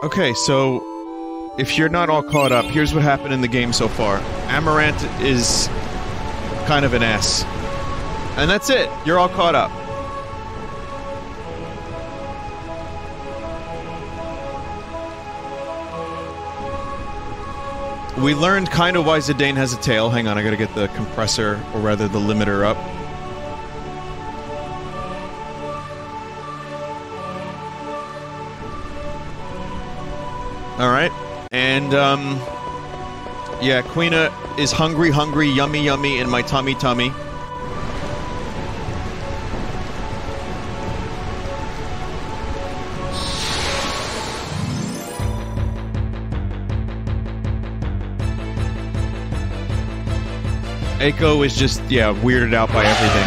Okay, so if you're not all caught up, here's what happened in the game so far. Amaranth is kind of an ass. And that's it. You're all caught up. We learned kind of why Zidane has a tail. Hang on, I gotta get the compressor, or rather the limiter up. Alright. And, um... Yeah, Quina is hungry, hungry, yummy, yummy in my tummy, tummy. Eiko is just, yeah, weirded out by everything.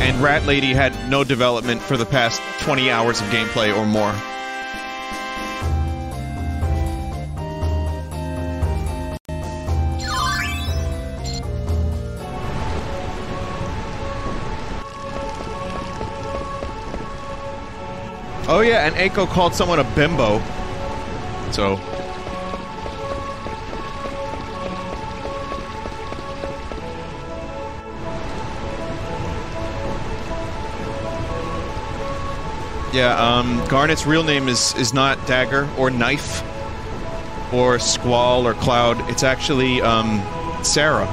And Rat Lady had no development for the past 20 hours of gameplay or more. Oh yeah, and Eiko called someone a bimbo. So, Yeah, um, Garnet's real name is is not Dagger or Knife or Squall or Cloud. It's actually um, Sarah.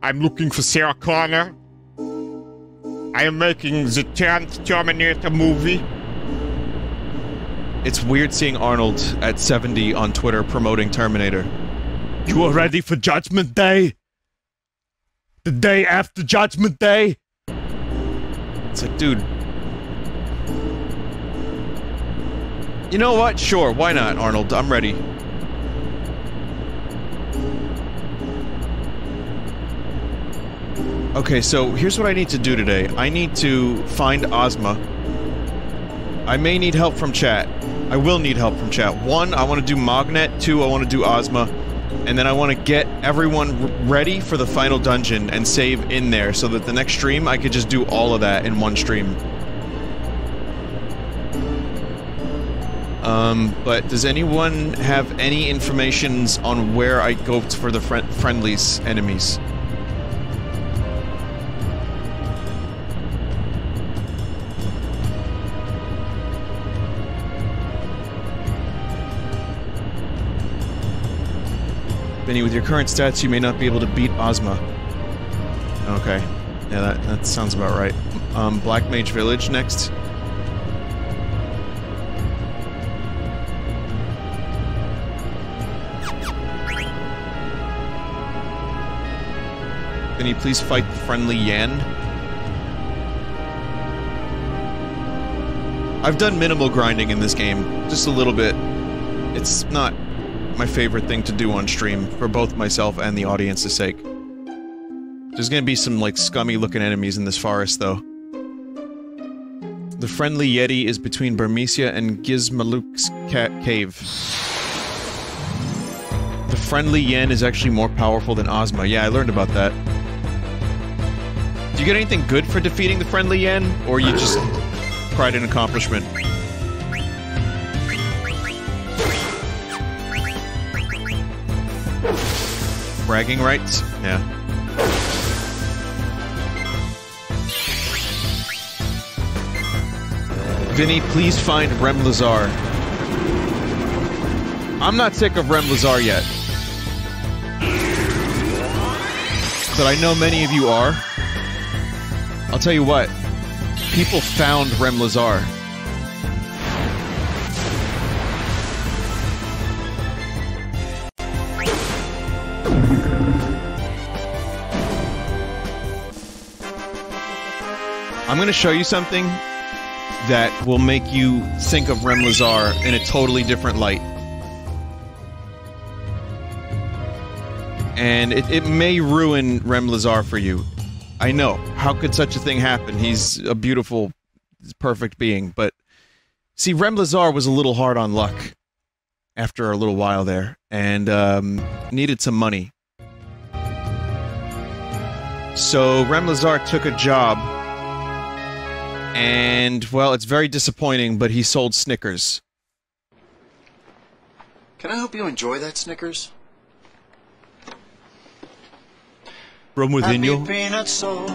I'm looking for Sarah Connor. I am making the 10th Terminator movie. It's weird seeing Arnold at 70 on Twitter promoting Terminator. You are ready for Judgment Day? The day after Judgment Day? It's like, dude. You know what? Sure, why not, Arnold? I'm ready. Okay, so here's what I need to do today. I need to find Ozma. I may need help from chat. I will need help from chat. One, I want to do Mognet. Two, I want to do Ozma. And then I want to get everyone ready for the final dungeon and save in there so that the next stream I could just do all of that in one stream. Um, but does anyone have any informations on where I go for the friend friendlies enemies? Vinny, with your current stats, you may not be able to beat Ozma. Okay. Yeah, that, that sounds about right. Um, Black Mage Village next. Vinny, please fight the friendly Yan. I've done minimal grinding in this game, just a little bit. It's not my favorite thing to do on stream, for both myself and the audience's sake. There's gonna be some, like, scummy-looking enemies in this forest, though. The friendly Yeti is between Burmecia and Gizamaluke's ca cave. The friendly Yen is actually more powerful than Ozma. Yeah, I learned about that. Do you get anything good for defeating the friendly Yen? Or you just pride in accomplishment? Bragging rights? Yeah. Vinny, please find Rem Lazar. I'm not sick of Rem Lazar yet. But I know many of you are. I'll tell you what. People found Rem Lazar. I'm going to show you something that will make you think of Rem Lazar in a totally different light. And it, it may ruin Rem Lazar for you. I know. How could such a thing happen? He's a beautiful, perfect being, but... See, Rem Lazar was a little hard on luck after a little while there, and um, needed some money. So Rem Lazar took a job, and well, it's very disappointing. But he sold Snickers. Can I help you enjoy that Snickers? From within Happy you. peanut soul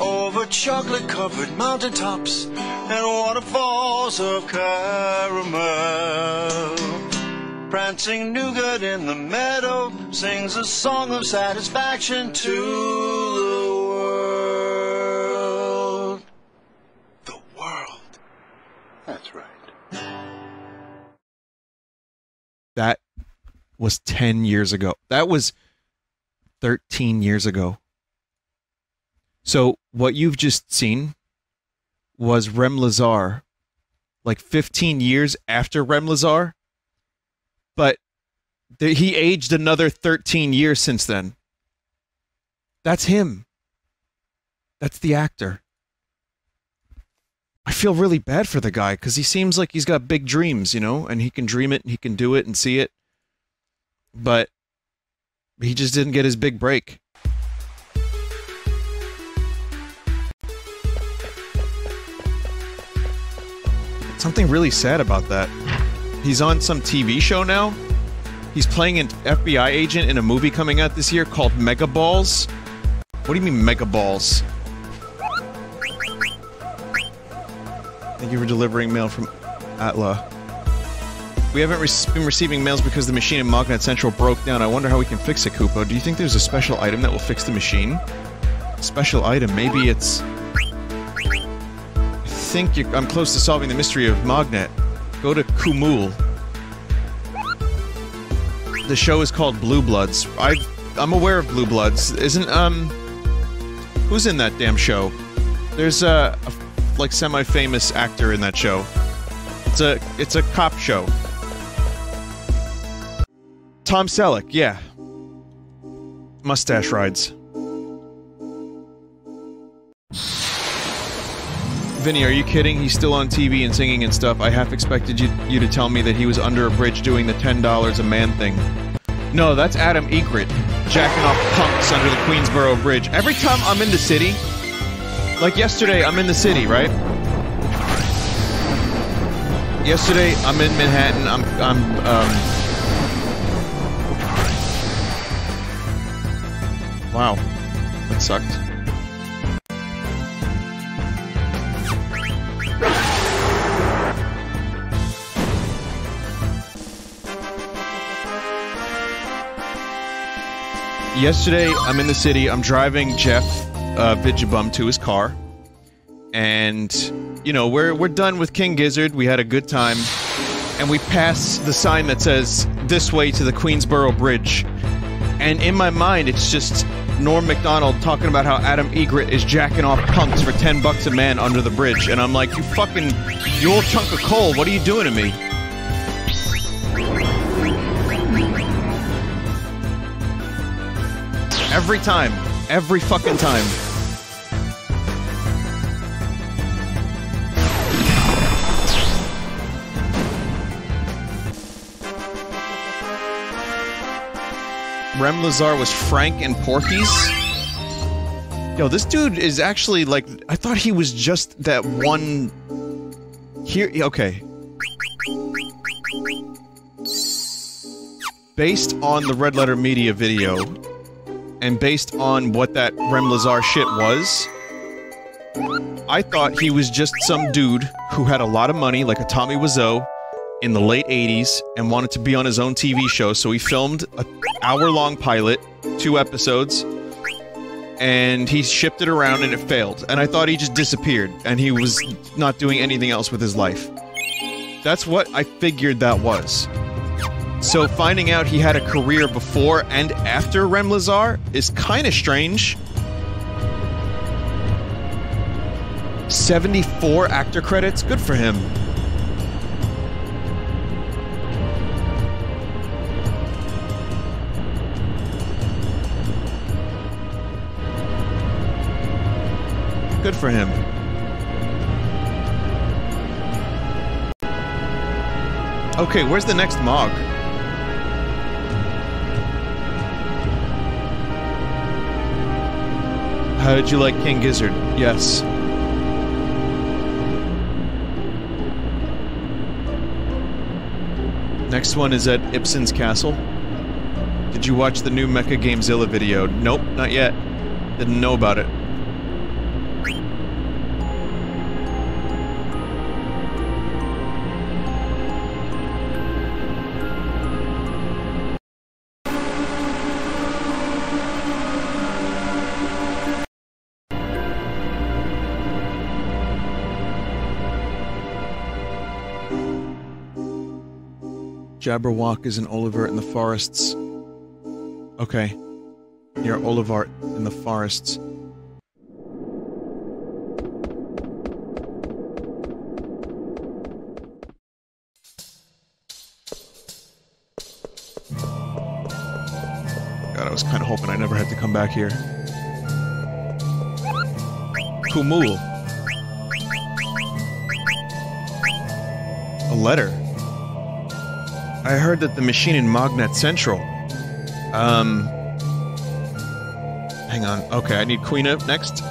over chocolate covered mountaintops and waterfalls of caramel. Prancing nougat in the meadow sings a song of satisfaction to the world. Was 10 years ago. That was 13 years ago. So, what you've just seen was Rem Lazar, like 15 years after Rem Lazar, but th- he aged another 13 years since then. That's him. That's the actor. I feel really bad for the guy because he seems like he's got big dreams, you know, and he can dream it and he can do it and see it. But he just didn't get his big break. Something really sad about that. He's on some TV show now. He's playing an FBI agent in a movie coming out this year called Mega Balls. What do you mean Mega Balls? Thank you for delivering mail from Atla. We haven't re- been receiving mails because the machine in Mognet Central broke down. I wonder how we can fix it, Kupo. Do you think there's a special item that will fix the machine? Special item? Maybe it's... I think I'm close to solving the mystery of Mognet. Go to Kumool. The show is called Blue Bloods. I, I'm aware of Blue Bloods. Isn't, um... Who's in that damn show? There's a, a like semi-famous actor in that show. It's a it's a cop show. Tom Selleck, yeah. Mustache rides. Vinny, are you kidding? He's still on TV and singing and stuff. I half expected you, you to tell me that he was under a bridge doing the $10 a man thing. No, that's Adam Eget, jacking off punks under the Queensboro Bridge. Every time I'm in the city, like yesterday, I'm in the city, right? Yesterday, I'm in Manhattan. I'm, I'm, um... Wow. That sucked. Yesterday, I'm in the city. I'm driving Jeff uh, Vigibum to his car, and you know we're we're done with King Gizzard. We had a good time, and we pass the sign that says "This way to the Queensboro Bridge," and in my mind, it's just Norm Macdonald talking about how Adam Eget is jacking off punks for ten bucks a man under the bridge, and I'm like, you fucking, you old chunk of coal, what are you doing to me? Every time. Every fucking time. Rem Lazar was Frank and Porky's. Yo, this dude is actually like I thought he was just that one here okay. Based on the Red Letter Media video, and based on what that Rem Lazar shit was, I thought he was just some dude who had a lot of money, like a Tommy Wiseau, in the late 80s, and wanted to be on his own TV show, so he filmed an hour-long pilot, two episodes, and he shipped it around and it failed. And I thought he just disappeared, and he was not doing anything else with his life. That's what I figured that was. So finding out he had a career before and after Rem Lazar is kind of strange. 74 actor credits, good for him. For him. Okay, where's the next Mog? How did you like King Gizzard? Yes. Next one is at Ibsen's Castle. Did you watch the new Mecha Gamezilla video? Nope, not yet. Didn't know about it. Jabberwock is an Oeilvert in the forests. Okay. Near Oeilvert in the forests. God, I was kind of hoping I never had to come back here. Kumool. A letter. I heard that the machine in Mognet Central. Um. Hang on. Okay, I need Queen up next.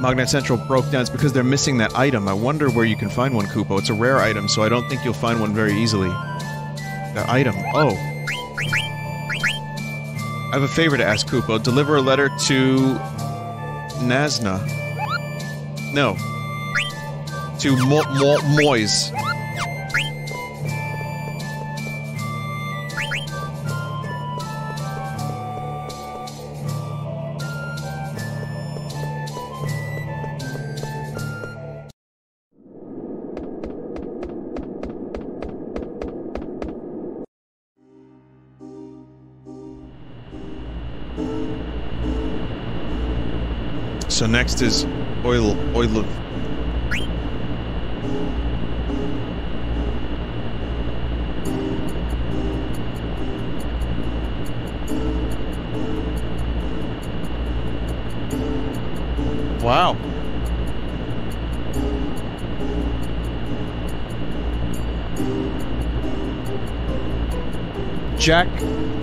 Mognet Central broke down. It's because they're missing that item. I wonder where you can find one, Kupo. It's a rare item, so I don't think you'll find one very easily. That item. Oh. I have a favor to ask Kupo. Deliver a letter to... Nazna. No. To Mo Mo Moise. Next is oil, oil of. Wow. Jack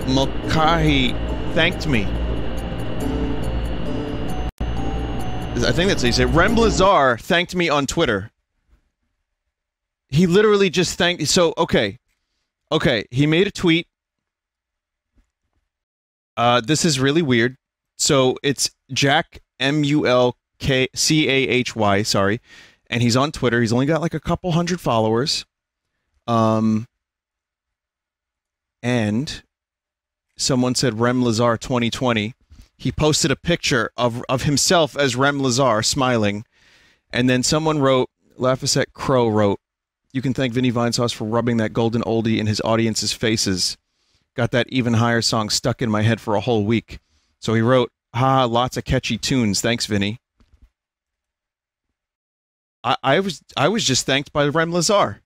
Mulcahy thanked me. I think that's it. Rem Lazar thanked me on Twitter. He literally just thanked. So okay, okay. He made a tweet. Uh, this is really weird. So it's Jack M U L K C A H Y. Sorry, and he's on Twitter. He's only got like a couple hundred followers. Um, and someone said Rem Lazar 2020 he posted a picture of of himself as Rem Lazar smiling, and then someone wrote, Lafayette Crow wrote, "You can thank Vinny Vinesauce for rubbing that golden oldie in his audience's faces. Got that even higher song stuck in my head for a whole week." So he wrote, "Ha, lots of catchy tunes. Thanks, Vinny." I, I was I was just thanked by Rem Lazar.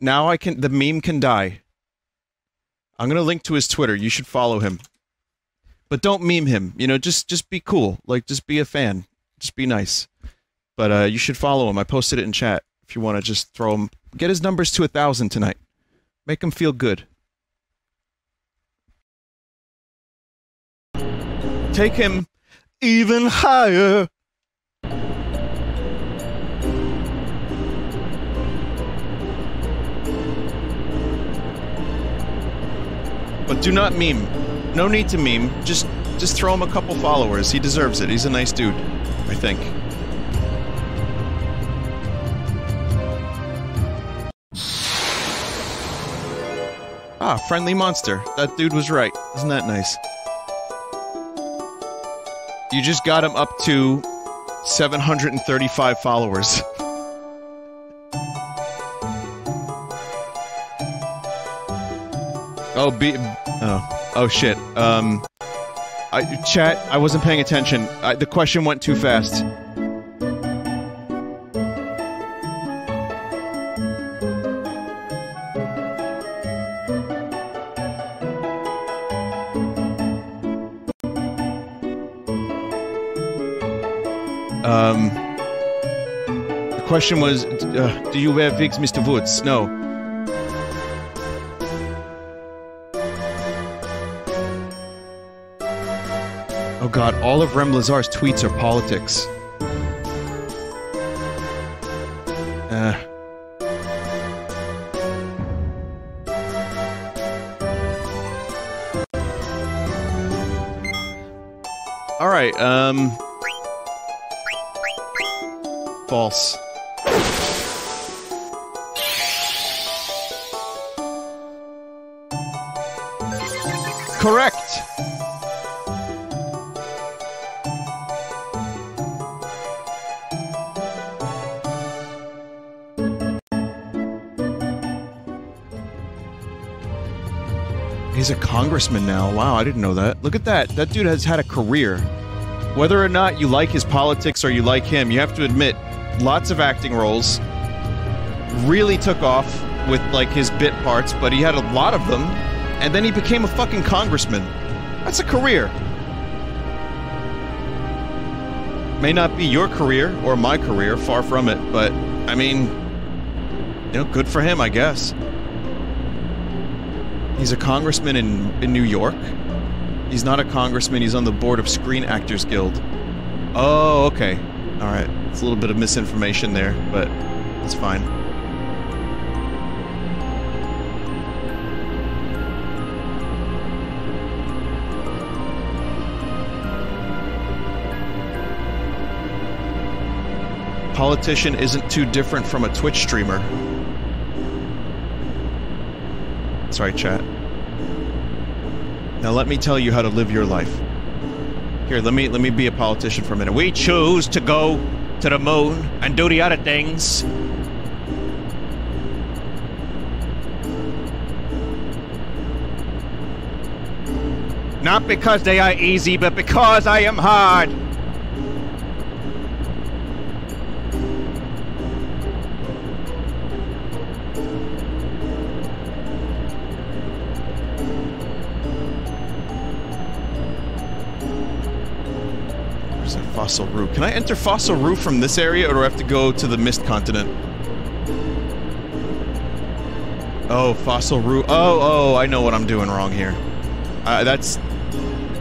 Now I can the meme can die. I'm gonna link to his Twitter. You should follow him but don't meme him. You know, just just be cool. Like just be a fan. Just be nice. But uh, you should follow him. I posted it in chat if you want to just throw him. Get his numbers to a thousand tonight. Make him feel good. Take him even higher. But do not meme. No need to meme. Just just throw him a couple followers. He deserves it. He's a nice dude, I think. Ah, friendly monster. That dude was right. Isn't that nice? You just got him up to 735 followers. oh, be oh. Oh shit. Um, I chat. I wasn't paying attention. I, the question went too fast. Um, the question was, uh, do you wear wigs, Mr. Woods? No. God, all of Remlazar's tweets are politics. Uh. Alright, um... False. Correct! He's a congressman now. Wow, I didn't know that. Look at that. That dude has had a career. Whether or not you like his politics or you like him, you have to admit, lots of acting roles. Really took off with, like, his bit parts, but he had a lot of them. And then he became a fucking congressman. That's a career. May not be your career or my career, far from it, but, I mean, you know, good for him, I guess. He's a congressman in, in New York. He's not a congressman, he's on the board of Screen Actors Guild. Oh, okay. Alright. It's a little bit of misinformation there, but it's fine. Politician isn't too different from a Twitch streamer. Sorry, chat. Now let me tell you how to live your life. Here, let me let me be a politician for a minute. We choose to go to the moon and do the other things. Not because they are easy, but because I am hard. Fossil Roo? Can I enter Fossil Roo from this area, or do I have to go to the Mist Continent? Oh, Fossil Roo. Oh, oh, I know what I'm doing wrong here. Uh, that's...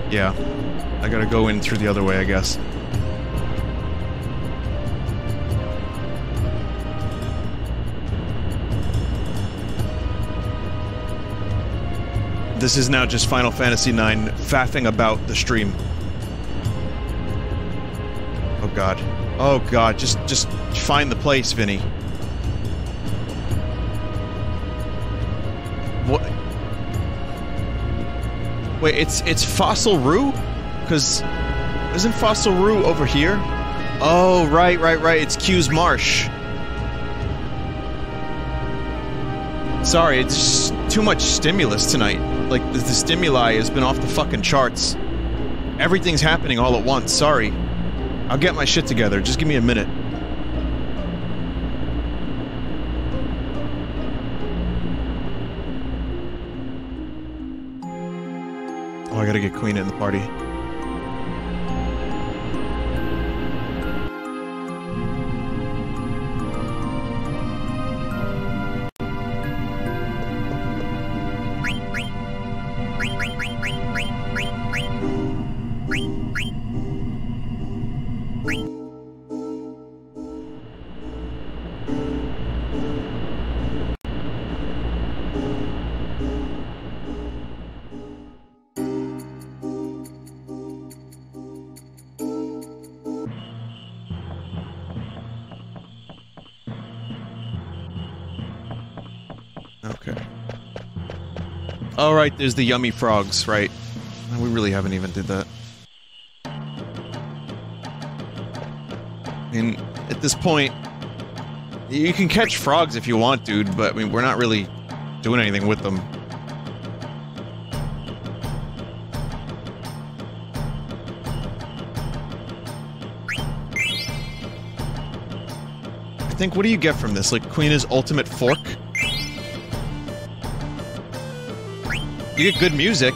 Yeah. I gotta go in through the other way, I guess. This is now just Final Fantasy IX faffing about the stream. God. Oh god, just just find the place, Vinny. What? Wait, it's it's Fossil Roo? Cause isn't Fossil Roo over here? Oh, right, right, right. It's Qu's Marsh. Sorry, it's too much stimulus tonight. Like the, the stimuli has been off the fucking charts. Everything's happening all at once. Sorry. I'll get my shit together. Just give me a minute. Oh, I gotta get Queen in the party. Right, there's the yummy frogs, right? We really haven't even did that. I mean, at this point, you can catch frogs if you want, dude, but I mean, we're not really doing anything with them. I think, what do you get from this? Like, Queen's ultimate fork? You get good music.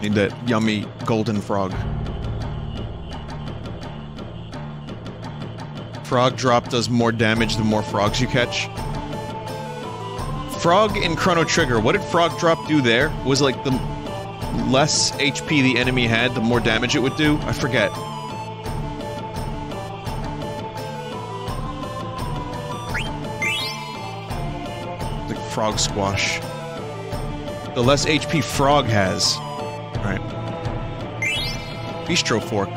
Need that yummy golden frog. Frog drop does more damage the more frogs you catch. Frog in Chrono Trigger, what did Frog drop do there? Was like the less HP the enemy had, the more damage it would do? I forget. Frog squash. The less HP frog has. Alright. Bistro fork.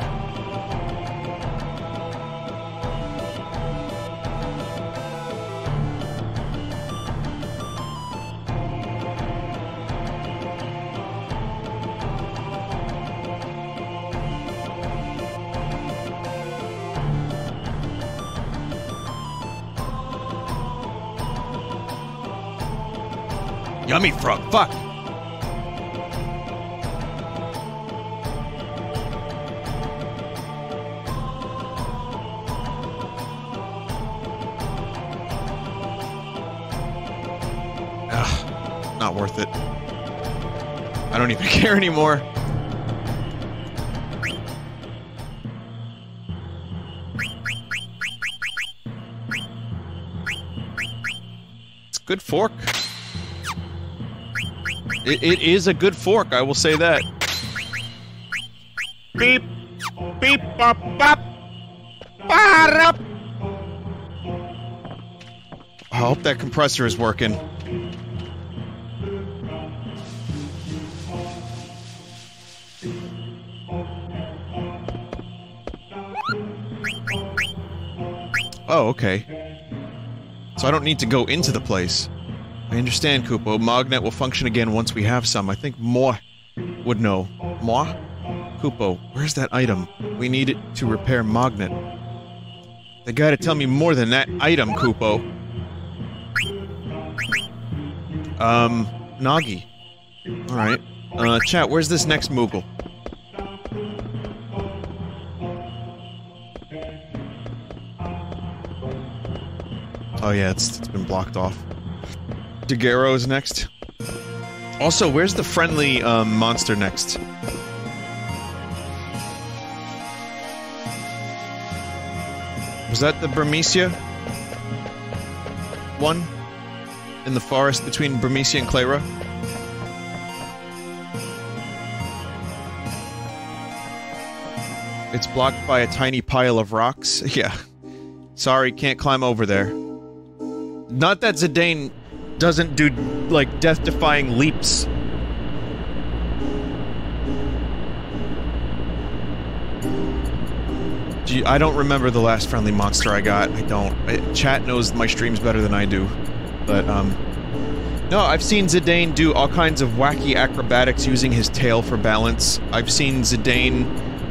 Yummy frog, fuck! Ugh, not worth it. I don't even care anymore. It's good fork. It, it is a good fork, I will say that. Beep, beep, bop, bop. Ba-rup. I hope that compressor is working. Oh, okay. So I don't need to go into the place. I understand, Kupo. Mognet will function again once we have some. I think Moi would know. Moi? Kupo, where's that item? We need it to repair Mognet. They gotta tell me more than that item, Kupo. Um, Nagi. Alright. Uh, chat, where's this next Moogle? Oh yeah, it's, it's been blocked off. Daguerreo is next. Also, where's the friendly, um, monster next? Was that the Burmecia? One? In the forest between Burmecia and Cleyra? It's blocked by a tiny pile of rocks? Yeah. Sorry, can't climb over there. Not that Zidane doesn't do, like, death-defying leaps. Gee, I don't remember the last friendly monster I got. I don't. I, chat knows my streams better than I do. But, um... No, I've seen Zidane do all kinds of wacky acrobatics using his tail for balance. I've seen Zidane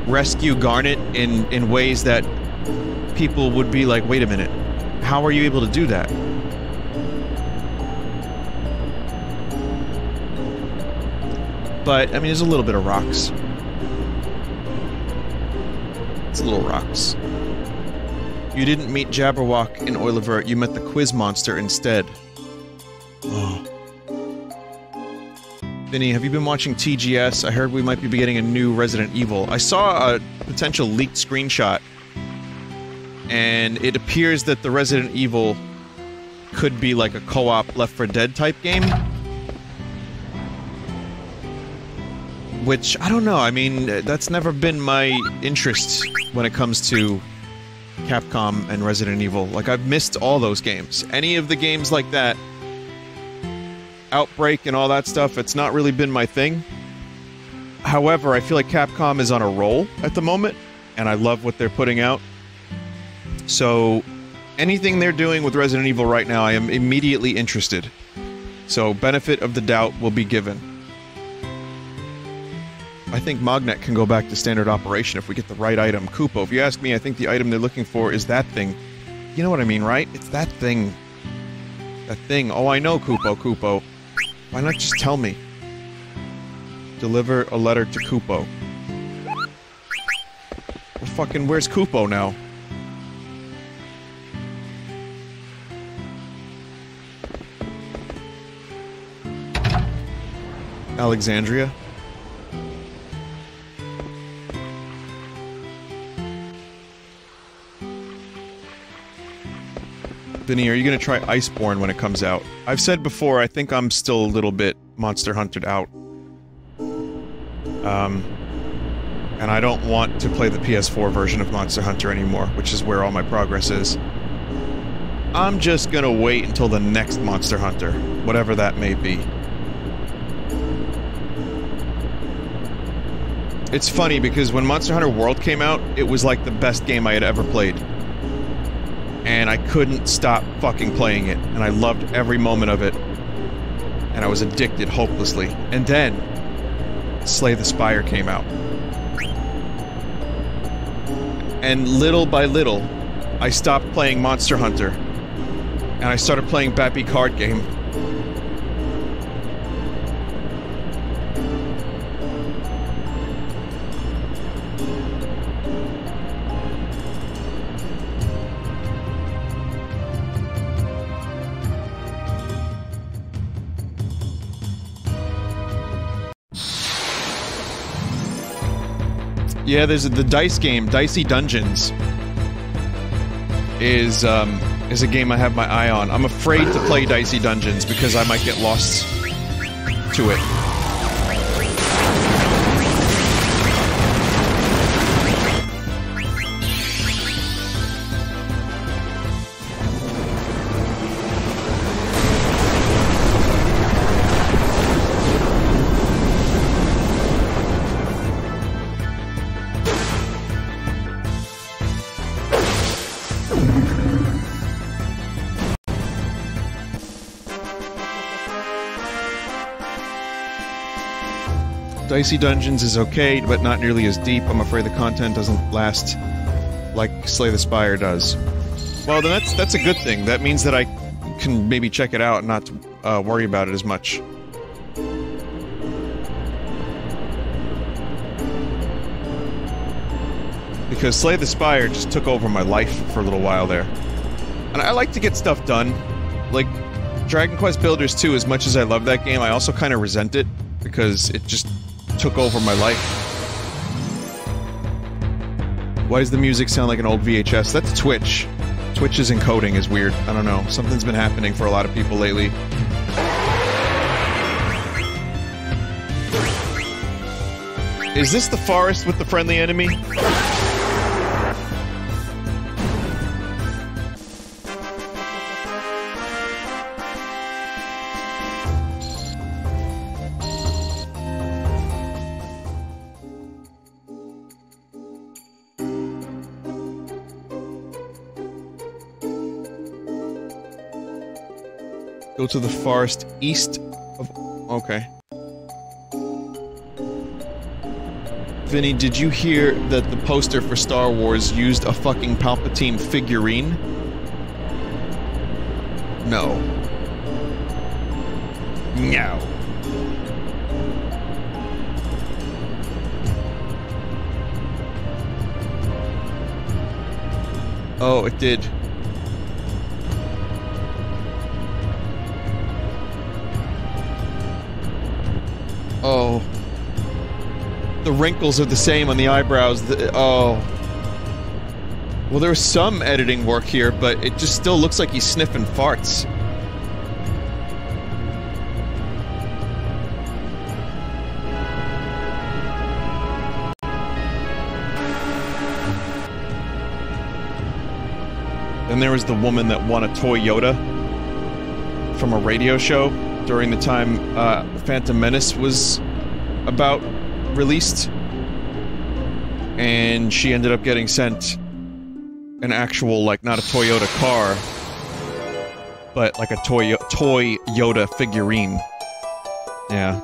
rescue Garnet in, in ways that people would be like, wait a minute, how are you able to do that? But, I mean, there's a little bit of rocks. It's a little rocks. You didn't meet Jabberwock in Oeilvert, you met the quiz monster instead. Oh. Vinny, have you been watching TGS? I heard we might be getting a new Resident Evil. I saw a potential leaked screenshot, and it appears that the Resident Evil could be like a co-op Left 4 Dead type game. Which, I don't know, I mean, that's never been my interest when it comes to Capcom and Resident Evil. Like, I've missed all those games. Any of the games like that, Outbreak and all that stuff, it's not really been my thing. However, I feel like Capcom is on a roll at the moment, and I love what they're putting out. So, anything they're doing with Resident Evil right now, I am immediately interested. So, benefit of the doubt will be given. I think Mognet can go back to standard operation if we get the right item. Kupo, if you ask me, I think the item they're looking for is that thing. You know what I mean, right? It's that thing. That thing. Oh, I know, Kupo, Kupo. Why not just tell me? Deliver a letter to Kupo. Well, fucking, where's Kupo now? Alexandria? Vinny, are you gonna try Iceborne when it comes out? I've said before, I think I'm still a little bit Monster Hunted out. Um, and I don't want to play the PS4 version of Monster Hunter anymore, which is where all my progress is. I'm just gonna wait until the next Monster Hunter, whatever that may be. It's funny because when Monster Hunter World came out, it was like the best game I had ever played. And I couldn't stop fucking playing it, and I loved every moment of it. And I was addicted hopelessly. And then, Slay the Spire came out. And little by little, I stopped playing Monster Hunter. And I started playing Bappy Card Game. Yeah, there's the dice game, Dicey Dungeons. Is um is a game I have my eye on. I'm afraid to play Dicey Dungeons because I might get lost to it. Dicey Dungeons is okay, but not nearly as deep. I'm afraid the content doesn't last like Slay the Spire does. Well, then that's that's a good thing. That means that I can maybe check it out and not uh, worry about it as much. Because Slay the Spire just took over my life for a little while there. And I like to get stuff done. Like, Dragon Quest Builders 2, as much as I love that game, I also kind of resent it because it just took over my life. Why does the music sound like an old VHS? That's Twitch. Twitch's encoding is weird. I don't know. Something's been happening for a lot of people lately. Is this the forest with the friendly enemy? To the forest east of... Okay. Vinny, did you hear that the poster for Star Wars used a fucking Palpatine figurine? No. No. Oh, it did. Oh. The wrinkles are the same on the eyebrows. The, oh. Well, there's some editing work here, but it just still looks like he's sniffing farts. Then there was the woman that won a Toyota from a radio show during the time uh, Phantom Menace was about released. And she ended up getting sent an actual, like, not a Toyota car, but like a toy, toy Yoda figurine. Yeah.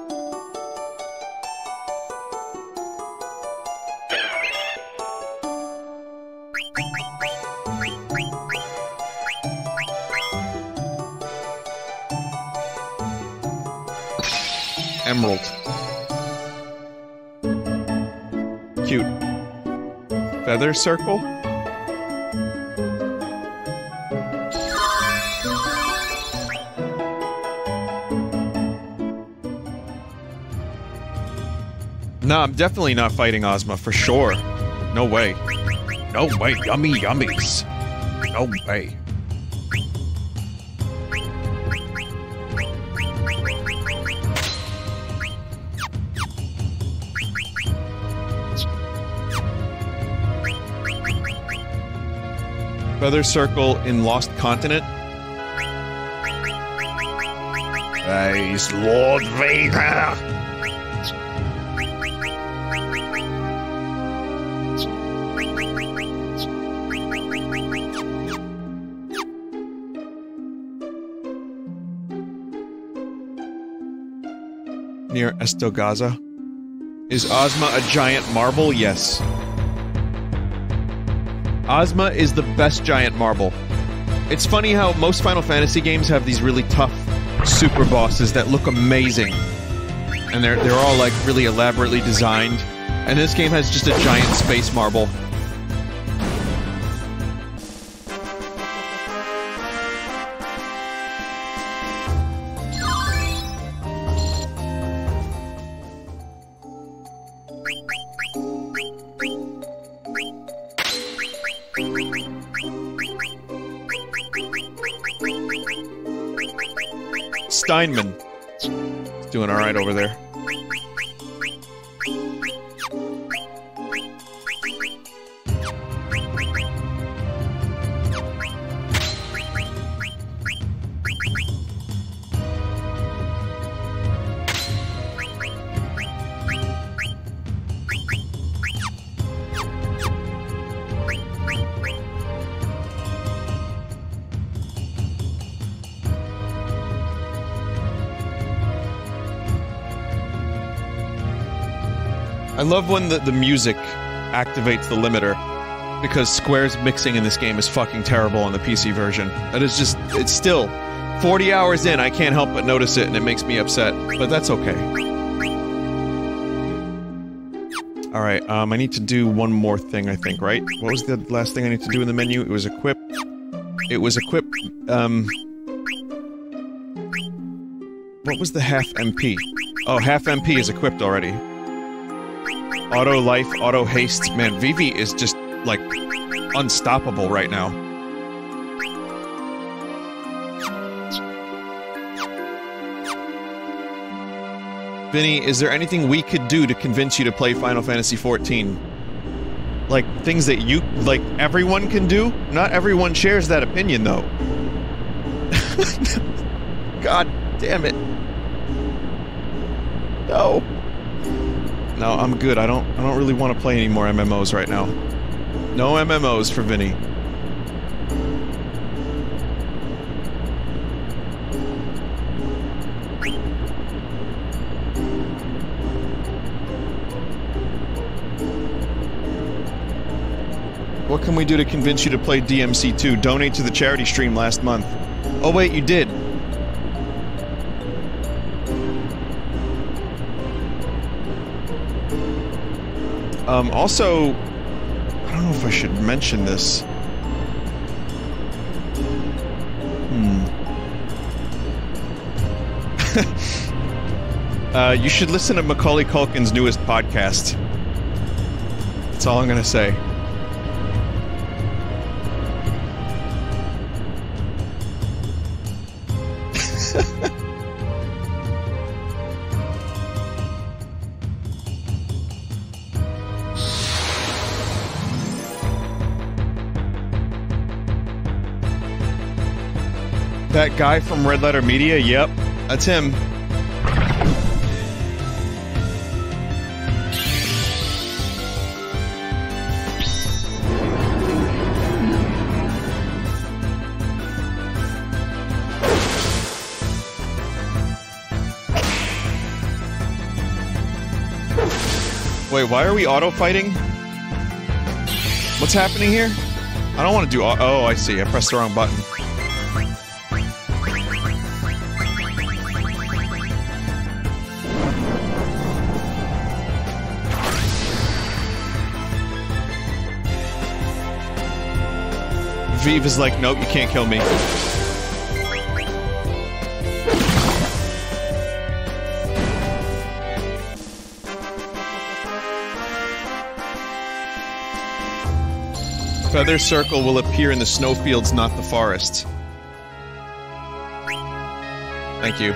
Feather circle? No, I'm definitely not fighting Ozma, for sure. No way. No way, yummy yummies. No way. Feather Circle in Lost Continent. Praise Lord Vader! near Esto Gaza. Is Ozma a giant marble? Yes. Ozma is the best giant marble. It's funny how most Final Fantasy games have these really tough super bosses that look amazing. And they're they're all like really elaborately designed. And this game has just a giant space marble. Steinman. Doing alright over there. Love when the, the music activates the limiter because Square's mixing in this game is fucking terrible on the PC version. That is just, it's still 40 hours in, I can't help but notice it and it makes me upset, but that's okay. Alright, um, I need to do one more thing, I think, right? What was the last thing I need to do in the menu? It was equip. It was equip, um... What was the half MP? Oh, half MP is equipped already. Auto life, auto haste. Man, Vivi is just, like, unstoppable right now. Vinny, is there anything we could do to convince you to play Final Fantasy XIV? Like, things that you, like, everyone can do? Not everyone shares that opinion, though. God damn it. No. No, I'm good. I don't I don't really want to play any more MMOs right now. No MMOs for Vinny. What can we do to convince you to play DMC2? Donate to the charity stream last month. Oh wait, you did. Um, also, I don't know if I should mention this. Hmm. uh, you should listen to Macaulay Culkin's newest podcast. That's all I'm gonna say. That guy from Red Letter Media? Yep, that's him. Wait, why are we auto fighting? What's happening here? I don't want to do. Oh, I see. I pressed the wrong button. Vivi is like, nope, you can't kill me. Feather Circle will appear in the snowfields, not the forest. Thank you.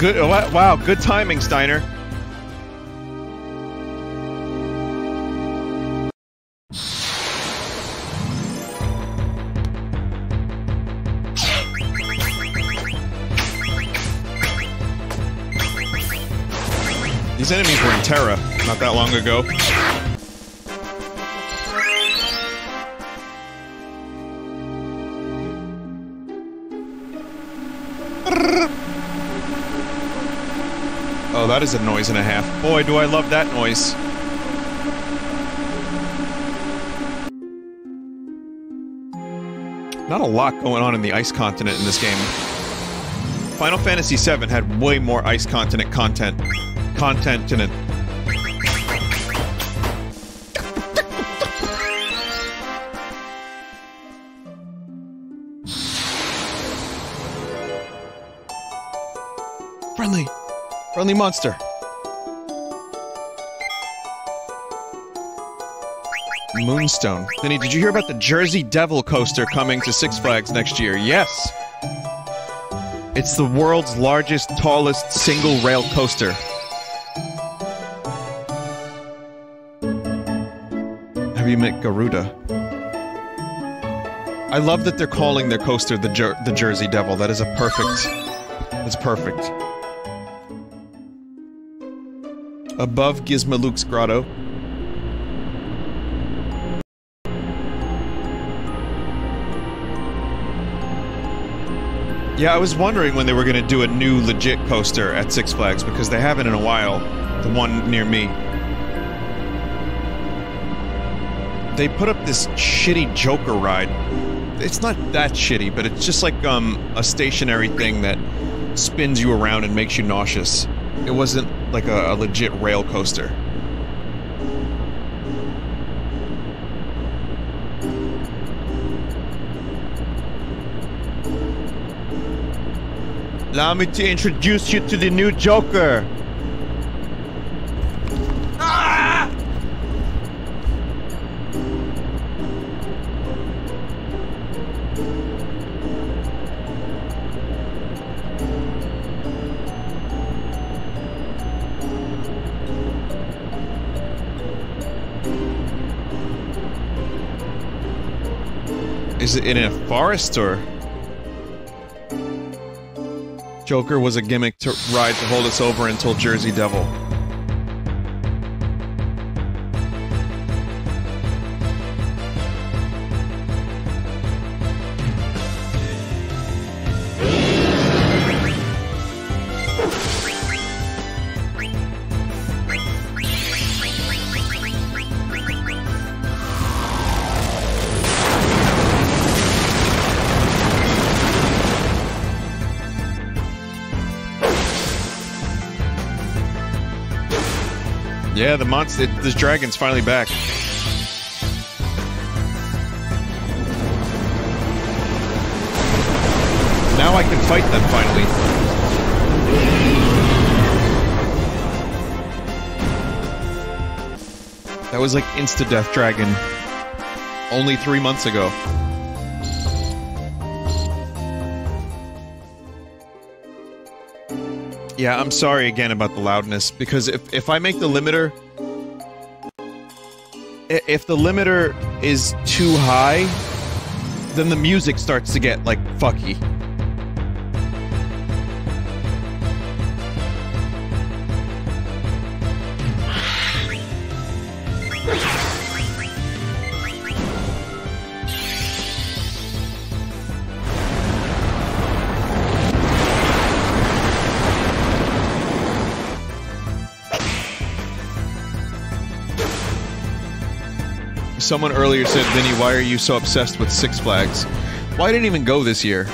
Good, oh, Wow, good timing, Steiner. These enemies were in Terra not that long ago. Oh, that is a noise and a half. Boy, do I love that noise. Not a lot going on in the Ice Continent in this game. Final Fantasy VII had way more Ice Continent content. Content in it. Friendly monster. Moonstone. Vinny, did you hear about the Jersey Devil coaster coming to Six Flags next year? Yes. It's the world's largest, tallest single rail coaster. Have you met Garuda? I love that they're calling their coaster the Jer- the Jersey Devil. That is a perfect. It's perfect. Above Gizamaluke's grotto. Yeah, I was wondering when they were going to do a new legit coaster at Six Flags because they haven't in a while. The one near me. They put up this shitty Joker ride. It's not that shitty, but it's just like um, a stationary thing that spins you around and makes you nauseous. It wasn't like a, a legit rail coaster. Allow me to introduce you to the new Joker. Is it in a forest or? Joker was a gimmick to ride to hold us over until Jersey Devil. The monster, this dragon's finally back. Now I can fight them finally. That was like insta-death dragon only three months ago. Yeah, I'm sorry again about the loudness because if if I make the limiter if the limiter is too high, then the music starts to get like fucky. Someone earlier said, Vinny, why are you so obsessed with Six Flags? Well, didn't even go this year.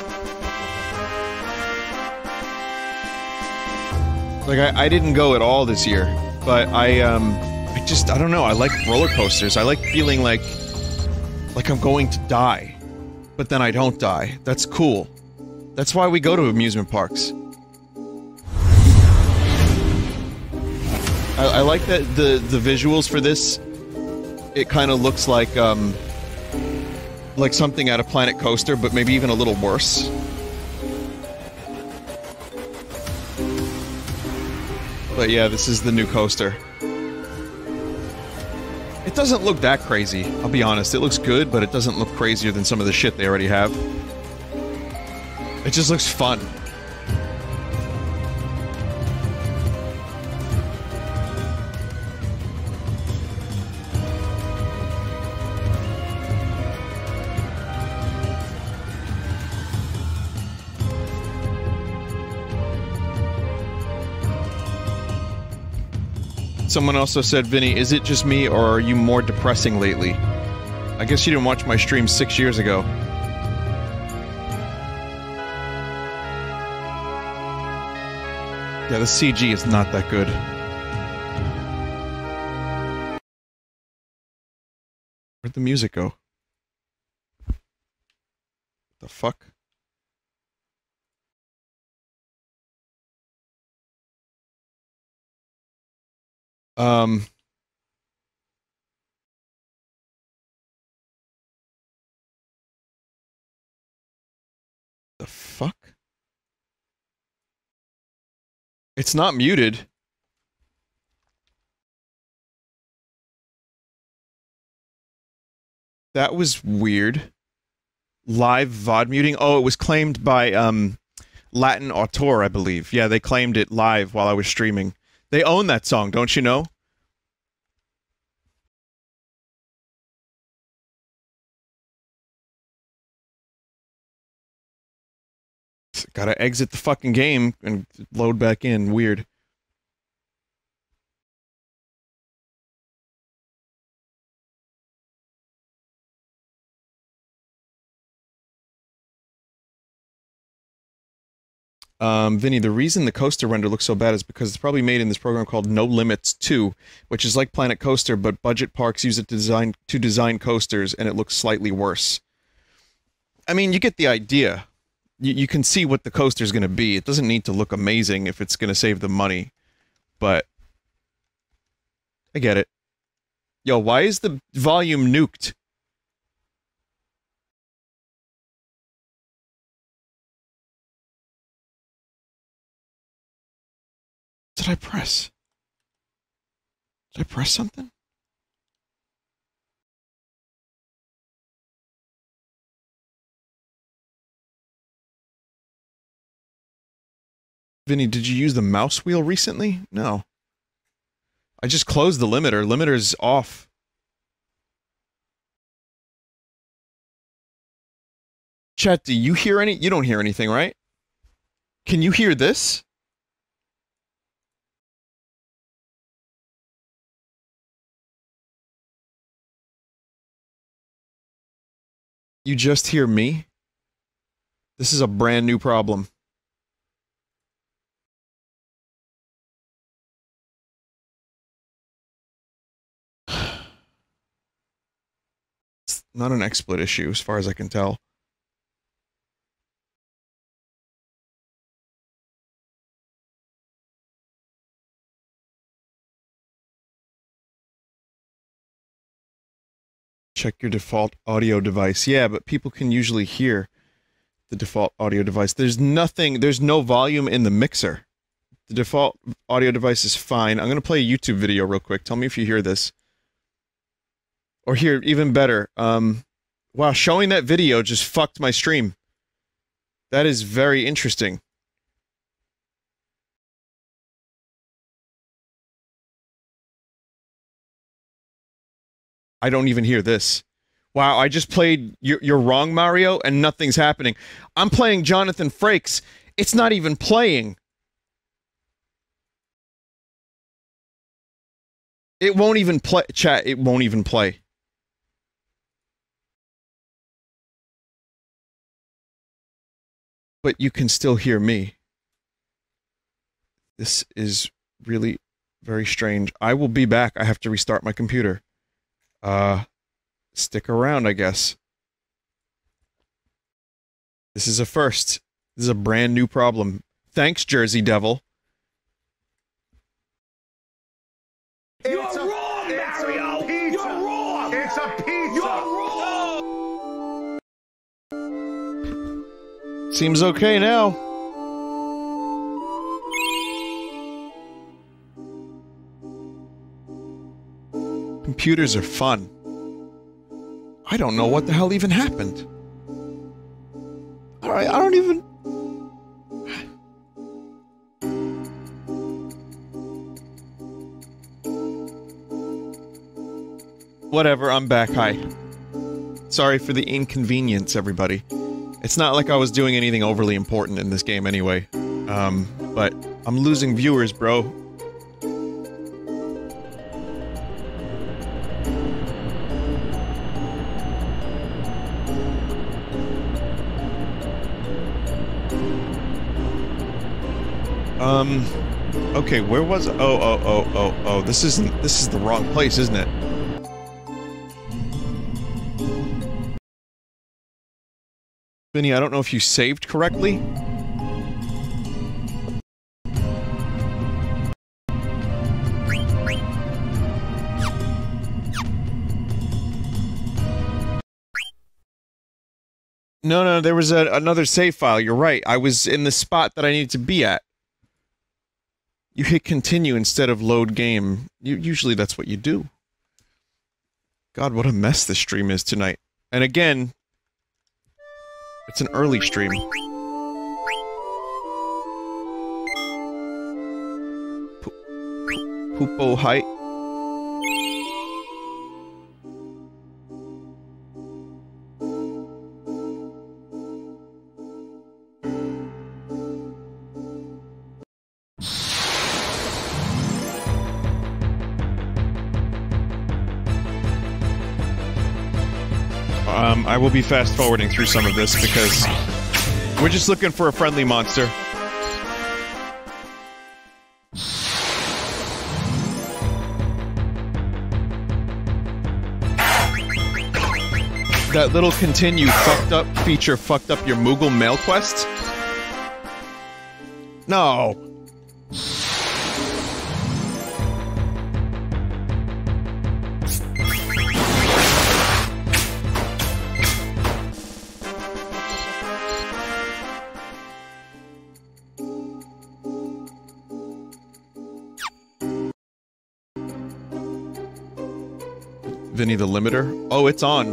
Like, I, I didn't go at all this year. But I, um, I just, I don't know. I like roller coasters. I like feeling like, like I'm going to die. But then I don't die. That's cool. That's why we go to amusement parks. I, I like that the, the visuals for this it kind of looks like um like something out of Planet Coaster, but maybe even a little worse. But yeah, this is the new coaster. It doesn't look that crazy, I'll be honest. It looks good, but it doesn't look crazier than some of the shit they already have. It just looks fun. Someone also said, Vinny, is it just me or are you more depressing lately? I guess you didn't watch my stream six years ago. Yeah, the CG is not that good. Where'd the music go? The fuck? Um. The fuck? It's not muted. That was weird. Live VOD muting? Oh, it was claimed by um LatinAutor, I believe. Yeah, they claimed it live while I was streaming. They own that song, don't you know? Gotta exit the fucking game and load back in. Weird. Um, Vinny, the reason the coaster render looks so bad is because it's probably made in this program called No Limits 2, which is like Planet Coaster, but budget parks use it to design to design coasters, and it looks slightly worse. I mean, you get the idea. You, you can see what the coaster is going to be. It doesn't need to look amazing if it's going to save the money, but I get it. Yo, why is the volume nuked? Did I press? Did I press something? Vinny, did you use the mouse wheel recently? No. I just closed the limiter. Limiter's off. Chat, do you hear any? You don't hear anything, right? Can you hear this? You just hear me? This is a brand new problem. It's not an XSplit issue, as far as I can tell. Check your default audio device. Yeah, but people can usually hear the default audio device. There's nothing, there's no volume in the mixer. The default audio device is fine. I'm going to play a YouTube video real quick. Tell me if you hear this. Or here, even better. Um, wow, showing that video just fucked my stream. That is very interesting. I don't even hear this. Wow, I just played You're, you're Wrong, Mario, and nothing's happening. I'm playing Jonathan Frakes. It's not even playing. It won't even play. Chat, it won't even play. But you can still hear me. This is really very strange. I will be back. I have to restart my computer. Uh, stick around, I guess. This is a first. This is a brand new problem. Thanks, Jersey Devil. You're wrong, Mario! You're wrong! It's a pizza. You're wrong! Seems okay now. Computers are fun. I don't know what the hell even happened. Alright, I don't even. Whatever, I'm back. Hi. Sorry for the inconvenience, everybody. It's not like I was doing anything overly important in this game anyway. Um, but I'm losing viewers, bro. Um, okay, where was- oh, oh, oh, oh, oh, this isn't- this is the wrong place, isn't it? Vinny, I don't know if you saved correctly. No, no, there was a, another save file. You're right. I was in the spot that I needed to be at. You hit continue instead of load game. You, usually that's what you do. God, what a mess this stream is tonight. And again, it's an early stream. Poopo height. I will be fast forwarding through some of this because we're just looking for a friendly monster. That little continue fucked up feature fucked up your Moogle mail quest? No. Vinny the limiter? Oh, it's on.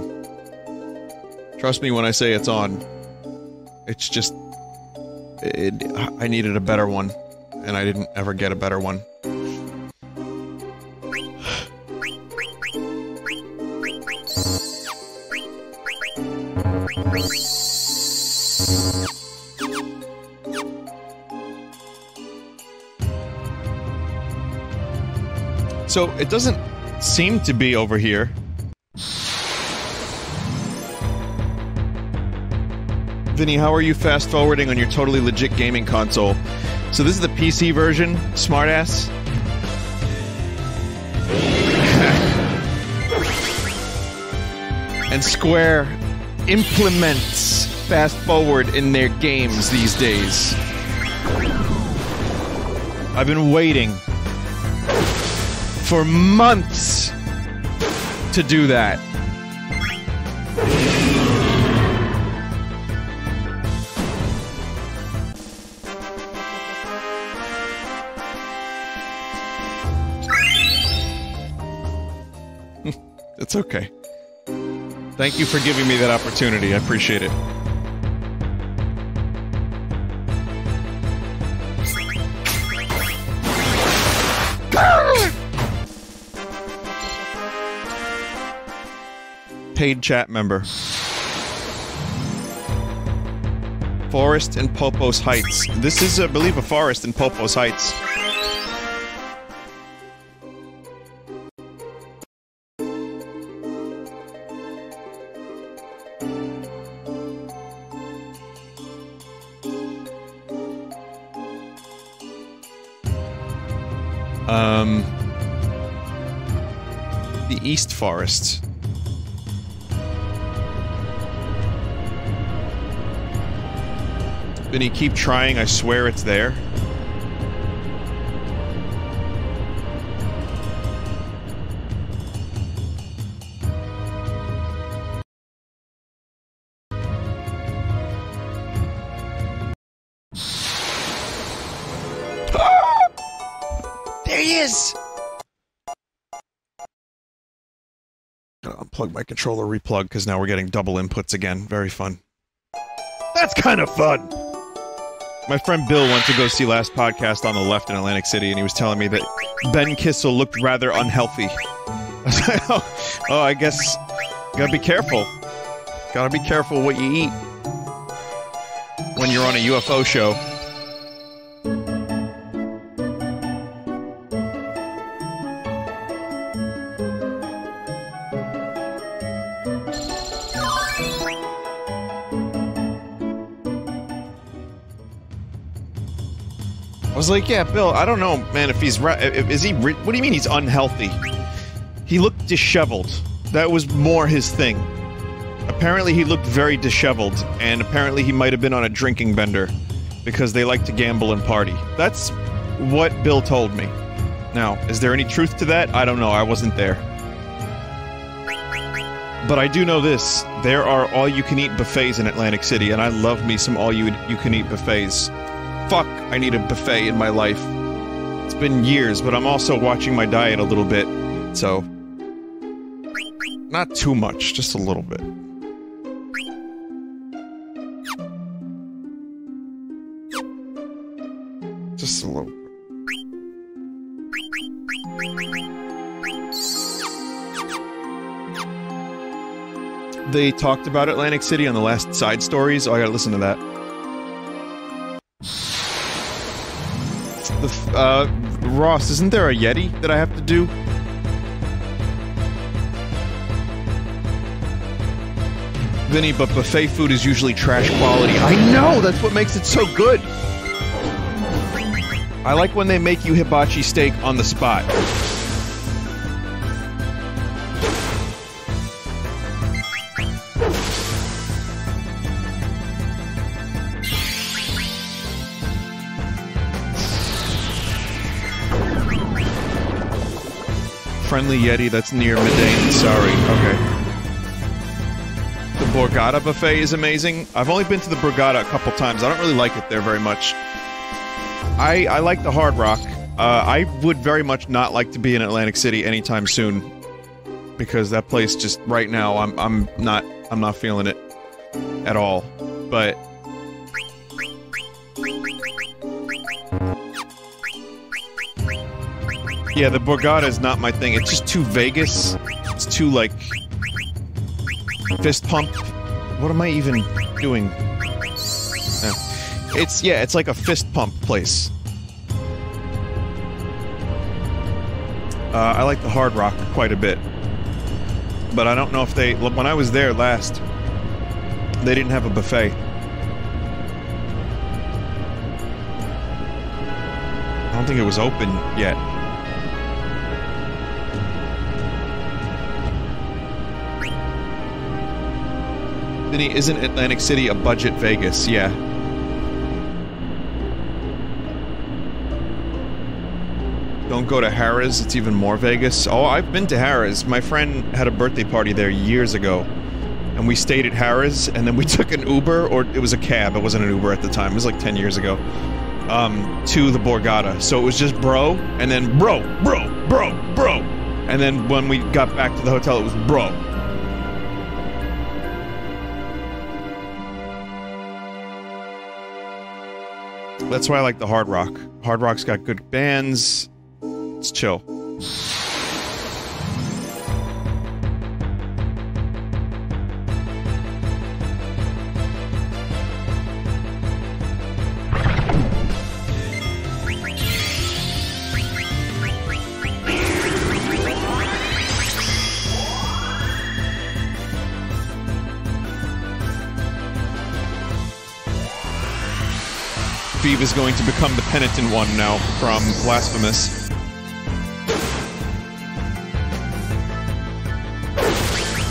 Trust me when I say it's on. It's just... It, I needed a better one, and I didn't ever get a better one. So, it doesn't seem to be over here. Vinny, how are you fast forwarding on your totally legit gaming console? So this is the PC version, smartass. and Square implements fast forward in their games these days. I've been waiting for months to do that. it's okay. Thank you for giving me that opportunity. I appreciate it. Paid chat member. Forest in Popos Heights. This is, I believe, a forest in Popos Heights. Um, the East Forest. Vinny, keep trying. I swear it's there. Ah! There he is! Gonna unplug my controller, replug, because now we're getting double inputs again. Very fun. That's kind of fun! My friend Bill went to go see last podcast on the left in Atlantic City, and he was telling me that Ben Kissel looked rather unhealthy. Oh, oh, I guess gotta be careful. Gotta be careful what you eat when you're on a UFO show. Was like, yeah, Bill, I don't know, man, if he's right. Is he. What do you mean he's unhealthy? He looked disheveled. That was more his thing. Apparently, he looked very disheveled, and apparently, he might have been on a drinking bender because they like to gamble and party. That's what Bill told me. Now, is there any truth to that? I don't know. I wasn't there. But I do know this there are all you can eat buffets in Atlantic City, and I love me some all you, you can eat buffets. Fuck, I need a buffet in my life. It's been years, but I'm also watching my diet a little bit, so. Not too much, just a little bit. Just a little. They talked about Atlantic City on the last side stories. Oh, I gotta listen to that. The uh, Ross, isn't there a Yeti that I have to do? Vinny, but buffet food is usually trash quality. I know, that's what makes it so good. I like when they make you hibachi steak on the spot. Friendly Yeti that's near Medane. Sorry. Okay. The Borgata buffet is amazing. I've only been to the Borgata a couple times. I don't really like it there very much. I I like the Hard Rock. Uh, I would very much not like to be in Atlantic City anytime soon, because that place just right now I'm I'm not I'm not feeling it at all. But yeah, the Borgata is not my thing. It's just too Vegas. It's too like fist pump. What am I even doing? It's yeah, it's like a fist pump place. Uh, I like the Hard Rock quite a bit, but I don't know if they. When I was there last, they didn't have a buffet. I don't think it was open yet. Isn't Atlantic City a budget Vegas? Yeah. Don't go to Harrah's, it's even more Vegas. Oh, I've been to Harrah's. My friend had a birthday party there years ago. And we stayed at Harrah's, and then we took an Uber, or it was a cab, it wasn't an Uber at the time, it was like 10 years ago, um, to the Borgata. So it was just bro, and then bro, bro, bro, bro. And then when we got back to the hotel, it was bro. That's why I like the Hard Rock. Hard Rock's got good bands. It's chill. Is going to become the penitent one now from Blasphemous.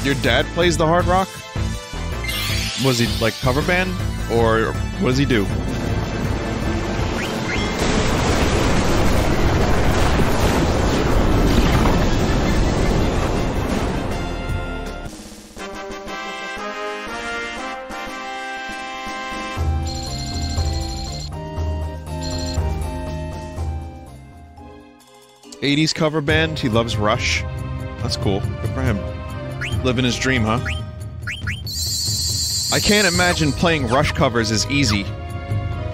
Your dad plays the hard rock? Was he like cover band? Or what does he do? '80s cover band. He loves Rush. That's cool. Good for him. Living his dream, huh? I can't imagine playing Rush covers is easy.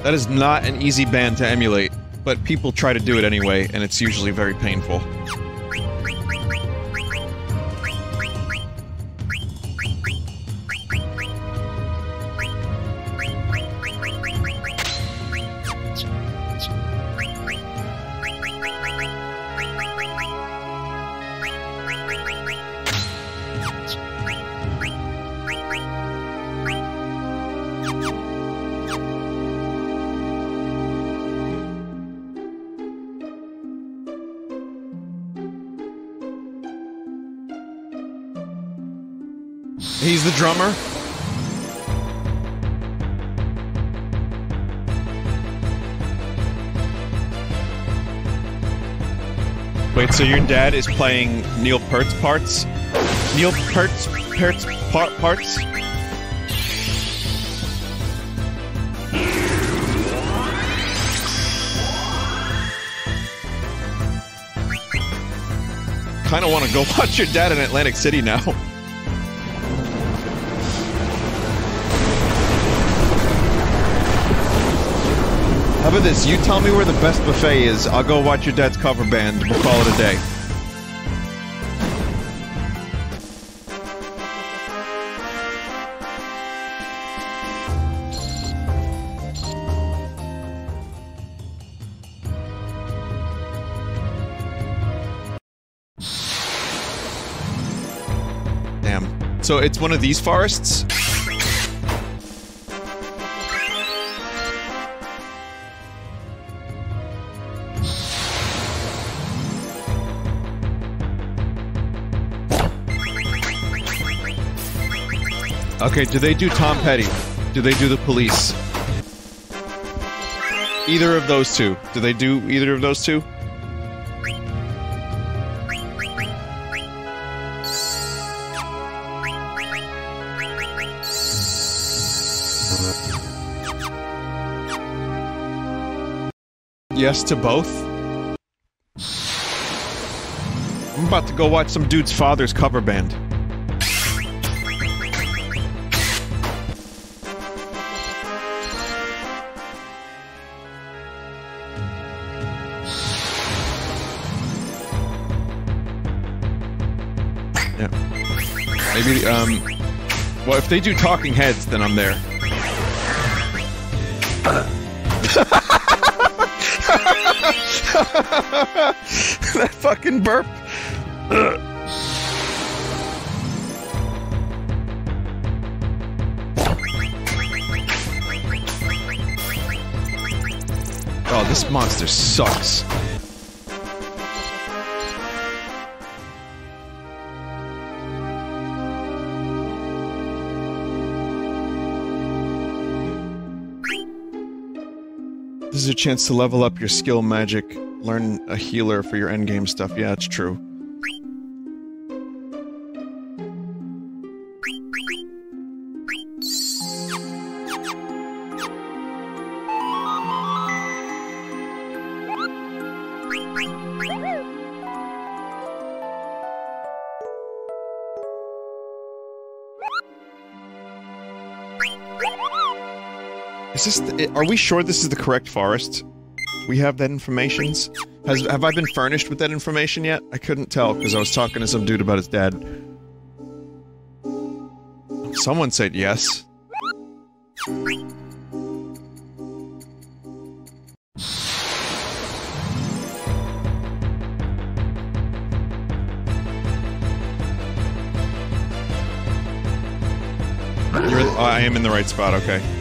That is not an easy band to emulate, but people try to do it anyway, and it's usually very painful. So your dad is playing Neil Peart's parts? Neil Peart's Peart's par parts? Kind of want to go watch your dad in Atlantic City now. How about this? You tell me where the best buffet is. I'll go watch your dad's cover band. We'll call it a day. Damn. So it's one of these forests? Okay, do they do Tom Petty? Do they do the police? Either of those two. Do they do either of those two? Yes to both? I'm about to go watch some dude's father's cover band. Um... Well, if they do Talking Heads, then I'm there. that fucking burp. Oh, this monster sucks. Is a chance to level up your skill magic, learn a healer for your endgame stuff. Yeah, it's true. Is this? The, are we sure this is the correct forest? We have that information. Has have I been furnished with that information yet? I couldn't tell because I was talking to some dude about his dad. Someone said yes. I am in the right spot. Okay.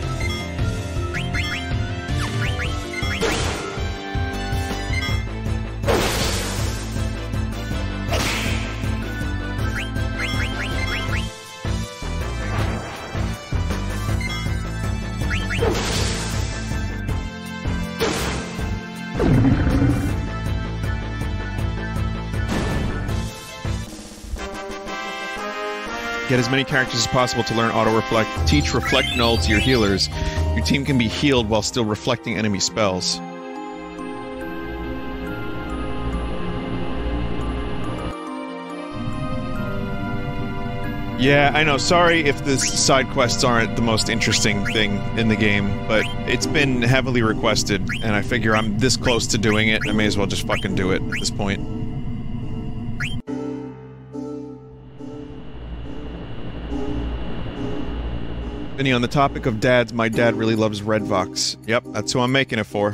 Get as many characters as possible to learn auto reflect. Teach reflect null to your healers. Your team can be healed while still reflecting enemy spells. Yeah, I know. Sorry if the side quests aren't the most interesting thing in the game, but it's been heavily requested, and I figure I'm this close to doing it, I may as well just fucking do it at this point. Vinny, on the topic of dads, my dad really loves Red Vox. Yep, that's who I'm making it for.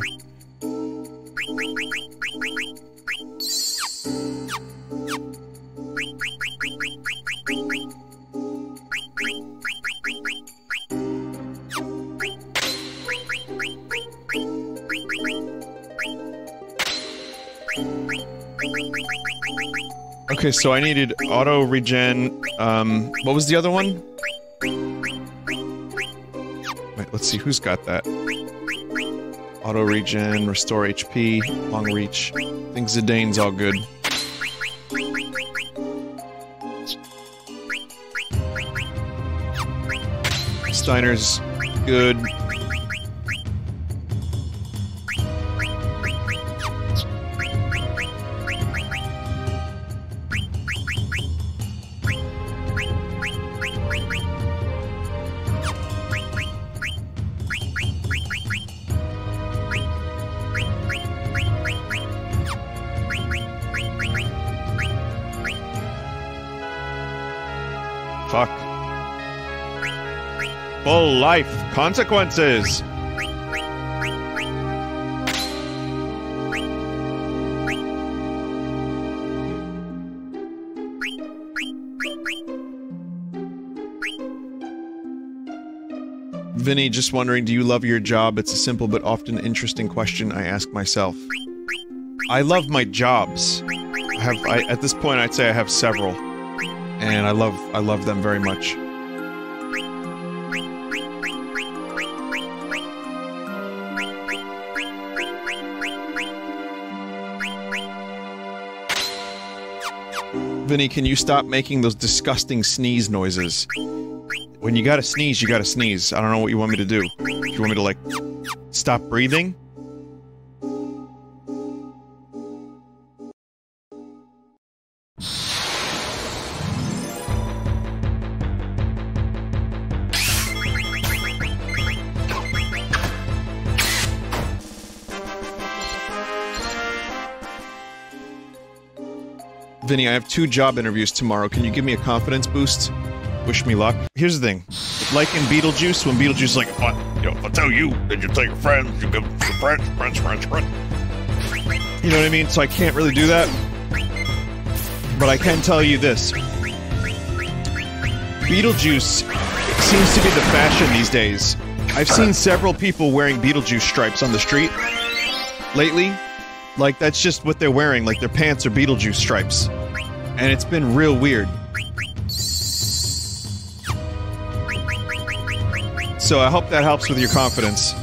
Okay, so I needed auto regen. Um, what was the other one? Let's see who's got that. Auto regen, restore HP, long reach. I think Zidane's all good. Steiner's good. Life consequences. Vinny, just wondering, do you love your job? It's a simple but often interesting question I ask myself. I love my jobs. I have, I, at this point, I'd say I have several, and I love, I love them very much. Vinny, can you stop making those disgusting sneeze noises? When you gotta sneeze, you gotta sneeze. I don't know what you want me to do. Do you want me to, like, stop breathing? Vinny, I have two job interviews tomorrow. Can you give me a confidence boost? Wish me luck. Here's the thing. Like in Beetlejuice, when Beetlejuice is like, I, you I tell you, then you tell your friends, you give your friends, friends, friends, friends. You know what I mean? So I can't really do that. But I can tell you this. Beetlejuice seems to be the fashion these days. I've seen several people wearing Beetlejuice stripes on the street lately. Like, that's just what they're wearing. Like, their pants are Beetlejuice stripes. And it's been real weird. So I hope that helps with your confidence.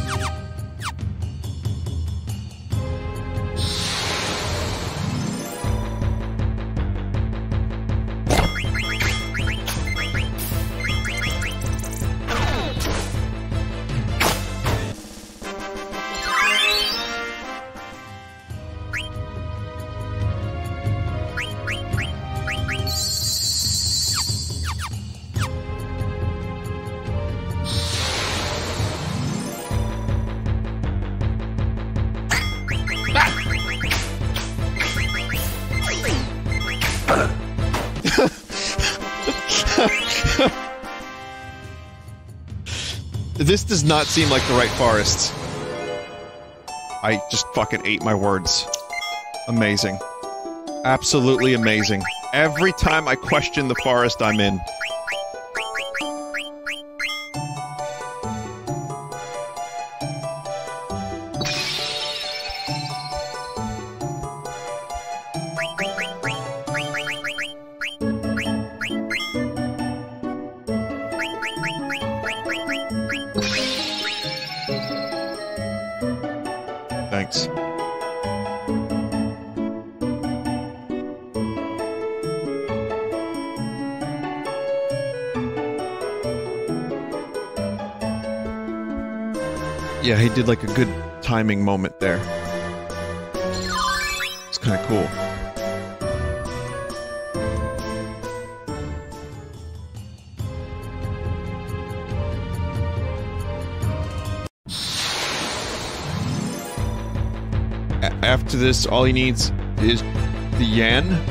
Not seem like the right forest. I just fucking ate my words. Amazing. Absolutely amazing. Every time I question the forest I'm in. did like a good timing moment there. It's kind of cool. After this, all he needs is the yen.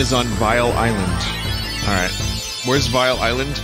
Is on Vile Island. Alright. Where's Vile Island?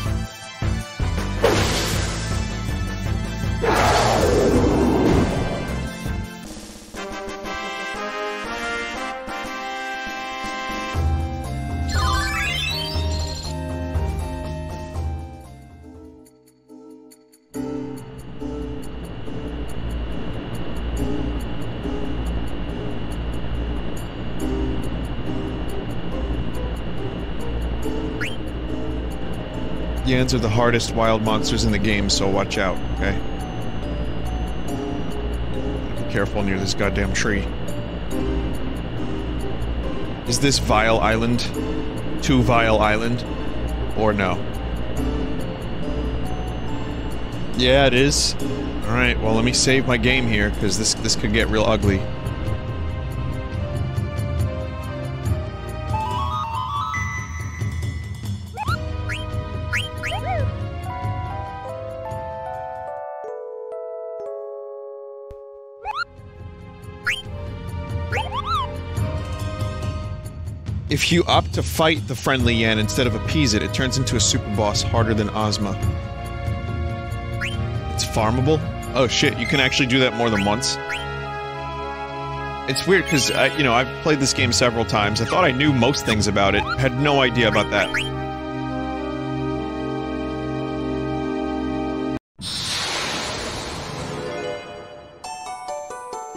Yans are the hardest wild monsters in the game, so watch out, okay? Be careful near this goddamn tree. Is this Vile Island? To Vile Island? Or no? Yeah, it is. Alright, well let me save my game here, because this, this could get real ugly. If you opt to fight the friendly Yan instead of appease it, it turns into a super boss harder than Ozma. It's farmable? Oh shit, you can actually do that more than once? It's weird, because, uh, you know, I've played this game several times. I thought I knew most things about it. Had no idea about that.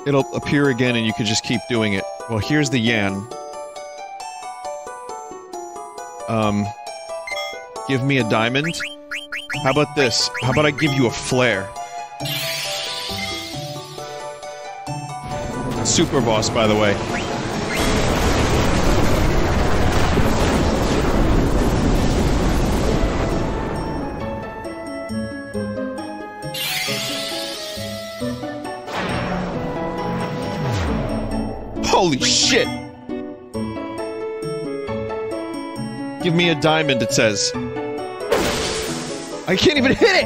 It'll appear again and you can just keep doing it. Well, here's the Yan. Um, give me a diamond. How about this? How about I give you a flare? Super boss, by the way. Holy shit! Give me a diamond, it says. I can't even hit it!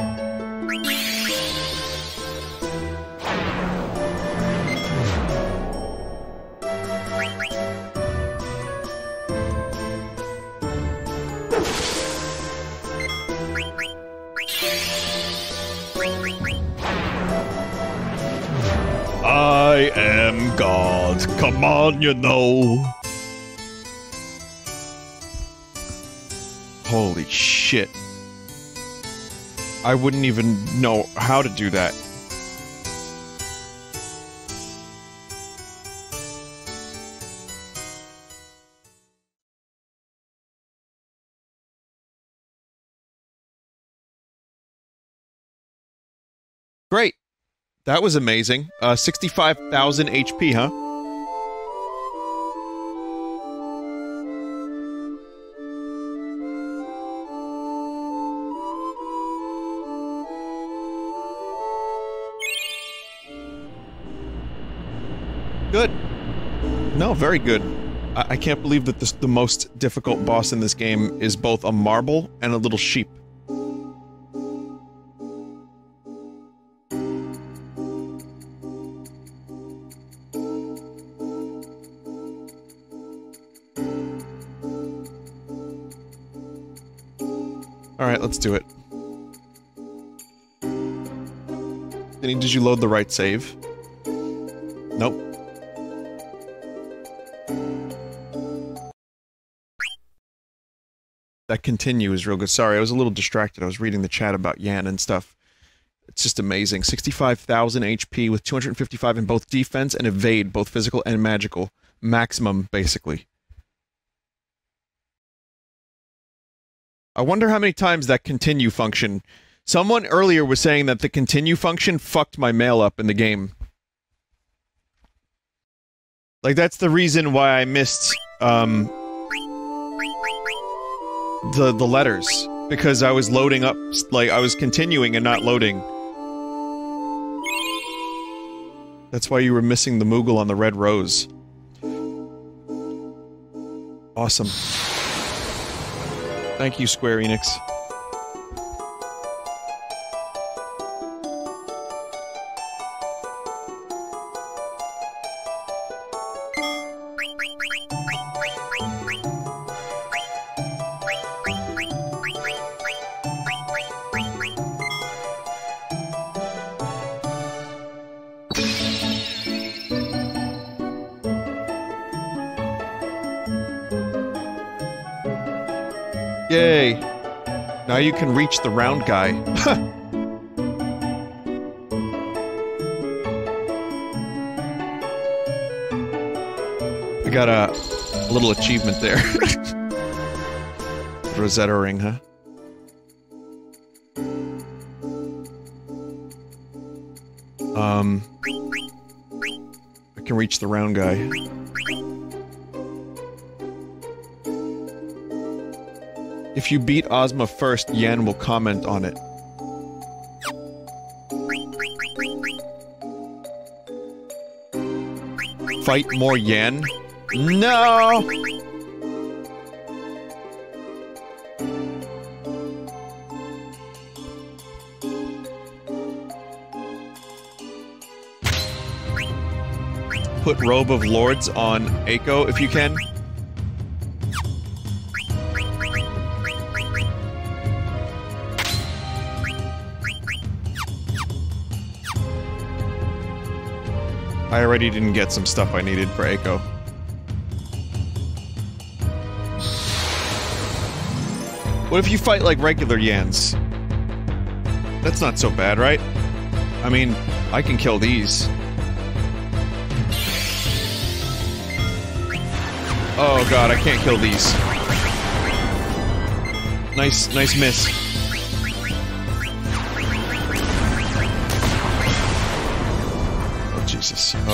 I am God. Come on, you know. I wouldn't even know how to do that. Great. That was amazing. Uh, 65,000 HP, huh? No, very good. I, I can't believe that this, the most difficult boss in this game is both a marble and a little sheep. Alright, let's do it. Did you load the right save? Nope. That continue is real good. Sorry, I was a little distracted. I was reading the chat about Yan and stuff. It's just amazing. 65,000 HP with 255 in both defense and evade, both physical and magical. Maximum, basically. I wonder how many times that continue function. Someone earlier was saying that the continue function fucked my mail up in the game. Like, that's the reason why I missed, um... the the letters because I was loading up like I was continuing and not loading. That's why you were missing the Moogle on the red rose. Awesome. Thank you, Square Enix. You can reach the round guy. I got a, a little achievement there. Rosetta ring, huh? Um... I can reach the round guy. You beat Ozma first, Yan will comment on it. Fight more Yan? No! Put Robe of Lords on Eiko if you can. I already didn't get some stuff I needed for Eiko. What if you fight like regular Yans? That's not so bad, right? I mean, I can kill these. Oh god, I can't kill these. Nice, nice miss.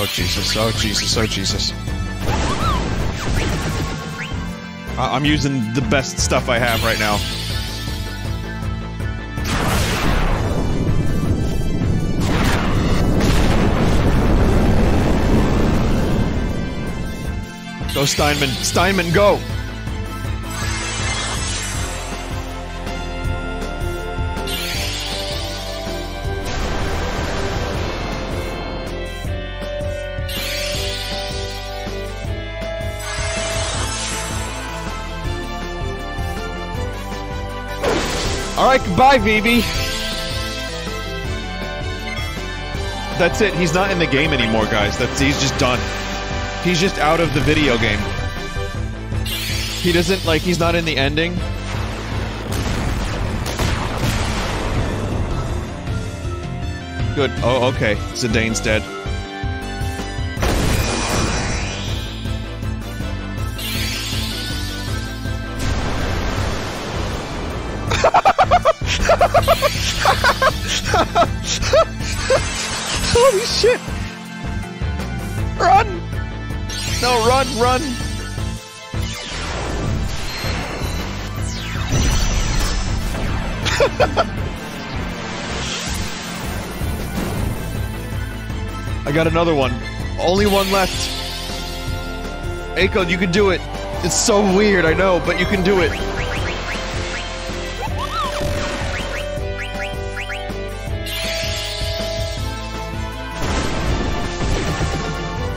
Oh Jesus, oh Jesus, oh Jesus. I I'm using the best stuff I have right now. Go Steinman. Steinman, go! Goodbye, Vivi! That's it, he's not in the game anymore, guys. That's he's just done. He's just out of the video game. He doesn't, like, he's not in the ending. Good. Oh, okay. Zidane's dead. Got another one. Only one left. Eiko, you can do it. It's so weird, I know, but you can do it.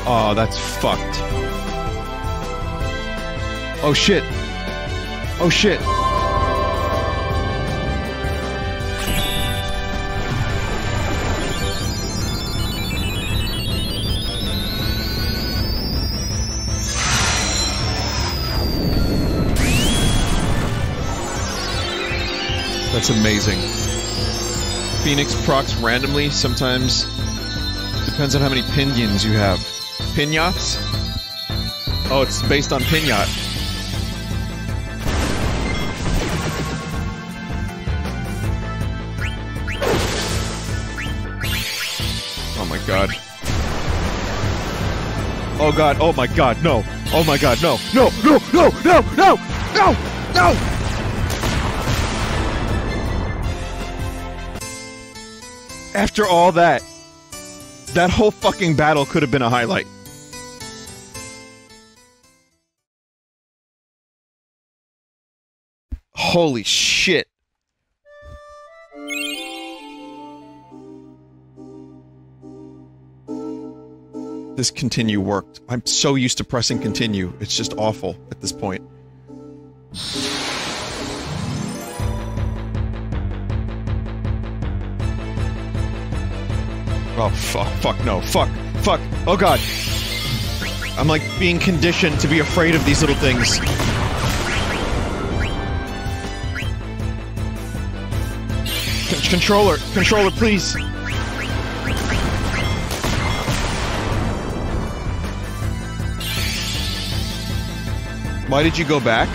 Oh, that's fucked. Oh shit. Oh shit. That's amazing. Phoenix procs randomly, sometimes depends on how many pinions you have. Pinots? Oh, it's based on pinot. Oh my god. Oh god, oh my god, no. Oh my god, no. No, no, no, no, no, no, no! After all that, that whole fucking battle could have been a highlight. Holy shit. This continue worked. I'm so used to pressing continue. It's just awful at this point. Oh, fuck, fuck, no, fuck, fuck, oh god. I'm like being conditioned to be afraid of these little things. Con- controller, controller, please. Why did you go back?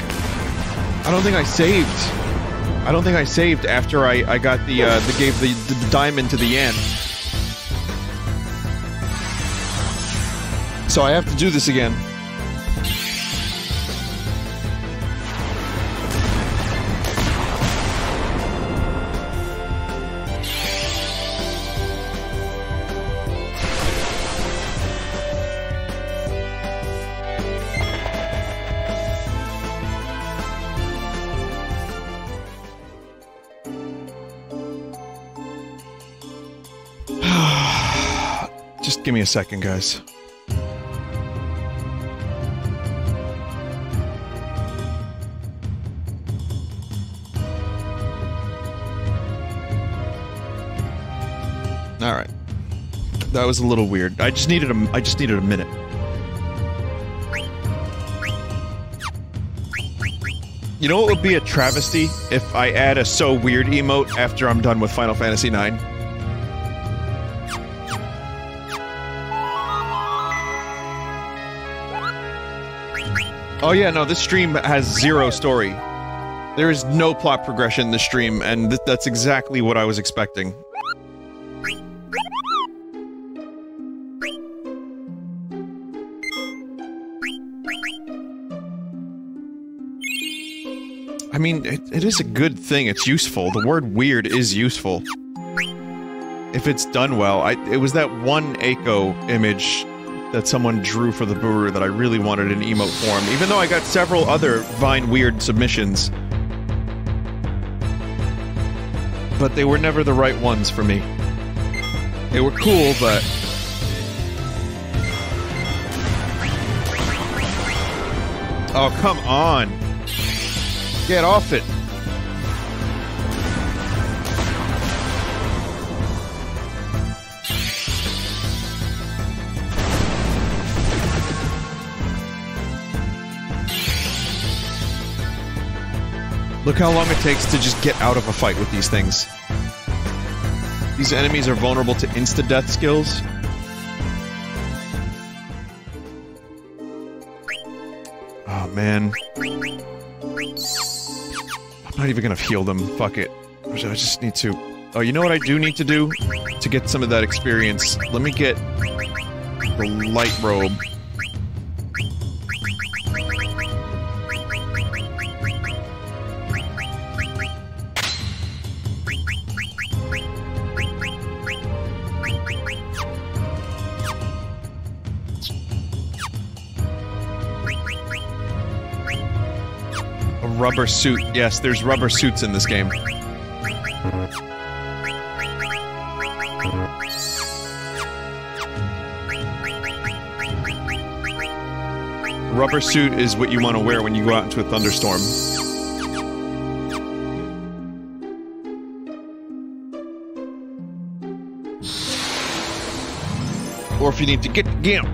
I don't think I saved. I don't think I saved after I, I got the, uh, the gave the, the diamond to the Yan. So I have to do this again. Just give me a second, guys. Was a little weird. I just needed a I just needed a minute. You know what would be a travesty if I add a so weird emote after I'm done with Final Fantasy IX? Oh yeah, no, this stream has zero story. There is no plot progression in this stream, and th that's exactly what I was expecting. I mean, it, it is a good thing. It's useful. The word weird is useful. If it's done well. I, it was that one Eiko image that someone drew for the Booru that I really wanted in emote form, even though I got several other Vine Weird submissions. But they were never the right ones for me. They were cool, but... Oh, come on! Get off it! Look how long it takes to just get out of a fight with these things. These enemies are vulnerable to insta-death skills. Oh, man. Not even gonna heal them. Fuck it. I just need to... Oh, you know what I do need to do? To get some of that experience. Let me get... the light robe. Rubber suit. Yes, there's rubber suits in this game. Rubber suit is what you want to wear when you go out into a thunderstorm. Or if you need to get the gimp.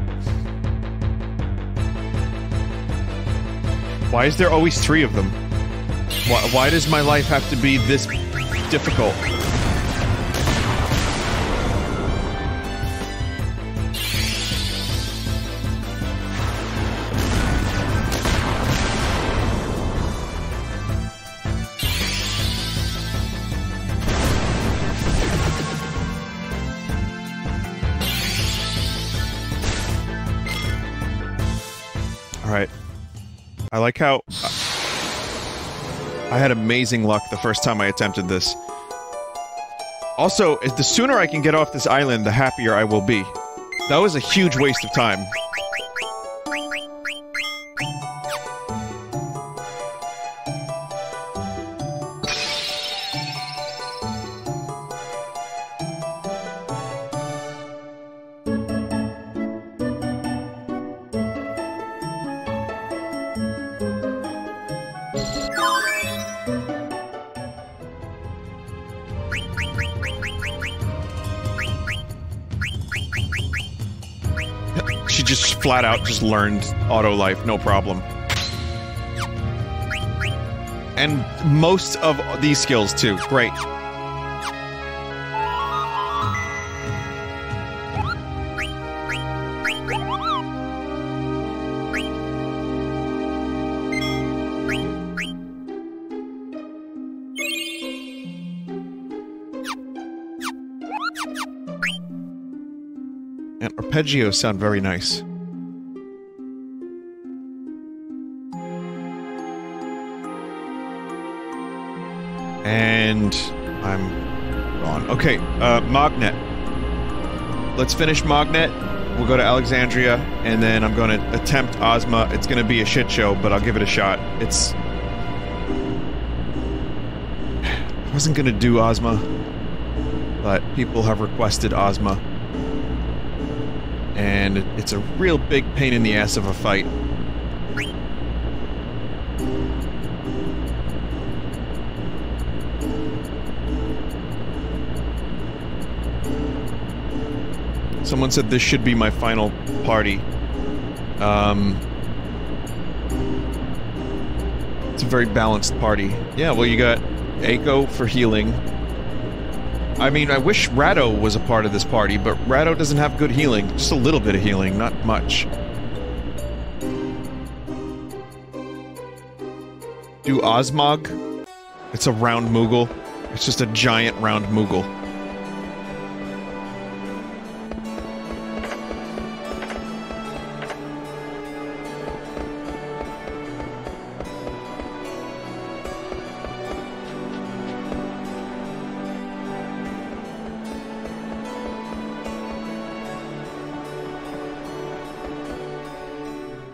Why is there always three of them? Why, why does my life have to be this difficult? All right. I like how I had amazing luck the first time I attempted this. Also, the sooner I can get off this island, the happier I will be. That was a huge waste of time. Flat out just learned auto life, no problem. And most of these skills too. Great. And arpeggios sound very nice. And I'm gone. Okay, uh, Mognet. Let's finish Mognet. We'll go to Alexandria, and then I'm going to attempt Ozma. It's going to be a shit show, but I'll give it a shot. It's. I wasn't going to do Ozma, but people have requested Ozma and it's a real big pain in the ass of a fight. Someone said this should be my final party. Um, it's a very balanced party. Yeah, well, you got Eiko for healing. I mean, I wish Rado was a part of this party, but Rado doesn't have good healing. Just a little bit of healing, not much. Do Osmog? It's a round Moogle. It's just a giant round Moogle.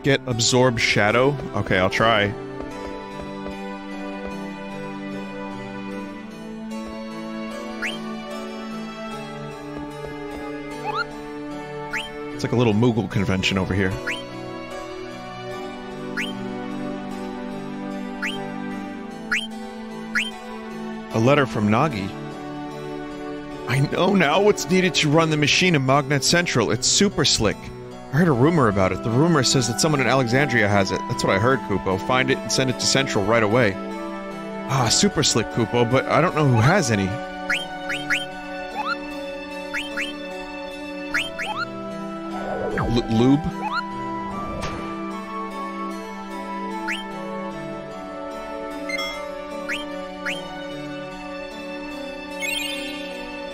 Get absorb shadow? Okay, I'll try. It's like a little Moogle convention over here. A letter from Nagi. I know now what's needed to run the machine in Mognet Central. It's super slick. I heard a rumor about it. The rumor says that someone in Alexandria has it. That's what I heard, Kupo. Find it and send it to Central right away. Ah, super slick, Kupo, but I don't know who has any. L lube?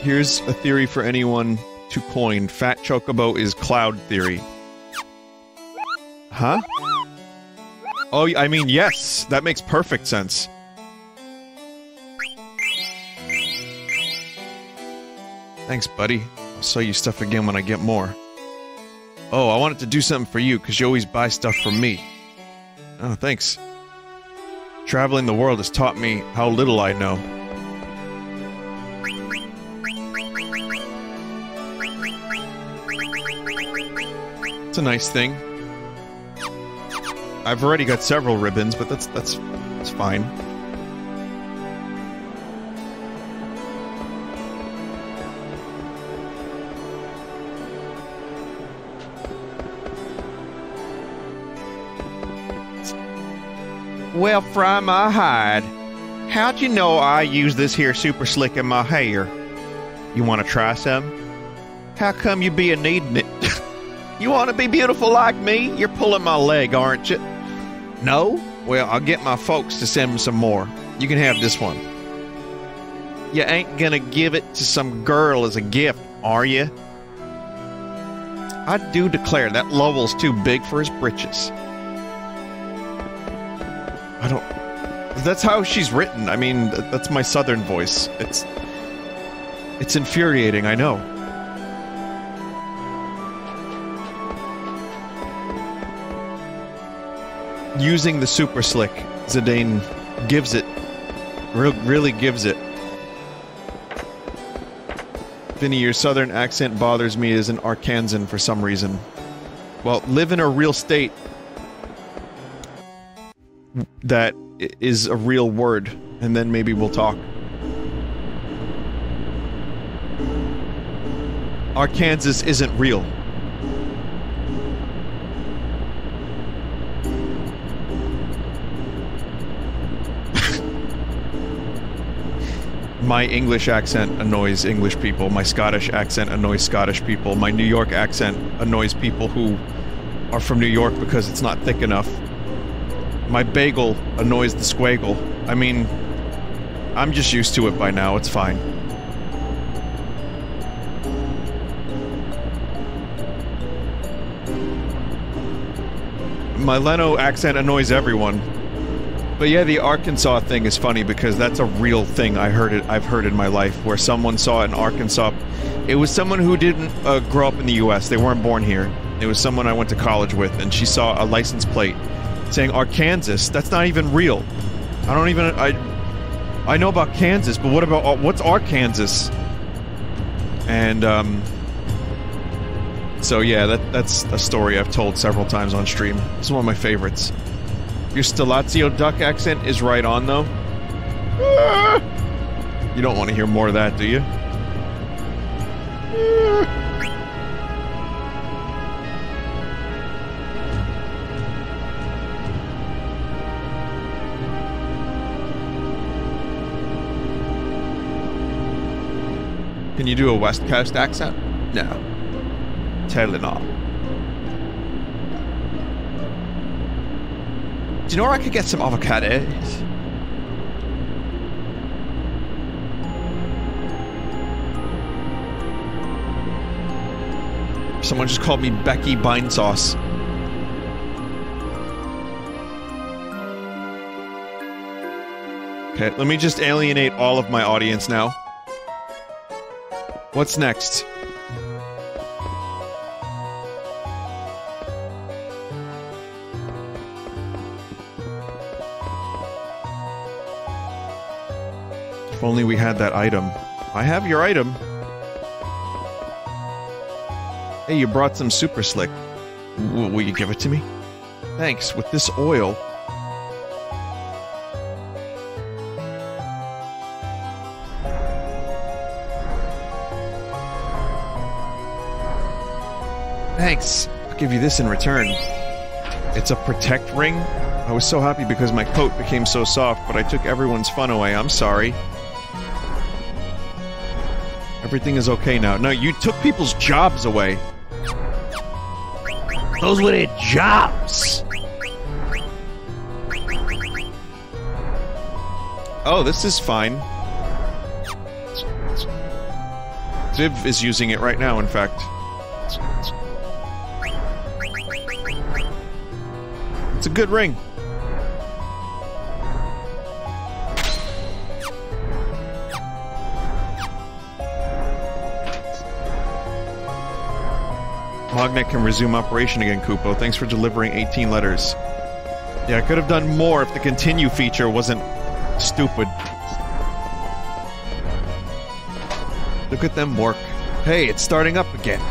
Here's a theory for anyone to coin. Fat Chocobo is cloud theory. Huh? Oh, I mean, yes. That makes perfect sense. Thanks, buddy. I'll sell you stuff again when I get more. Oh, I wanted to do something for you, because you always buy stuff from me. Oh, thanks. Traveling the world has taught me how little I know. It's a nice thing. I've already got several ribbons, but that's that's that's fine. Well, fry my hide. How'd you know I use this here super slick in my hair? You want to try some? How come you be a needin' it? You want to be beautiful like me? You're pulling my leg, aren't you? No? Well, I'll get my folks to send me some more. You can have this one. You ain't gonna give it to some girl as a gift, are you? I do declare that Lowell's too big for his britches. I don't. That's how she's written. I mean, that's my southern voice. It's. It's infuriating, I know. Using the super slick, Zidane gives it. Re really gives it. Vinny, your southern accent bothers me as an Arkansan for some reason. Well, live in a real state that is a real word, and then maybe we'll talk. Arkansas isn't real. My English accent annoys English people. My Scottish accent annoys Scottish people. My New York accent annoys people who are from New York because it's not thick enough. My bagel annoys the squaggle. I mean, I'm just used to it by now. It's fine. My Leno accent annoys everyone. But yeah, the Arkansas thing is funny because that's a real thing I heard it I've heard in my life where someone saw it in Arkansas. It was someone who didn't uh, grow up in the US. They weren't born here. It was someone I went to college with and she saw a license plate saying Arkansas. That's not even real. I don't even I I know about Kansas, but what about uh, what's Arkansas? And um so yeah, that that's a story I've told several times on stream. It's one of my favorites. Your Stilazio duck accent is right on, though. You don't want to hear more of that, do you? Can you do a West Coast accent? No. Totally not. You know where I could get some avocados? Someone just called me Becky Bean Sauce. Okay, let me just alienate all of my audience now. What's next? Only we had that item. I have your item. Hey, you brought some super slick. W- will you give it to me? Thanks. With this oil. Thanks. I'll give you this in return. It's a protect ring. I was so happy because my coat became so soft, but I took everyone's fun away. I'm sorry. Everything is okay now. No, you took people's jobs away. Those were their jobs. Oh, this is fine. Viv is using it right now, in fact. It's a good ring. Mognet can resume operation again, Kupo. Thanks for delivering 18 letters. Yeah, I could have done more if the continue feature wasn't stupid. Look at them work. Hey, it's starting up again.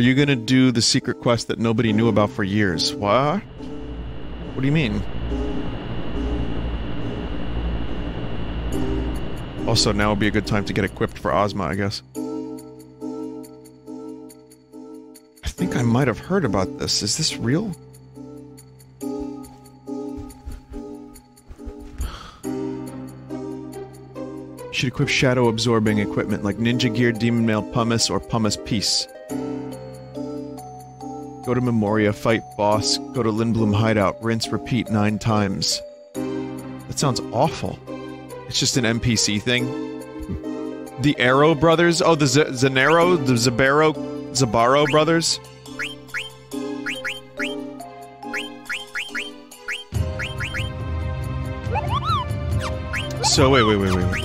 You gonna do the secret quest that nobody knew about for years? What? What do you mean? Also, now would be a good time to get equipped for Ozma, I guess. I think I might have heard about this. Is this real? Should equip shadow absorbing equipment like Ninja Gear, Demon Mail, Pumice, or Pumice Piece. Go to Memoria, fight boss, go to Lindblum hideout, rinse, repeat nine times. That sounds awful. It's just an NPC thing. The Arrow brothers? Oh, the Z Zanero, the Zabaro, Zabaro brothers? So, wait, wait, wait, wait, wait.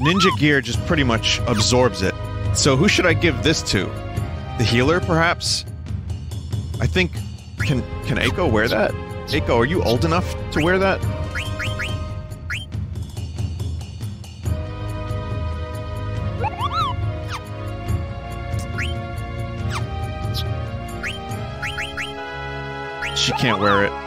Ninja Gear just pretty much absorbs it. So, who should I give this to? The healer, perhaps? I think... Can, can Eiko wear that? Eiko, are you old enough to wear that? She can't wear it.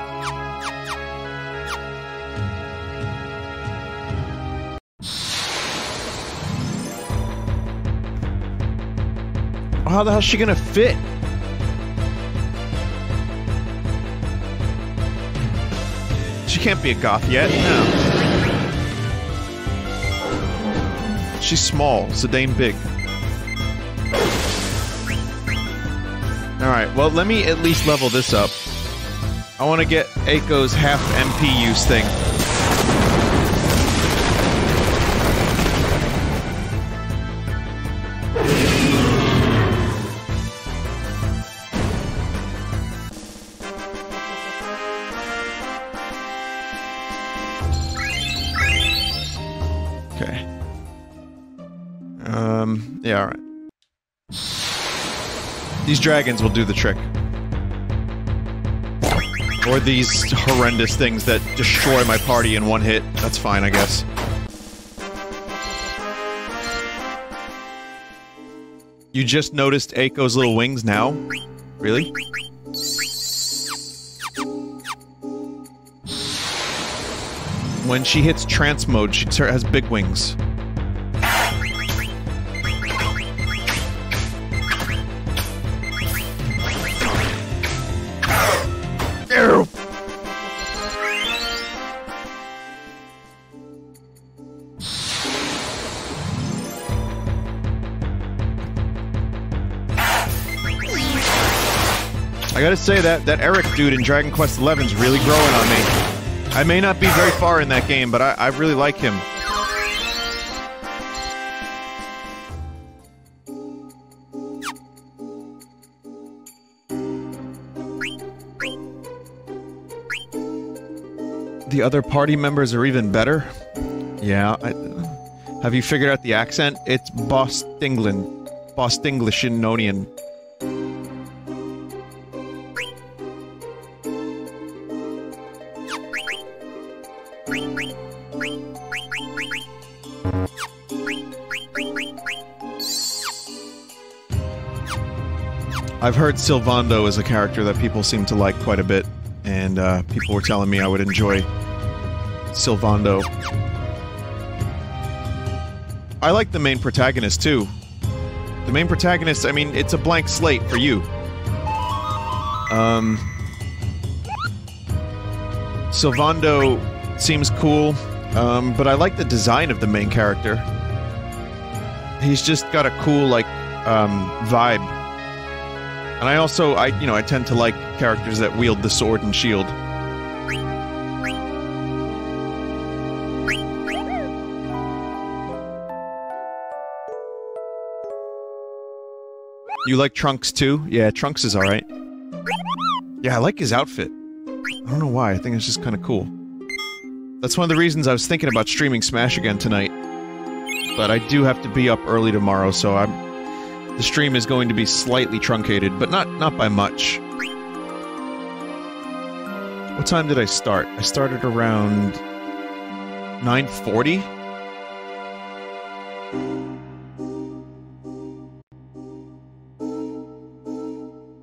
How the hell's she gonna fit? She can't be a goth yet. No. She's small. Zidane big. Alright, well, let me at least level this up. I want to get Eiko's half MP use thing. These dragons will do the trick. Or these horrendous things that destroy my party in one hit. That's fine, I guess. You just noticed Eiko's little wings now? Really? When she hits trance mode, she has big wings. Gotta say that that Erik dude in Dragon Quest XI is really growing on me. I may not be very far in that game, but I, I really like him. The other party members are even better. Yeah, I, have you figured out the accent? It's Bostingland, Bostinglishinonian. I've heard Sylvando is a character that people seem to like quite a bit, and uh, people were telling me I would enjoy Sylvando. I like the main protagonist too. The main protagonist, I mean, it's a blank slate for you. Um, Sylvando seems cool, um, but I like the design of the main character. He's just got a cool, like, um, vibe. And I also, I, you know, I tend to like characters that wield the sword and shield. You like Trunks too? Yeah, Trunks is alright. Yeah, I like his outfit. I don't know why, I think it's just kind of cool. That's one of the reasons I was thinking about streaming Smash again tonight. But I do have to be up early tomorrow, so I'm... The stream is going to be slightly truncated, but not not by much. What time did I start? I started around 9:40.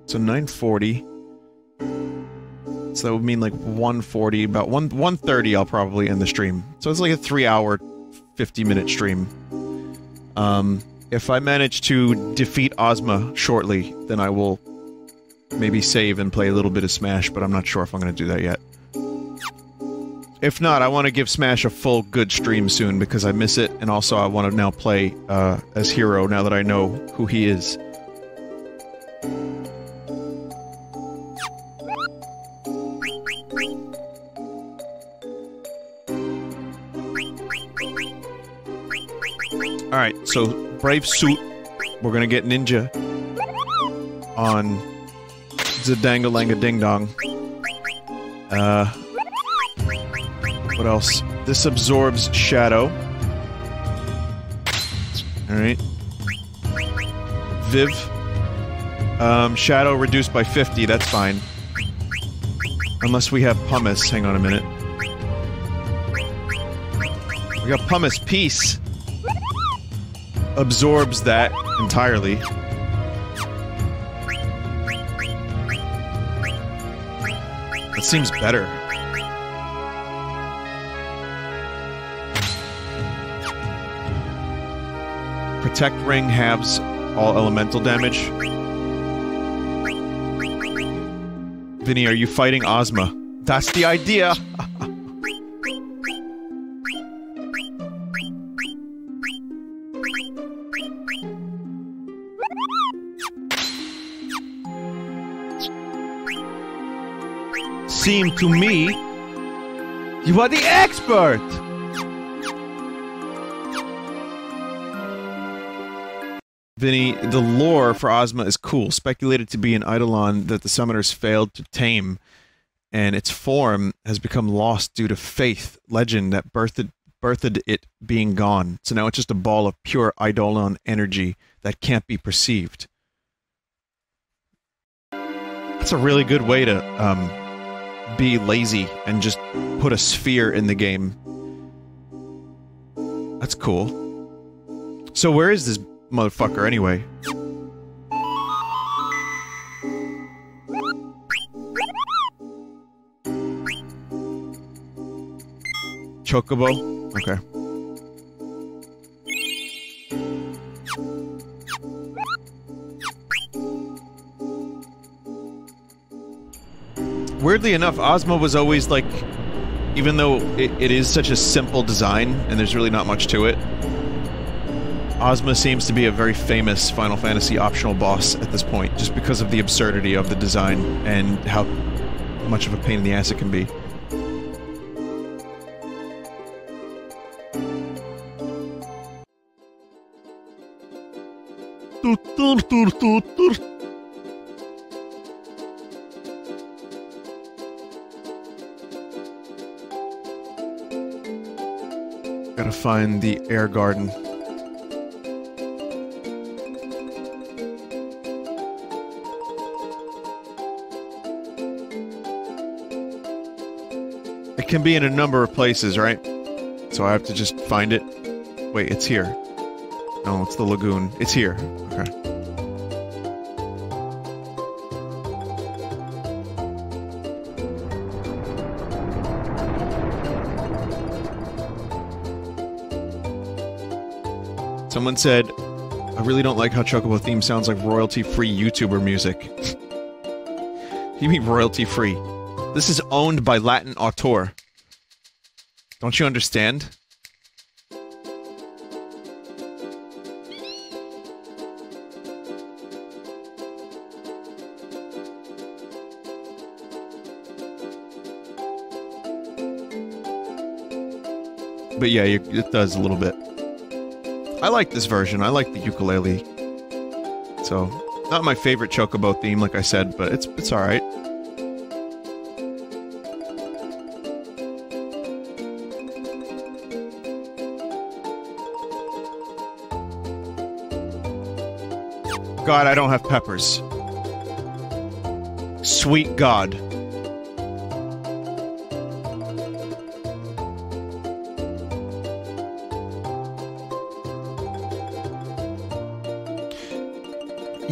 So 9:40. So that would mean like 140, about 1 130 I'll probably end the stream. So it's like a 3 hour 50 minute stream. Um if I manage to defeat Ozma shortly, then I will maybe save and play a little bit of Smash, but I'm not sure if I'm going to do that yet. If not, I want to give Smash a full good stream soon because I miss it, and also I want to now play uh, as Hero now that I know who he is. Alright, so, Brave Suit, we're gonna get Ninja on Zadangalanga Ding Dong. Uh, what else? This absorbs Shadow. Alright. Viv. Um, Shadow reduced by 50, that's fine. Unless we have Pumice. Hang on a minute. We got Pumice Piece. Absorbs that entirely. That seems better. Protect Ring halves all elemental damage. Vinny, are you fighting Ozma? That's the idea! Seem to me you are the expert! Vinny, the lore for Ozma is cool. Speculated to be an Eidolon that the summoners failed to tame, and its form has become lost due to faith legend that birthed, birthed it being gone. So now it's just a ball of pure Eidolon energy that can't be perceived. That's a really good way to um, be lazy and just put a sphere in the game. That's cool. So where is this motherfucker anyway? Chocobo? Okay. Weirdly enough, Ozma was always like, even though it, it is such a simple design and there's really not much to it, Ozma seems to be a very famous Final Fantasy optional boss at this point, just because of the absurdity of the design and how much of a pain in the ass it can be. Find the air garden. It can be in a number of places, right? So I have to just find it. Wait, it's here. No, it's the lagoon. It's here. Someone said, I really don't like how Chocobo theme sounds like royalty-free YouTuber music. you mean royalty-free? This is owned by LatinAutor. Don't you understand? But yeah, it does a little bit. I like this version. I like the ukulele. So, not my favorite Chocobo theme, like I said, but it's it's all right. God, I don't have peppers. Sweet God.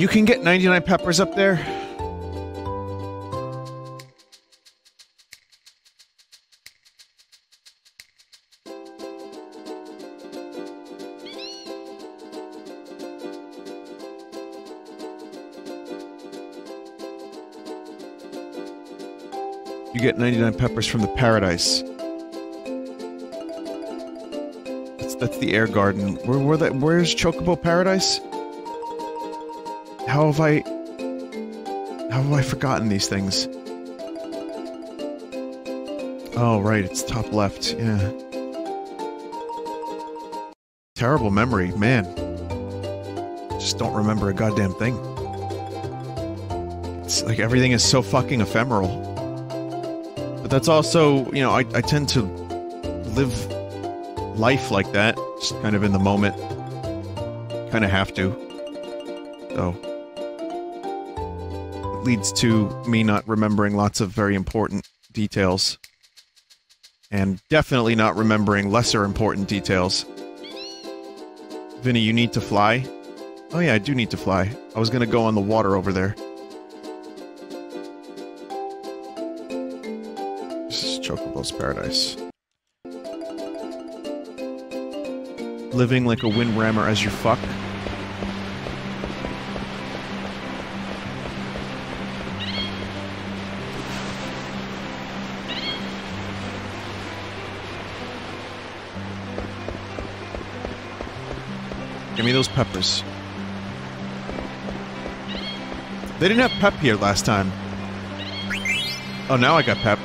You can get 99 peppers up there? You get 99 peppers from the paradise. That's, that's the air garden. Where, where that? Where's Chocobo Paradise? How have I... How have I forgotten these things? Oh, right, it's top left, yeah. terrible memory, man. Just don't remember a goddamn thing. It's like everything is so fucking ephemeral. But that's also, you know, I, I tend to live life like that, just kind of in the moment. Kind of have to. So. Leads to me not remembering lots of very important details. And definitely not remembering lesser important details. Vinny, you need to fly? Oh yeah, I do need to fly. I was gonna go on the water over there. This is Chocobo's paradise. Living like a windrammer as you fuck. Me those peppers. They didn't have pep here last time. Oh, now I got pep.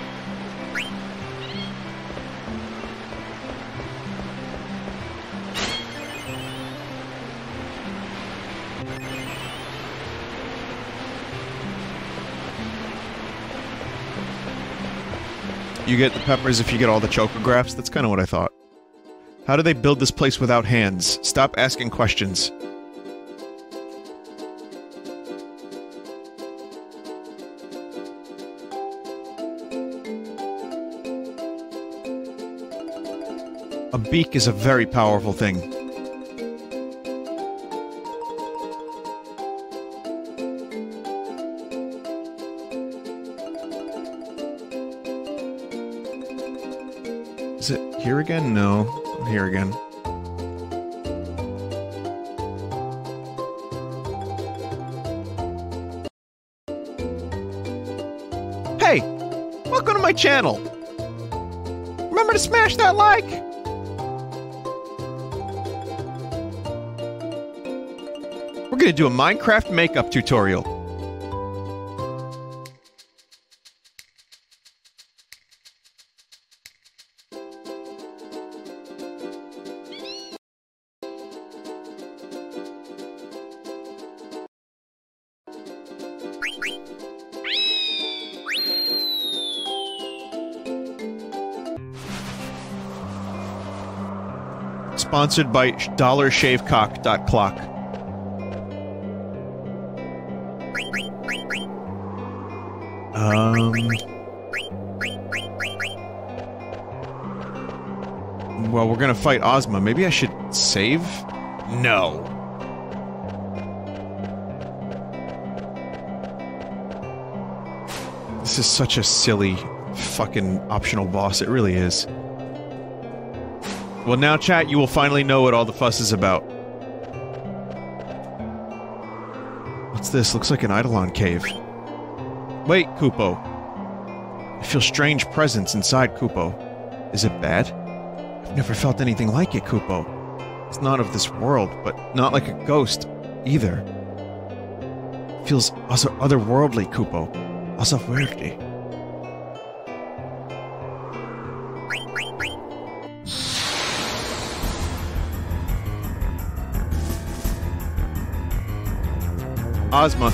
You get the peppers if you get all the chocographs? That's kind of what I thought. How do they build this place without hands? Stop asking questions. A beak is a very powerful thing. Is it here again? No. Here again. Hey! Welcome to my channel! Remember to smash that like! We're gonna do a Minecraft makeup tutorial. Sponsored by DollarShaveCock.clock. Um. Well, we're gonna fight Ozma. Maybe I should save? No. This is such a silly fucking optional boss. It really is. Well, now, chat, you will finally know what all the fuss is about. What's this? Looks like an Eidolon cave. Wait, Kupo. I feel strange presence inside Kupo. Is it bad? I've never felt anything like it, Kupo. It's not of this world, but not like a ghost, either. It feels also otherworldly, Kupo. Otherworldly. Ozma.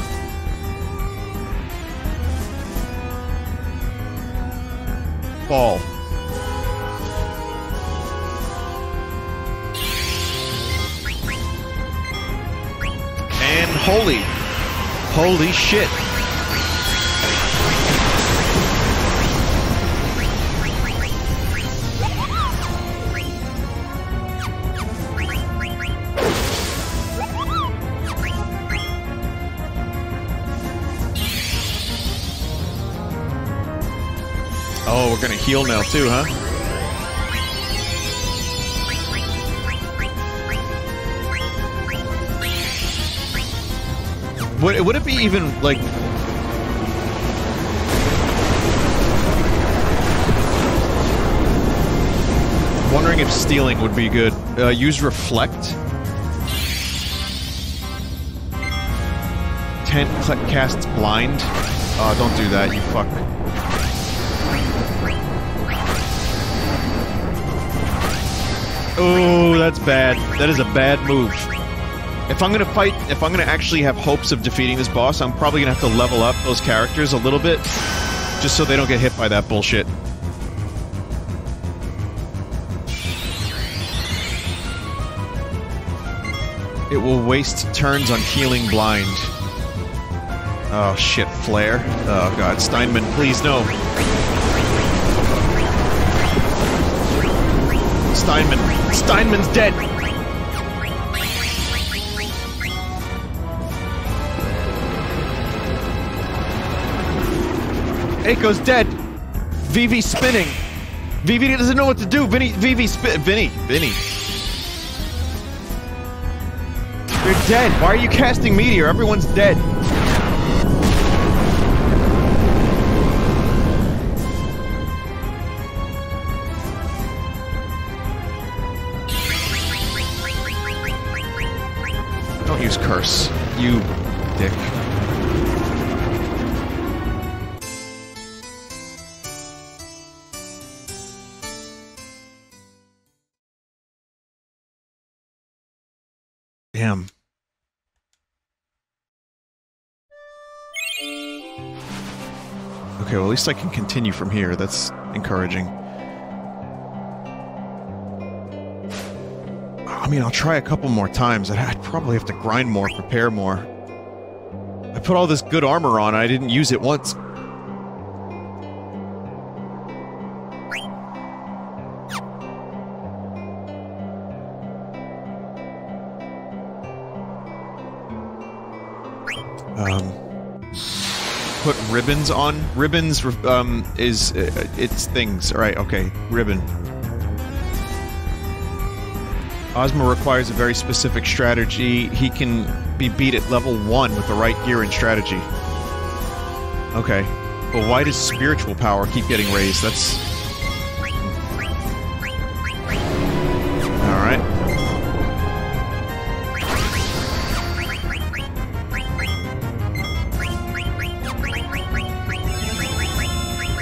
Ball. And holy. Holy shit. Heal now too, huh? Would, would it be even, like... Wondering if stealing would be good. Uh, use Reflect. Tent cast Blind. Uh, don't do that, you fuck. Oh, that's bad. That is a bad move. If I'm gonna fight, if I'm gonna actually have hopes of defeating this boss, I'm probably gonna have to level up those characters a little bit, just so they don't get hit by that bullshit. It will waste turns on healing blind. Oh shit, flare. Oh god, Steinman, please no. Steinman. Steinman's dead! Eiko's dead! Vivi's spinning! Vivi doesn't know what to do! Vinny, Vivi spin- Vinny, Vinny. They're dead! Why are you casting Meteor? Everyone's dead! Curse. You dick. Damn. Okay, well at least I can continue from here. That's encouraging. I mean, I'll try a couple more times. I'd- probably have to grind more, prepare more. I put all this good armor on, and I didn't use it once. Um, put ribbons on. Ribbons, um, is uh, it's things. All right, okay, ribbon. Ozma requires a very specific strategy. He can be beat at level 1 with the right gear and strategy. Okay. But why does spiritual power keep getting raised? That's... Alright.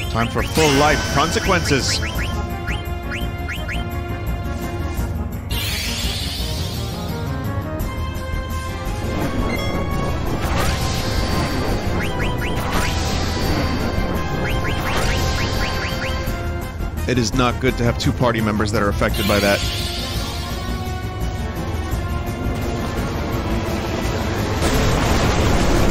Time for full life consequences. It is not good to have two party members that are affected by that.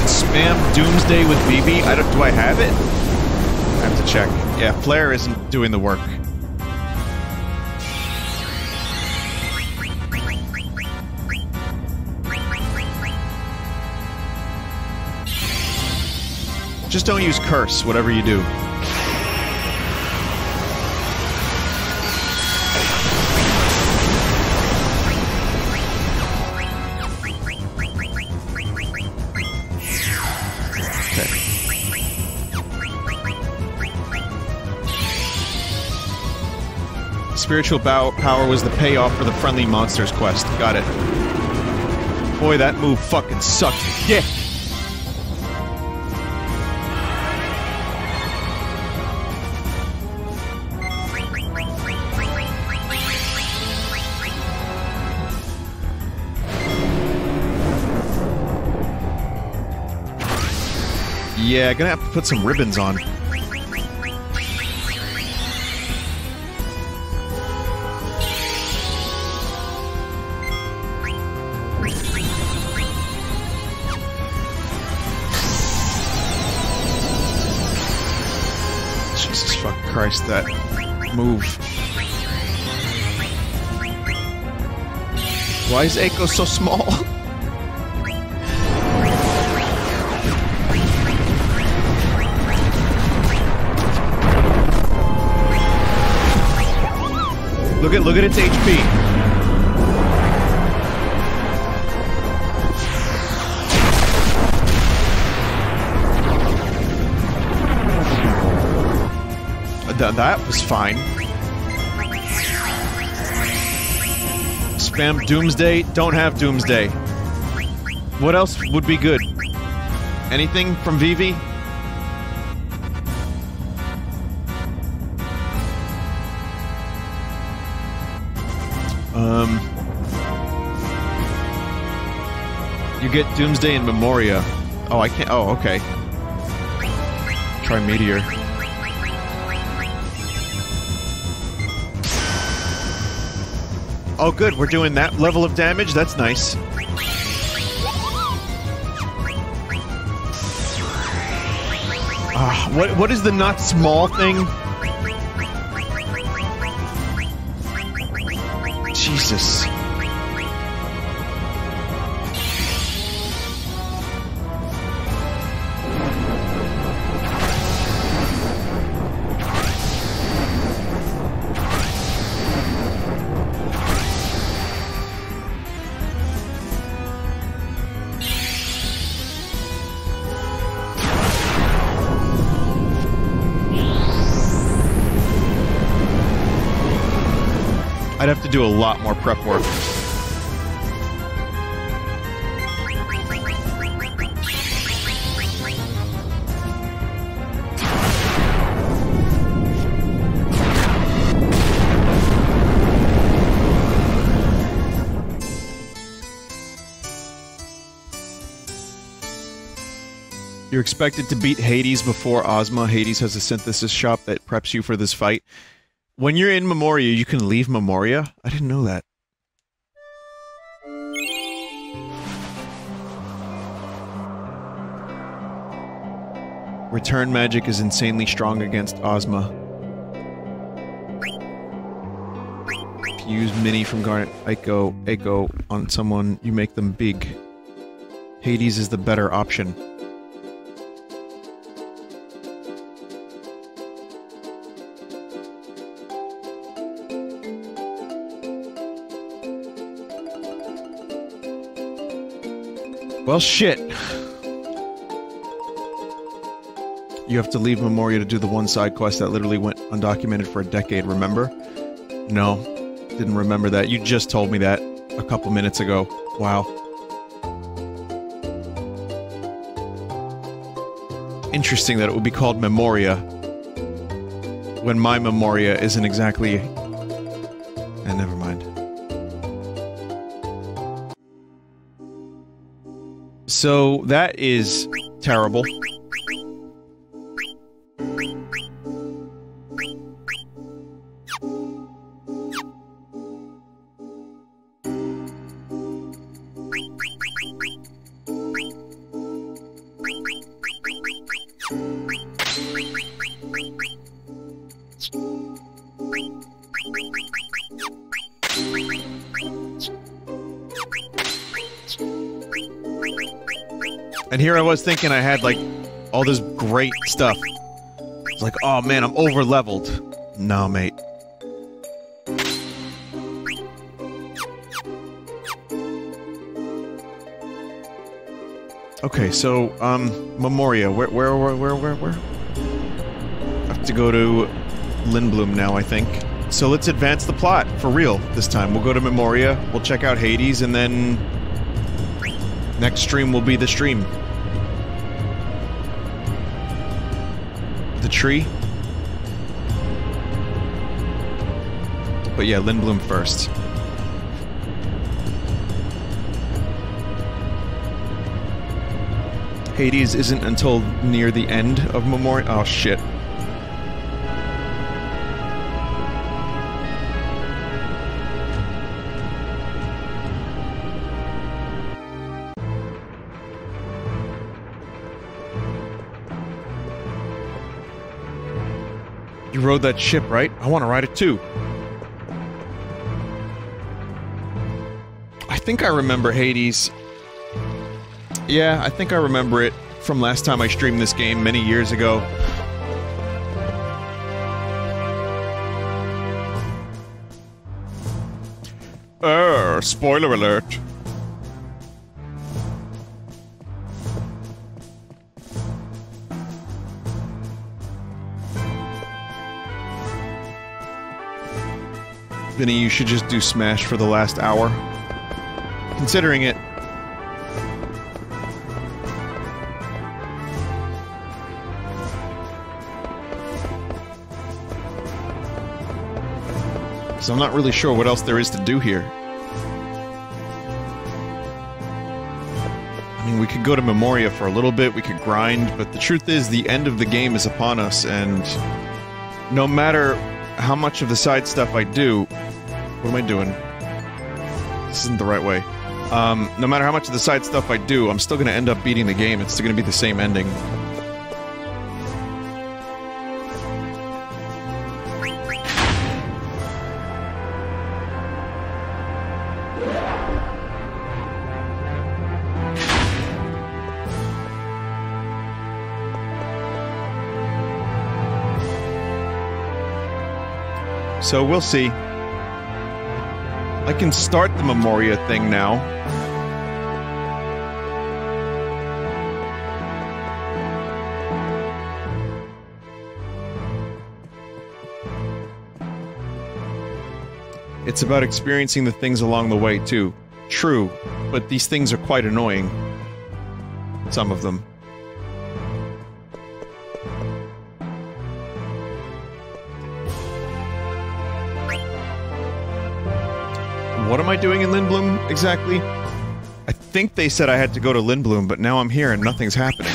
Spam Doomsday with BB? I don't, do I have it? I have to check. Yeah, Flare isn't doing the work. Just don't use curse, whatever you do. Spiritual bow power was the payoff for the friendly monsters quest. Got it. Boy, that move fucking sucked dick. Yeah, gonna have to put some ribbons on. That move. Why is Eiko so small? Look at look at its HP. Th- that was fine. Spam Doomsday. Don't have Doomsday. What else would be good? Anything from Vivi? Um, you get Doomsday and Memoria. Oh, I can't. Oh, okay. Try Meteor. Oh, good. We're doing that level of damage. That's nice. Ah, what what is the not small thing? Jesus. Lot more prep work. You're expected to beat Hades before Ozma. Hades has a synthesis shop that preps you for this fight. When you're in Memoria, you can leave Memoria? I didn't know that. Return magic is insanely strong against Ozma. If you use Mini from Garnet Eiko, Eiko on someone, you make them big. Hades is the better option. Well, shit. You have to leave Memoria to do the one side quest that literally went undocumented for a decade, remember? No, didn't remember that. You just told me that a couple minutes ago. Wow. Interesting that it would be called Memoria when my Memoria isn't exactly. So that is terrible. Here I was thinking I had like all this great stuff. It's like, oh man, I'm over leveled. No, mate. Okay, so um, Memoria. Where, where, where, where, where, where? I have to go to Lindblum now, I think. So let's advance the plot for real this time. We'll go to Memoria. We'll check out Hades, and then next stream will be the stream. Tree. But yeah, Lindblum first. Hades isn't until near the end of Memorial. Oh shit. Rode that ship, right? I want to ride it too. I think I remember Hades. Yeah, I think I remember it from last time I streamed this game many years ago. Er, spoiler alert. Vinny, you should just do Smash for the last hour. Considering it. Because I'm not really sure what else there is to do here. I mean, we could go to Memoria for a little bit, we could grind, but the truth is, the end of the game is upon us, and no matter how much of the side stuff I do. What am I doing? This isn't the right way. Um, no matter how much of the side stuff I do, I'm still gonna end up beating the game. It's still gonna be the same ending. So we'll see. I can start the Memoria thing now. It's about experiencing the things along the way, too. True, but these things are quite annoying. Some of them. Doing in Lindblum exactly? I think they said I had to go to Lindblum, but now I'm here and nothing's happening.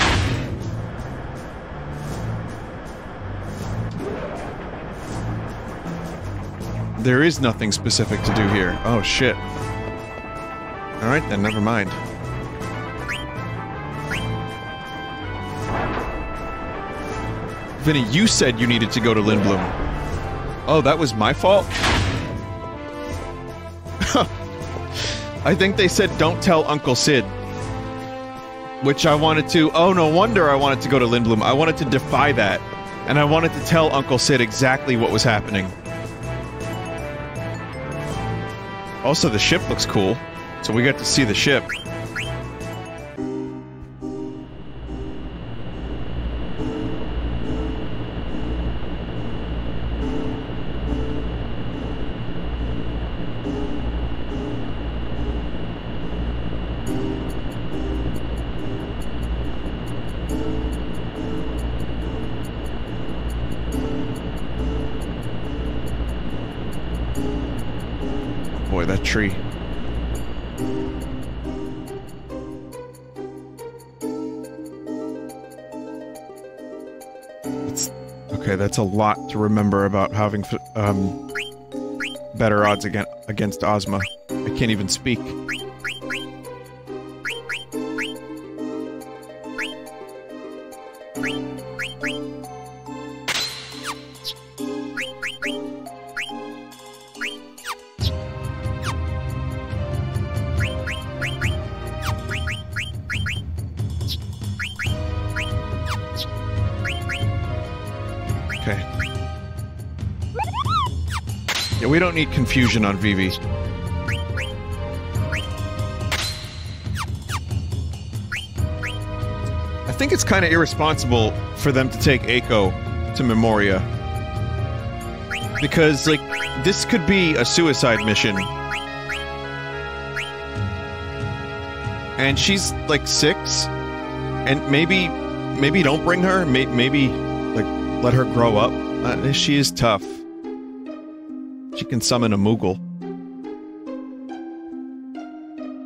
There is nothing specific to do here. Oh shit. Alright then, never mind. Vinny, you said you needed to go to Lindblum. Oh, that was my fault? I think they said don't tell Uncle Sid. Which I wanted to. Oh, no wonder I wanted to go to Lindblum. I wanted to defy that. And I wanted to tell Uncle Sid exactly what was happening. Also, the ship looks cool. So we got to see the ship. That's a lot to remember about having um, better odds against, against Ozma. I can't even speak. Don't need confusion on Vivi. I think it's kind of irresponsible for them to take Eiko to Memoria. Because, like, this could be a suicide mission. And she's, like, six? And maybe, maybe don't bring her? May maybe, like, let her grow up? Uh, she is tough. She can summon a Moogle.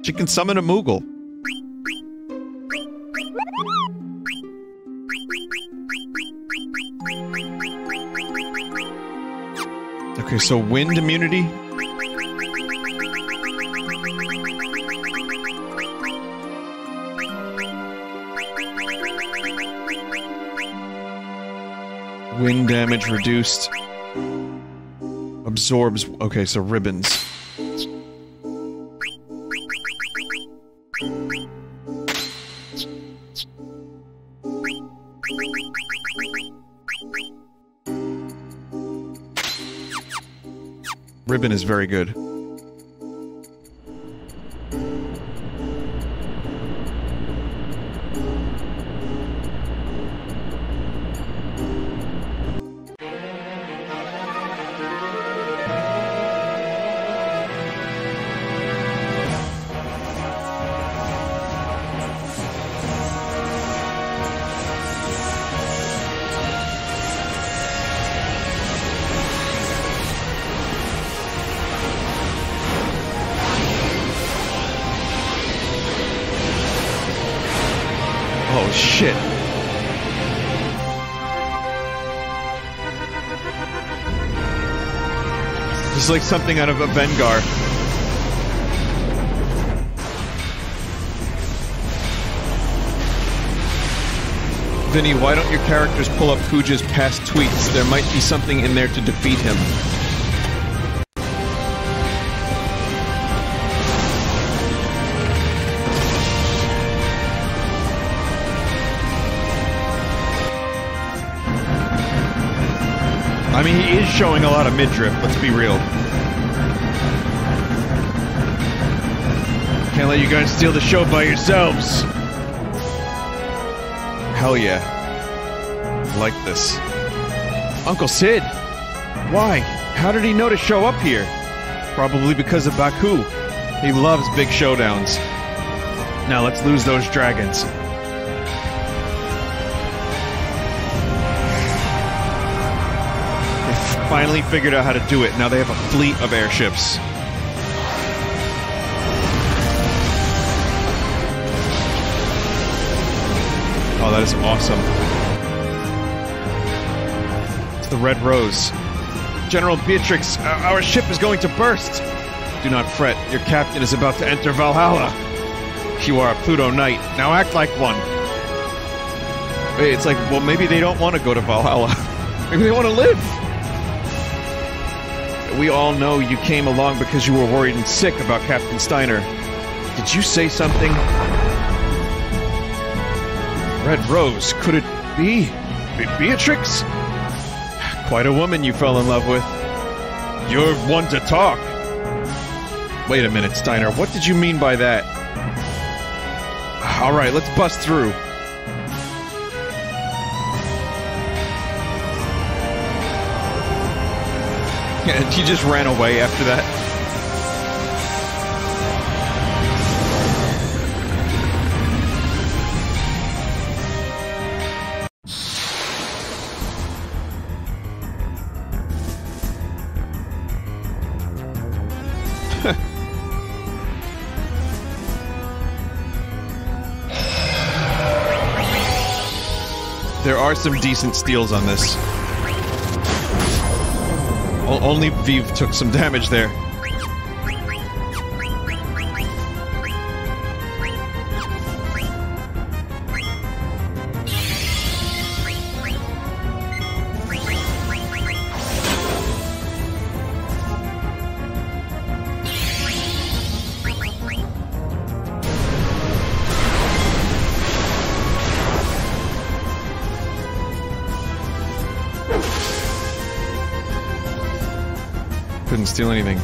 She can summon a Moogle. Okay, so wind immunity? Wind damage reduced. Absorbs. Okay, so ribbons. Ribbon is very good. Like something out of a Vengar. Vinny, why don't your characters pull up Kuja's past tweets? There might be something in there to defeat him. Showing a lot of midriff, let's be real. Can't let you guys steal the show by yourselves. Hell yeah. Like this. Uncle Cid! Why? How did he know to show up here? Probably because of Baku. He loves big showdowns. Now let's lose those dragons. Finally figured out how to do it. Now they have a fleet of airships. Oh, that is awesome. It's the Red Rose. General Beatrix, uh, our ship is going to burst. Do not fret. Your captain is about to enter Valhalla. You are a Pluto Knight. Now act like one. It's like, well, maybe they don't want to go to Valhalla. maybe they want to live. We all know you came along because you were worried and sick about Captain Steiner. Did you say something? Red Rose, could it be Be- Beatrix? Quite a woman you fell in love with. You're one to talk. Wait a minute, Steiner. What did you mean by that? All right, let's bust through. And he just ran away after that. There are some decent steals on this. Only Vivi took some damage there. Couldn't steal anything.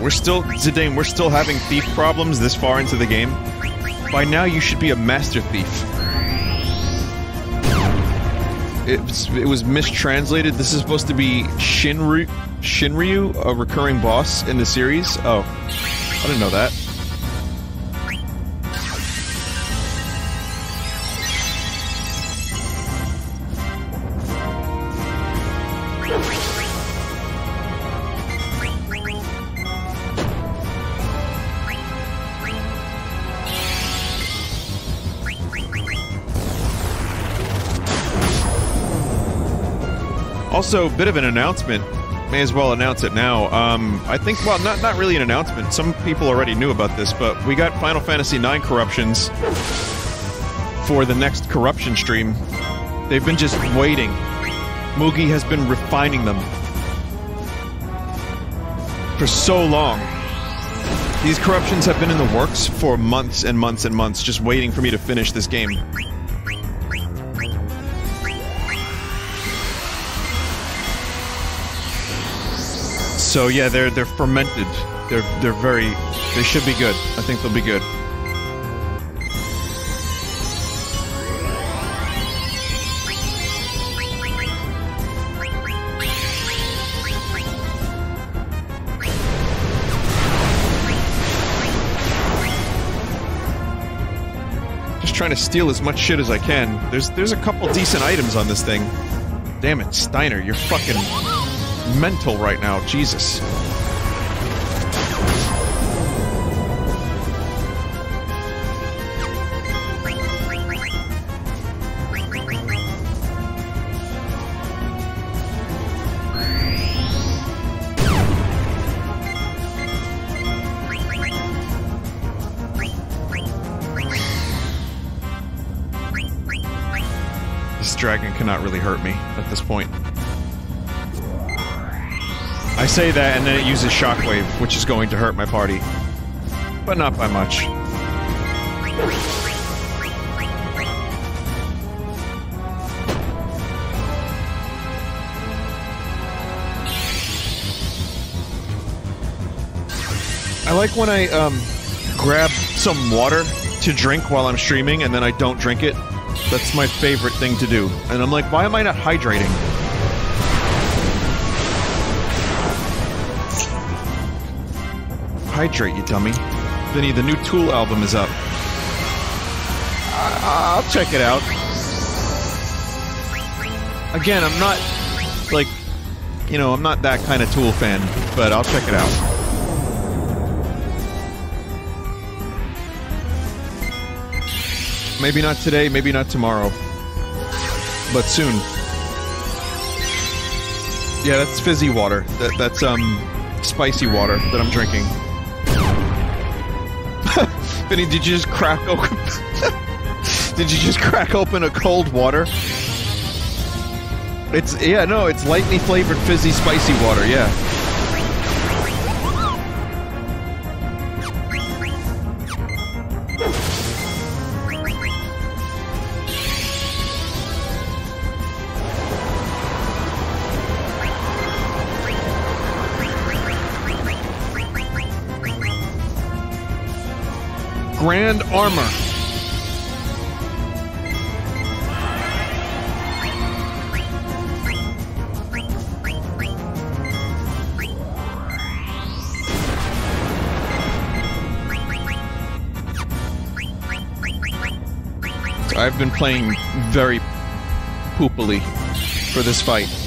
We're still, Zidane, we're still having thief problems this far into the game. By now, you should be a master thief. It was, it was mistranslated. This is supposed to be Shinryu, Shinryu, a recurring boss in the series. Oh, I didn't know that. Also, a bit of an announcement. May as well announce it now. Um, I think, well, not not really an announcement. Some people already knew about this, but we got Final Fantasy IX corruptions for the next corruption stream. They've been just waiting. Mugi has been refining them for so long. These corruptions have been in the works for months and months and months, just waiting for me to finish this game. So yeah, they're they're fermented. They're they're very they should be good. I think they'll be good. Just trying to steal as much shit as I can. There's there's a couple decent items on this thing. Damn it, Steiner, you're fucking mental right now. Jesus. This dragon cannot really hurt me at this point. I say that and then it uses shockwave, which is going to hurt my party. But not by much. I like when I um, grab some water to drink while I'm streaming and then I don't drink it. That's my favorite thing to do. And I'm like, why am I not hydrating? Hydrate, you dummy. Vinny, the new Tool album is up. I- I'll check it out. Again, I'm not, like, you know, I'm not that kind of Tool fan, but I'll check it out. Maybe not today, maybe not tomorrow. But soon. Yeah, that's fizzy water. That, that's, um, spicy water that I'm drinking. Vinny, did you just crack open... did you just crack open a cold water? It's, yeah, no, it's lightly flavored fizzy spicy water, yeah. Grand Armor. I've been playing very poopily for this fight.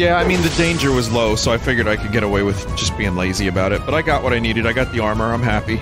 Yeah, I mean, the danger was low, so I figured I could get away with just being lazy about it. But I got what I needed. I got the armor. I'm happy.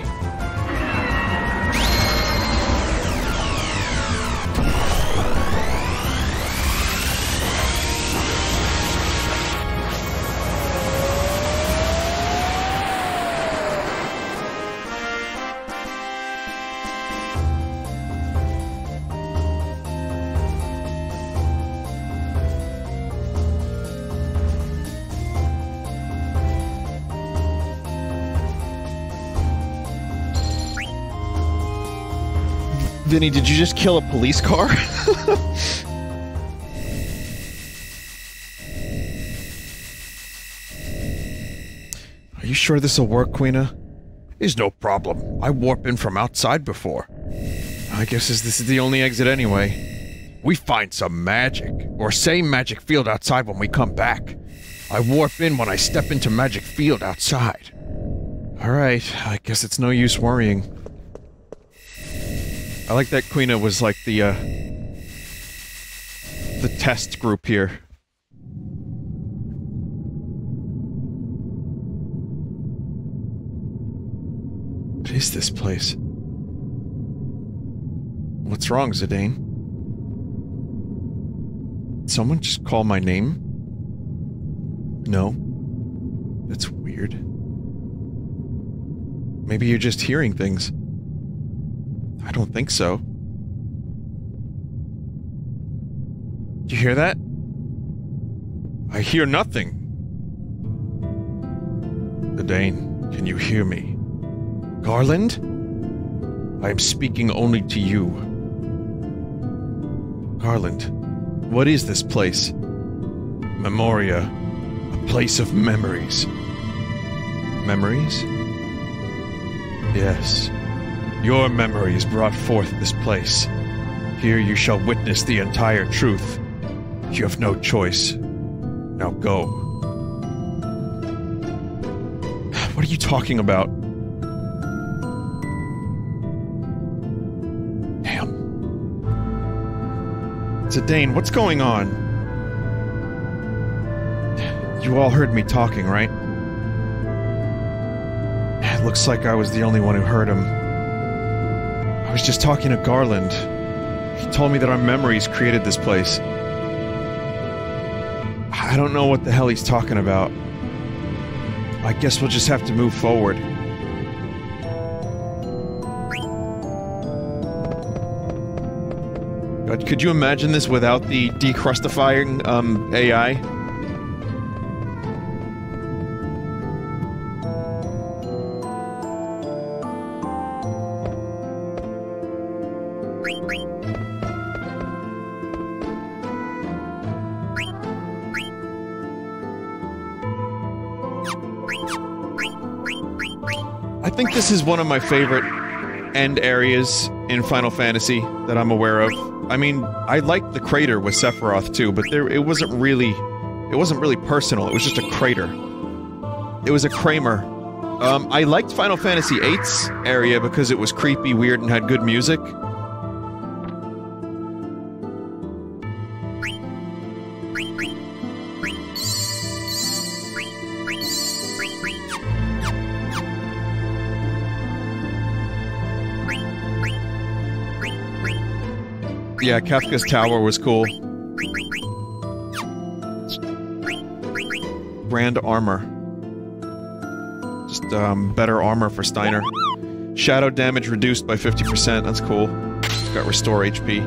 Vinny, did you just kill a police car? Are you sure this'll work, Quina? Is no problem. I warp in from outside before. I guess this this is the only exit anyway. We find some magic, or same magic field outside when we come back. I warp in when I step into magic field outside. Alright, I guess it's no use worrying. I like that Quina was like the, uh... The test group here. What is this place? What's wrong, Zidane? Did someone just call my name? No. That's weird. Maybe you're just hearing things. I don't think so. Do You hear that? I hear nothing. Zidane, can you hear me? Garland? I am speaking only to you. Garland, what is this place? Memoria, a place of memories. Memories? Yes. Your memory memories brought forth this place. Here you shall witness the entire truth. You have no choice. Now go. What are you talking about? Damn. Zidane, what's going on? You all heard me talking, right? It looks like I was the only one who heard him. I was just talking to Garland. He told me that our memories created this place. I don't know what the hell he's talking about. I guess we'll just have to move forward. Could you imagine this without the decrustifying um, AI? This is one of my favorite end areas in Final Fantasy that I'm aware of. I mean, I liked the crater with Sephiroth too, but there it wasn't really it wasn't really personal. It was just a crater. It was a Kramer. Um, I liked Final Fantasy VIII's area because it was creepy, weird, and had good music. Yeah, Kefka's Tower was cool. Brand armor. Just, um, better armor for Steiner. Shadow damage reduced by 50%, that's cool. It's got restore HP.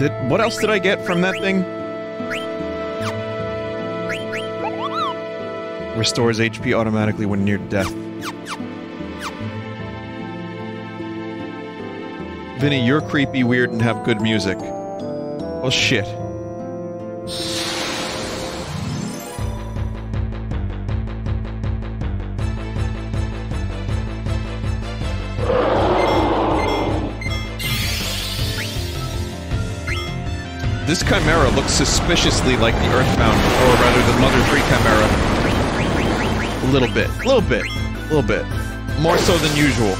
Did- what else did I get from that thing? Restores HP automatically when near death. Vinny, you're creepy, weird, and have good music. Well, shit. This Chimera looks suspiciously like the Earthbound, or rather the Mother 3 Chimera. A little bit. A little bit. A little bit. More so than usual.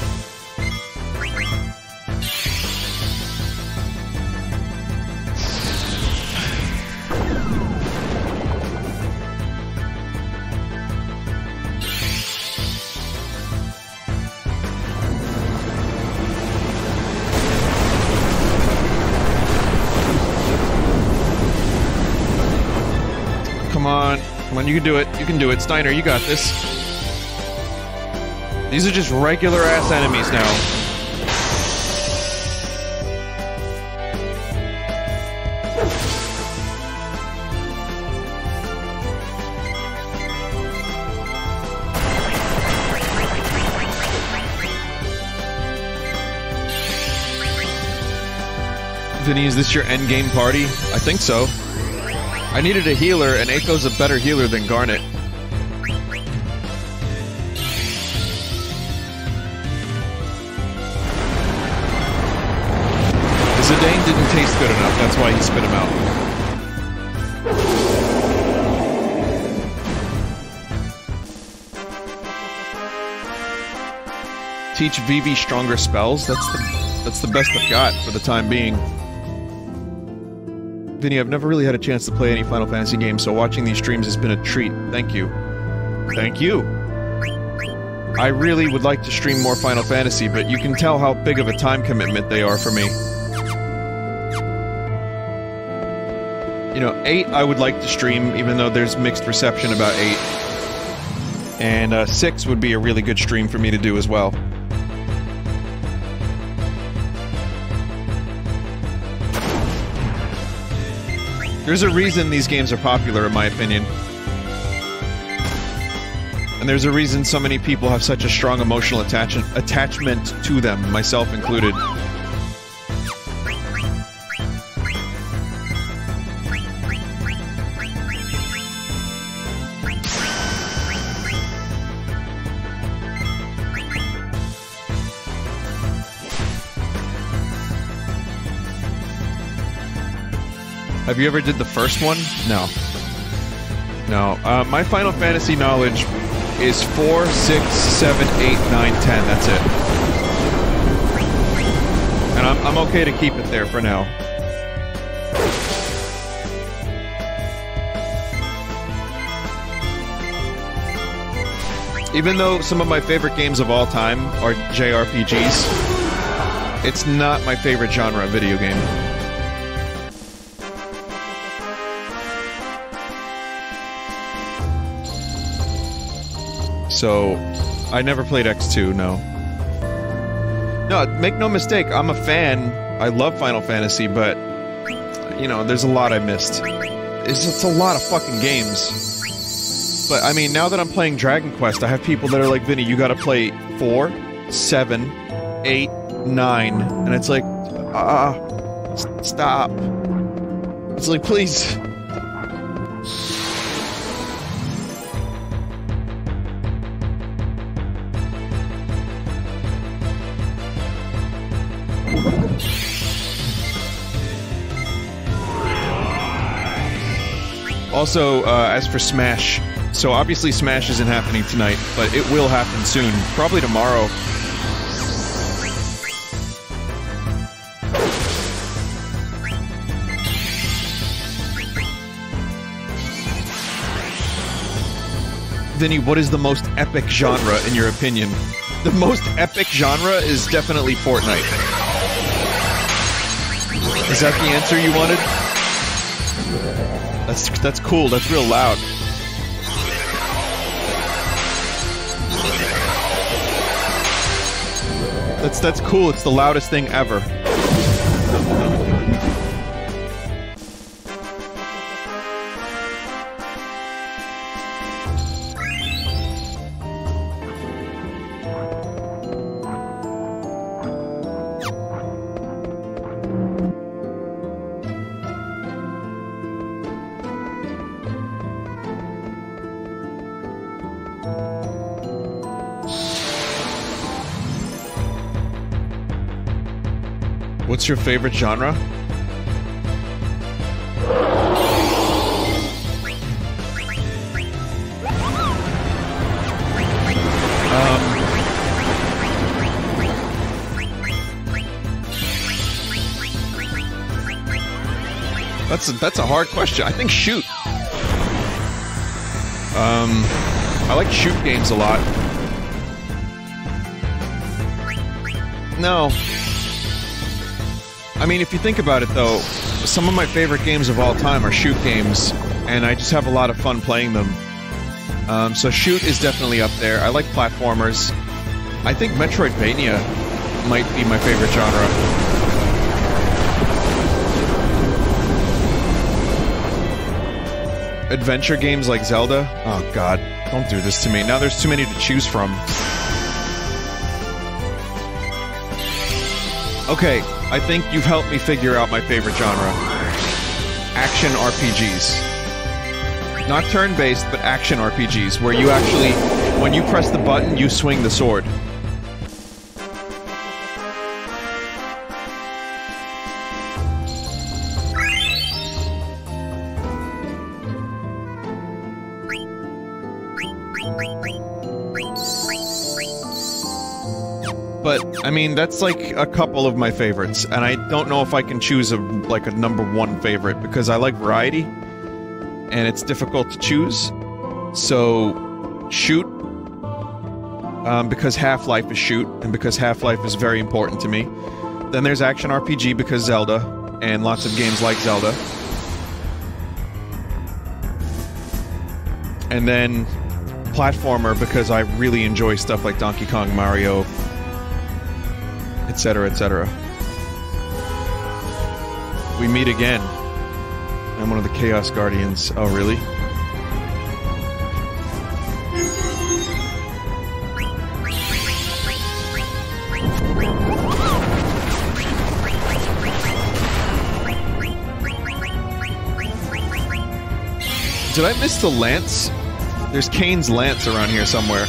Come on. Come on, you can do it. You can do it. Steiner, you got this. These are just regular ass enemies now. Vinny, is this your endgame party? I think so. I needed a healer, and Eiko's a better healer than Garnet. Good enough, that's why he spit him out. Teach Vivi stronger spells? That's the that's the best I've got for the time being. Vinny, I've never really had a chance to play any Final Fantasy games, so watching these streams has been a treat. Thank you. Thank you. I really would like to stream more Final Fantasy, but you can tell how big of a time commitment they are for me. You know, 8 I would like to stream, even though there's mixed reception about 8. And uh, 6 would be a really good stream for me to do as well. There's a reason these games are popular, in my opinion. And there's a reason so many people have such a strong emotional attachment attachment to them, myself included. Have you ever did the first one? No. No. Uh, my Final Fantasy knowledge is 4, 6, 7, 8, 9, 10. That's it. And I'm, I'm okay to keep it there for now. Even though some of my favorite games of all time are JRPGs, it's not my favorite genre of video game. So, I never played X2, no. No, make no mistake, I'm a fan. I love Final Fantasy, but you know, there's a lot I missed. It's just a lot of fucking games. But I mean, now that I'm playing Dragon Quest, I have people that are like, Vinny, you gotta play 4, 7, 8, 9. And it's like, ah, uh, stop. It's like, please. Also, uh, as for Smash, so obviously Smash isn't happening tonight, but it will happen soon. Probably tomorrow. Vinny, what is the most epic genre in your opinion? The most epic genre is definitely Fortnite. Is that the answer you wanted? That's that's cool. That's real loud. That's that's cool. It's the loudest thing ever. What's your favorite genre? Um, that's a, that's a hard question. I think shoot. Um, I like shoot games a lot. No, mean, if you think about it, though, some of my favorite games of all time are shoot games, and I just have a lot of fun playing them. Um, so shoot is definitely up there. I like platformers. I think Metroidvania might be my favorite genre. Adventure games like Zelda? Oh god, don't do this to me. Now there's too many to choose from. Okay, I think you've helped me figure out my favorite genre. Action RPGs. Not turn-based, but action RPGs, where you actually, when you press the button, you swing the sword. I mean, that's like a couple of my favorites, and I don't know if I can choose a like a number one favorite because I like variety, and it's difficult to choose. So, shoot, um, because Half Life is shoot, and because Half Life is very important to me. Then there's action RPG because Zelda, and lots of games like Zelda. And then platformer because I really enjoy stuff like Donkey Kong, Mario, etc., etc. We meet again. I'm one of the Chaos Guardians. Oh, really? Did I miss the lance? There's Kain's lance around here somewhere.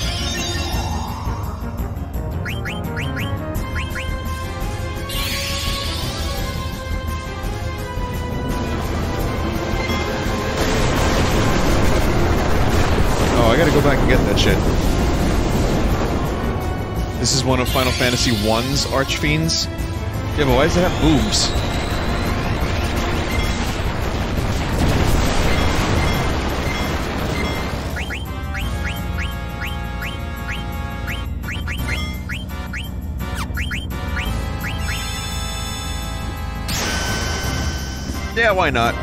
This is one of Final Fantasy I's archfiends. Yeah, but why does it have boobs? Yeah, why not?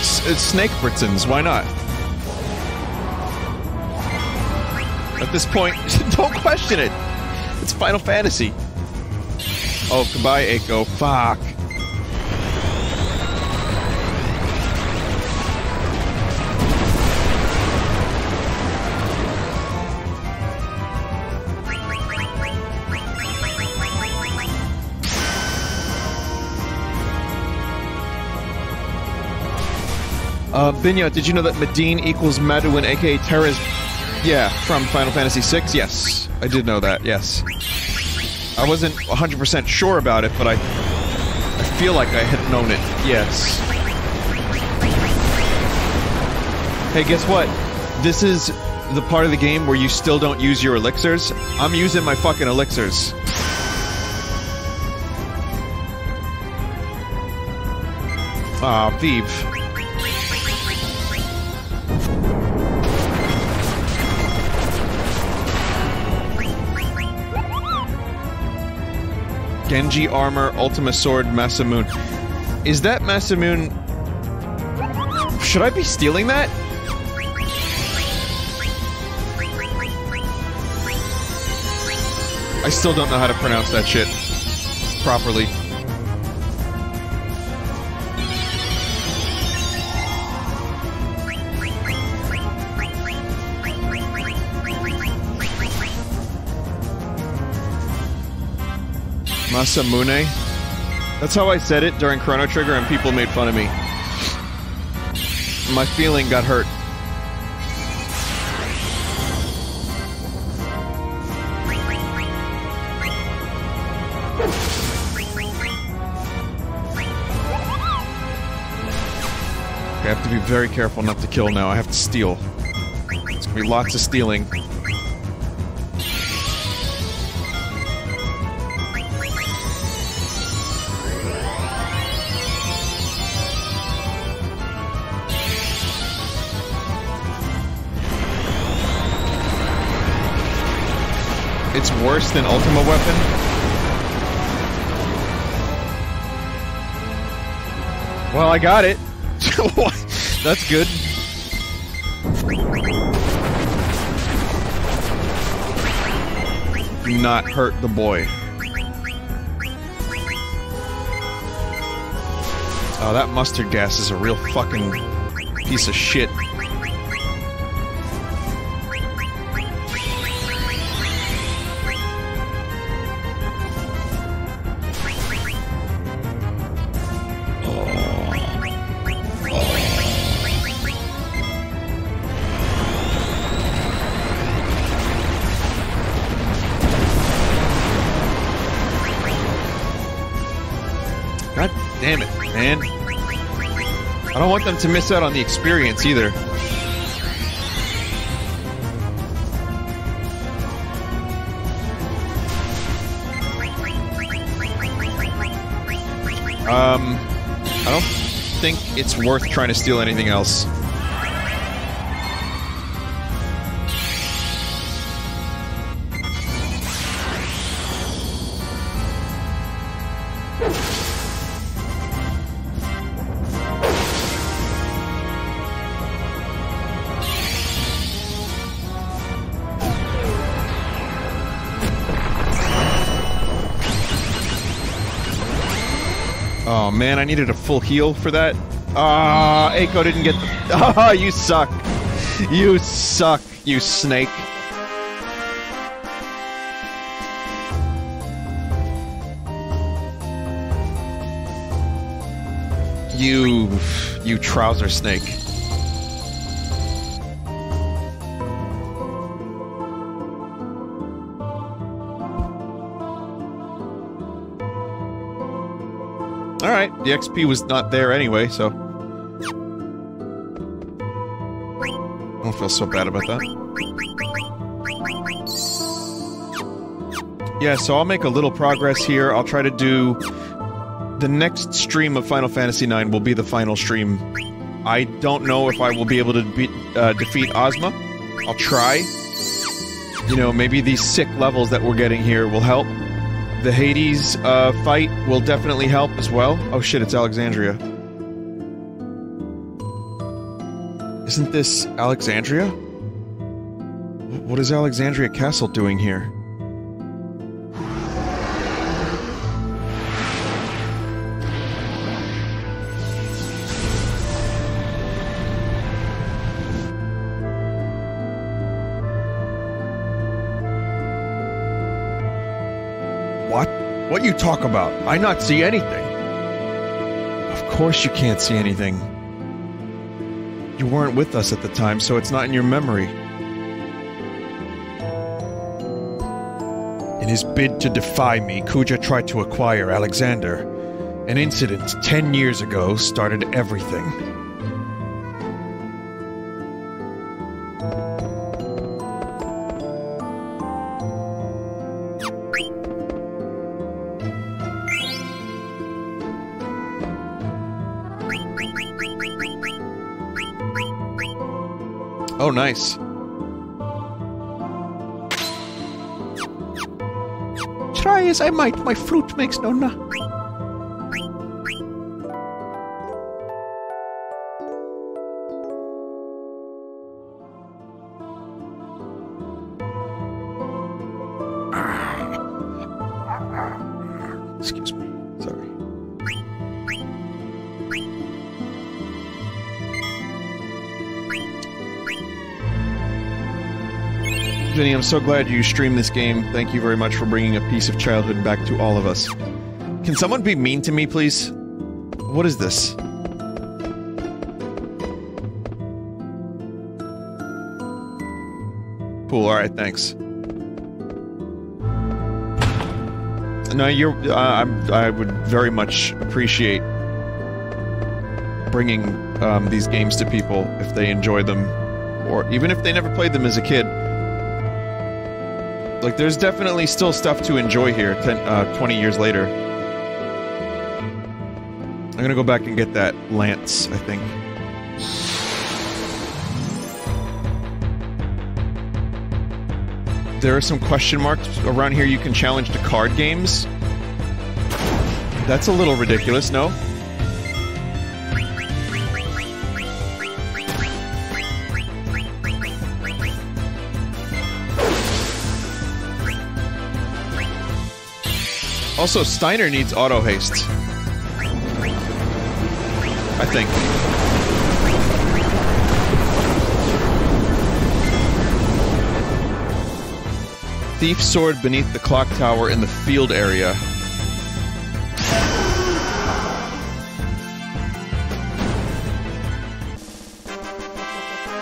S uh, Snake Britons? why not? At this point, don't question it. It's Final Fantasy. Oh, goodbye, Eiko. Fuck. Uh, Binya, did you know that Madeen equals Maduin, aka Terra's... Yeah, from Final Fantasy VI? Yes, I did know that, yes. I wasn't 100% sure about it, but I... I feel like I had known it, yes. Hey, guess what? This is the part of the game where you still don't use your elixirs. I'm using my fucking elixirs. Ah, Vivi. Genji armor, Ultima sword, Masamune. Is that Masamune? Should I be stealing that? I still don't know how to pronounce that shit properly. Masamune? That's how I said it during Chrono Trigger and people made fun of me. My feeling got hurt. Okay, I have to be very careful not to kill now. I have to steal. It's gonna be lots of stealing. Worse than Ultima Weapon? Well, I got it. That's good. Do not hurt the boy. Oh, that mustard gas is a real fucking piece of shit. Man. I don't want them to miss out on the experience either. Um, I don't think it's worth trying to steal anything else. Man, I needed a full heal for that. Ah, Eiko didn't get. Ah, you suck. You suck, you snake. You. You trouser snake. The XP was not there anyway, so. I don't feel so bad about that. Yeah, so I'll make a little progress here. I'll try to do... The next stream of Final Fantasy IX will be the final stream. I don't know if I will be able to beat, uh, defeat Ozma. I'll try. You know, maybe these sick levels that we're getting here will help. The Hades uh, fight will definitely help as well. Oh shit, it's Alexandria. Isn't this Alexandria? What is Alexandria Castle doing here? You talk about? I not see anything. Of course you can't see anything. You weren't with us at the time, so it's not in your memory. In his bid to defy me, Kuja tried to acquire Alexander. An incident ten years ago started everything. Oh, nice. Try as I might, my flute makes no noise. So glad you streamed this game. Thank you very much for bringing a piece of childhood back to all of us. Can someone be mean to me, please? What is this? Cool, alright, thanks. No, you're. Uh, I'm, I would very much appreciate bringing um, these games to people if they enjoy them, or even if they never played them as a kid. Like, there's definitely still stuff to enjoy here, ten, uh, 20 years later. I'm gonna go back and get that lance, I think. There are some question marks around here you can challenge to card games. That's a little ridiculous, no? Also, Steiner needs auto haste. I think. Thief sword beneath the clock tower in the field area.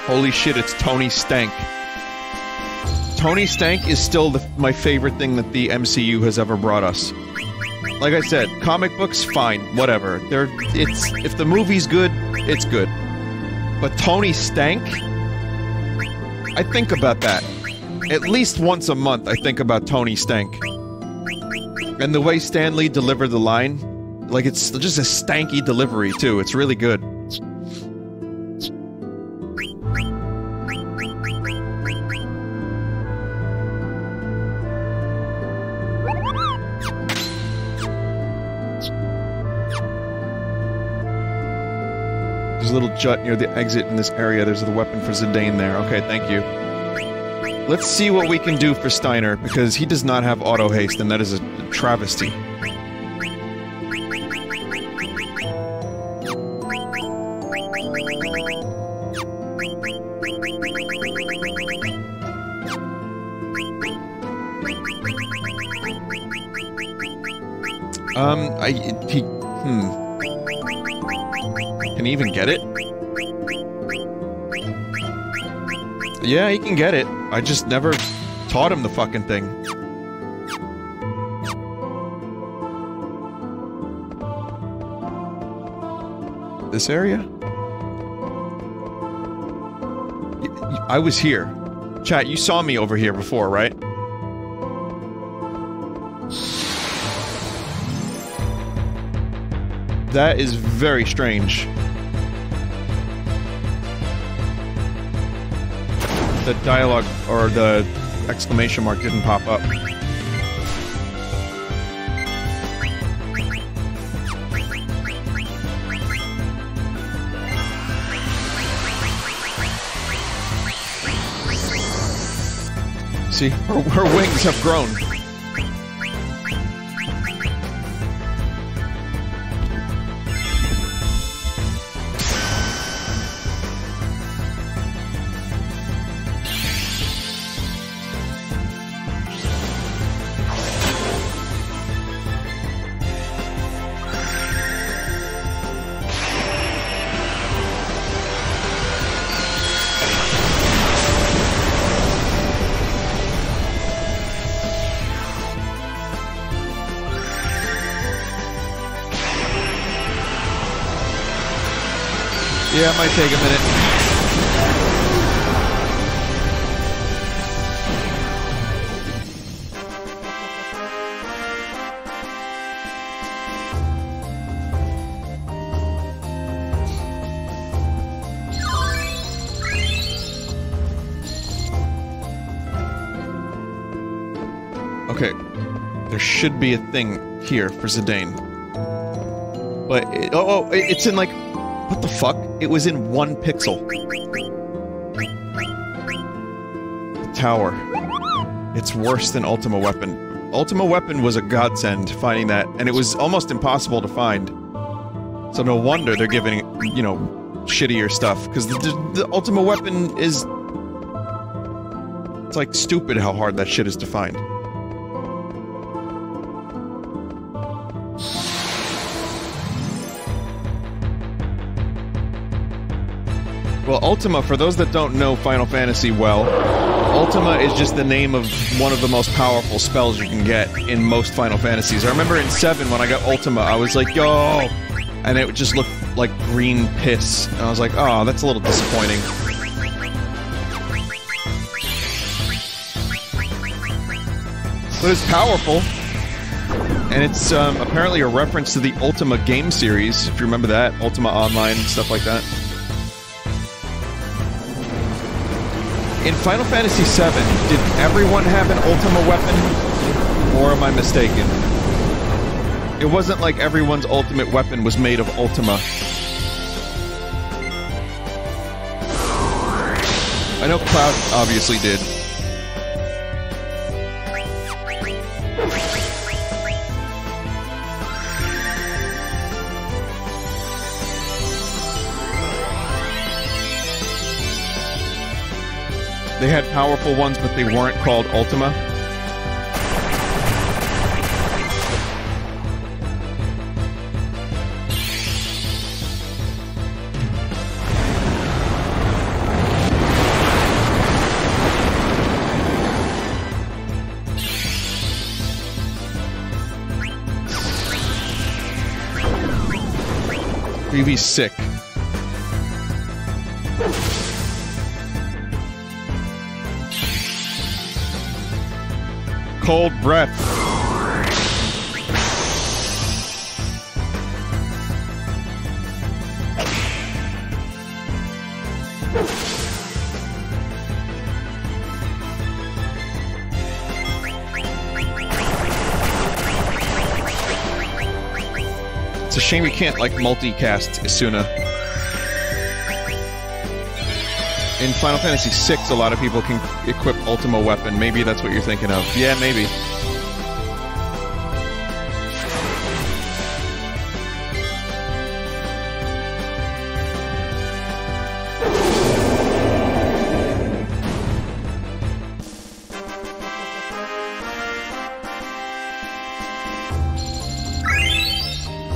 Holy shit, it's Tony Stank. Tony Stank is still the, my favorite thing that the MCU has ever brought us. Like I said, comic books, fine, whatever. They're it's if the movie's good, it's good. But Tony Stank, I think about that. At least once a month, I think about Tony Stank. And the way Stanley delivered the line, like it's just a stanky delivery too. It's really good. Near the exit in this area. There's the weapon for Zidane there. Okay, thank you. Let's see what we can do for Steiner, because he does not have auto haste, and that is a travesty. Um, I he hmm. Can he even get it? Yeah, he can get it. I just never taught him the fucking thing. This area? I was here. Chat, you saw me over here before, right? That is very strange. the dialogue or the exclamation mark didn't pop up. See, her, her wings have grown. It might take a minute. Okay, there should be a thing here for Zidane. But, it, oh, oh, it's in like? It was in one pixel. The tower. It's worse than Ultima Weapon. Ultima Weapon was a godsend finding that, and it was almost impossible to find. So no wonder they're giving, you know, shittier stuff, because the, the, the Ultima Weapon is... It's like stupid how hard that shit is to find. Ultima, for those that don't know Final Fantasy well, Ultima is just the name of one of the most powerful spells you can get in most Final Fantasies. I remember in 7 when I got Ultima, I was like, yo! And it would just looked like green piss. And I was like, oh, that's a little disappointing. But it's powerful. And it's um, apparently a reference to the Ultima game series, if you remember that. Ultima Online, stuff like that. In Final Fantasy VII, did everyone have an Ultima weapon? Or am I mistaken? It wasn't like everyone's ultimate weapon was made of Ultima. I know Cloud obviously did. They had powerful ones, but they weren't called Ultima. BB6. Cold breath. It's a shame you can't like multicast Esuna. In Final Fantasy VI, a lot of people can equip Ultima Weapon. Maybe that's what you're thinking of. Yeah, maybe.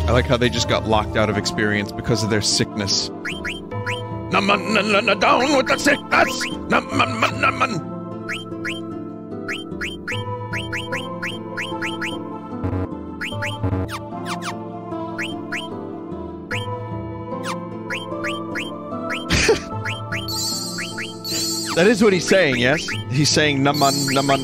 I like how they just got locked out of experience because of their sickness. Down with the sickness! That is what he's saying, yes? He's saying naman, naman,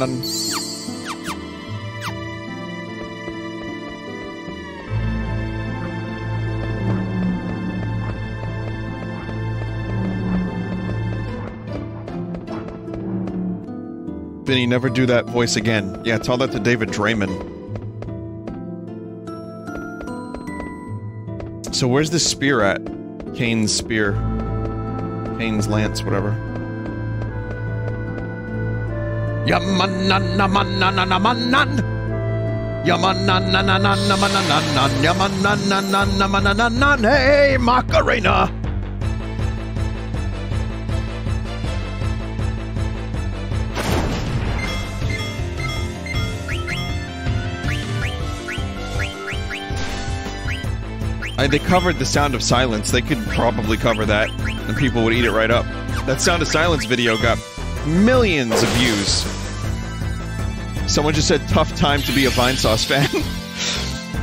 Vinny, never do that voice again. Yeah, tell that to David Draiman. So where's the spear at? Kain's spear. Kain's lance, whatever. Hey, Macarena. I, they covered the Sound of Silence. They could probably cover that, and people would eat it right up. That Sound of Silence video got millions of views. Someone just said, tough time to be a Vinesauce fan.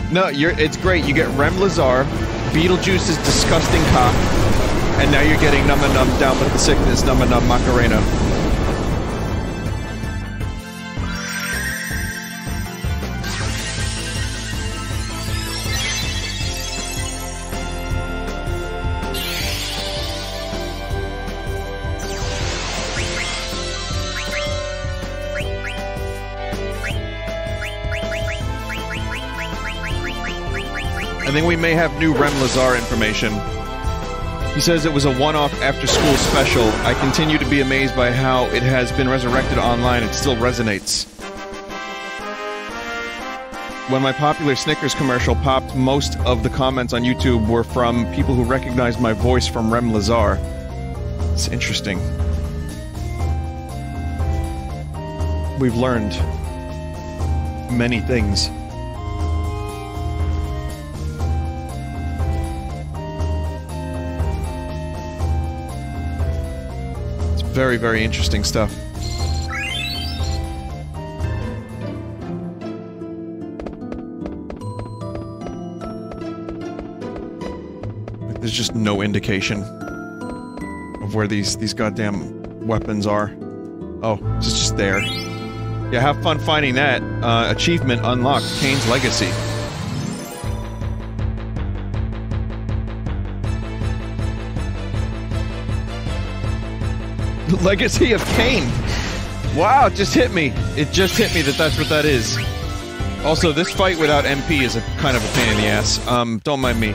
no, it's great. You get Rem Lezar, Beetlejuice's disgusting cock, and now you're getting Numma Num down with the sickness, Numma Num Macarena. Think we may have new Rem Lezar information. He says it was a one-off after-school special. I continue to be amazed by how it has been resurrected online. It still resonates. When my popular Snickers commercial popped, most of the comments on YouTube were from people who recognized my voice from Rem Lezar. It's interesting. We've learned many things. Very, very interesting stuff. There's just no indication of where these these goddamn weapons are. Oh, it's just there. Yeah, have fun finding that. Uh, achievement unlocked. Kain's Legacy. Legacy of Kain. Wow, it just hit me. It just hit me that that's what that is. Also, this fight without MP is a kind of a pain in the ass. Um, don't mind me.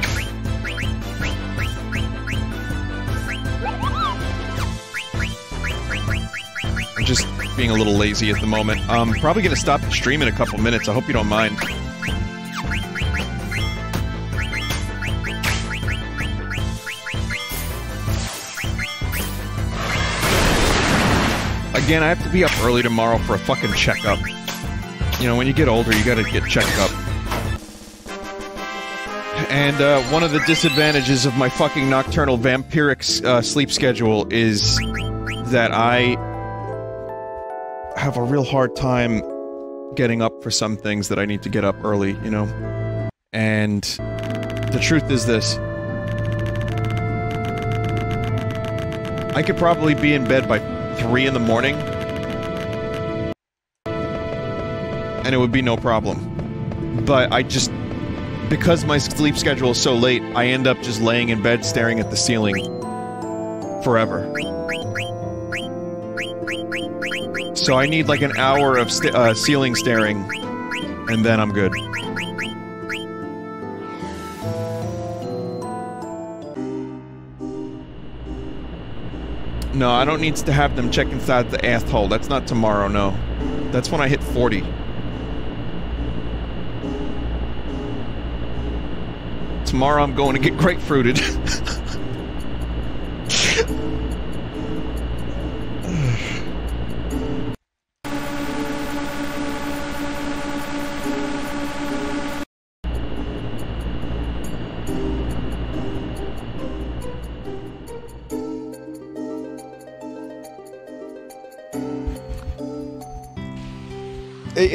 I'm just being a little lazy at the moment. I'm probably gonna stop the stream in a couple minutes. I hope you don't mind. Again, I have to be up early tomorrow for a fucking checkup. You know, when you get older, you gotta get checked up. And uh, one of the disadvantages of my fucking nocturnal vampiric uh, sleep schedule is that I have a real hard time getting up for some things that I need to get up early, you know? And the truth is this. I could probably be in bed by 3 in the morning, and it would be no problem. But I just because my sleep schedule is so late, I end up just laying in bed staring at the ceiling forever. So I need like an hour of st uh, ceiling staring, and then I'm good. No, I don't need to have them check inside the asshole. That's not tomorrow, no. That's when I hit 40. Tomorrow I'm going to get grapefruited.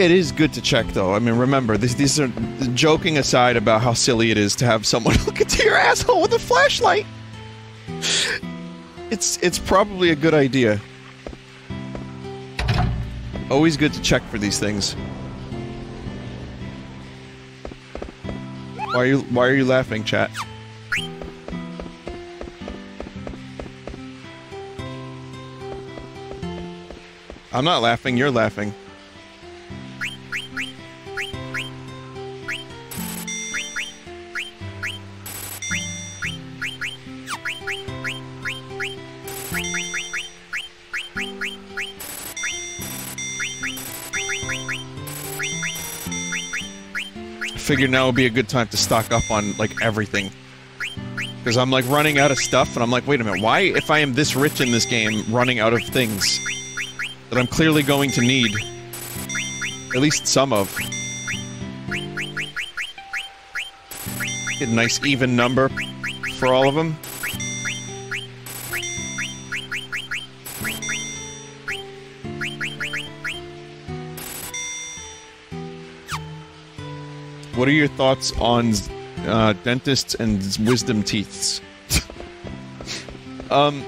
It, is good to check, though. I mean, remember, these, these are joking aside about how silly it is to have someone look into your asshole with a flashlight. It's it's probably a good idea. Always good to check for these things. Why are you Why are you laughing, chat? I'm not laughing. You're laughing. Figured now would be a good time to stock up on, like, everything. Because I'm, like, running out of stuff, and I'm like, wait a minute, why, if I am this rich in this game, running out of things that I'm clearly going to need? At least some of. Get a nice even number for all of them. What are your thoughts on uh, dentists and wisdom teeths? um,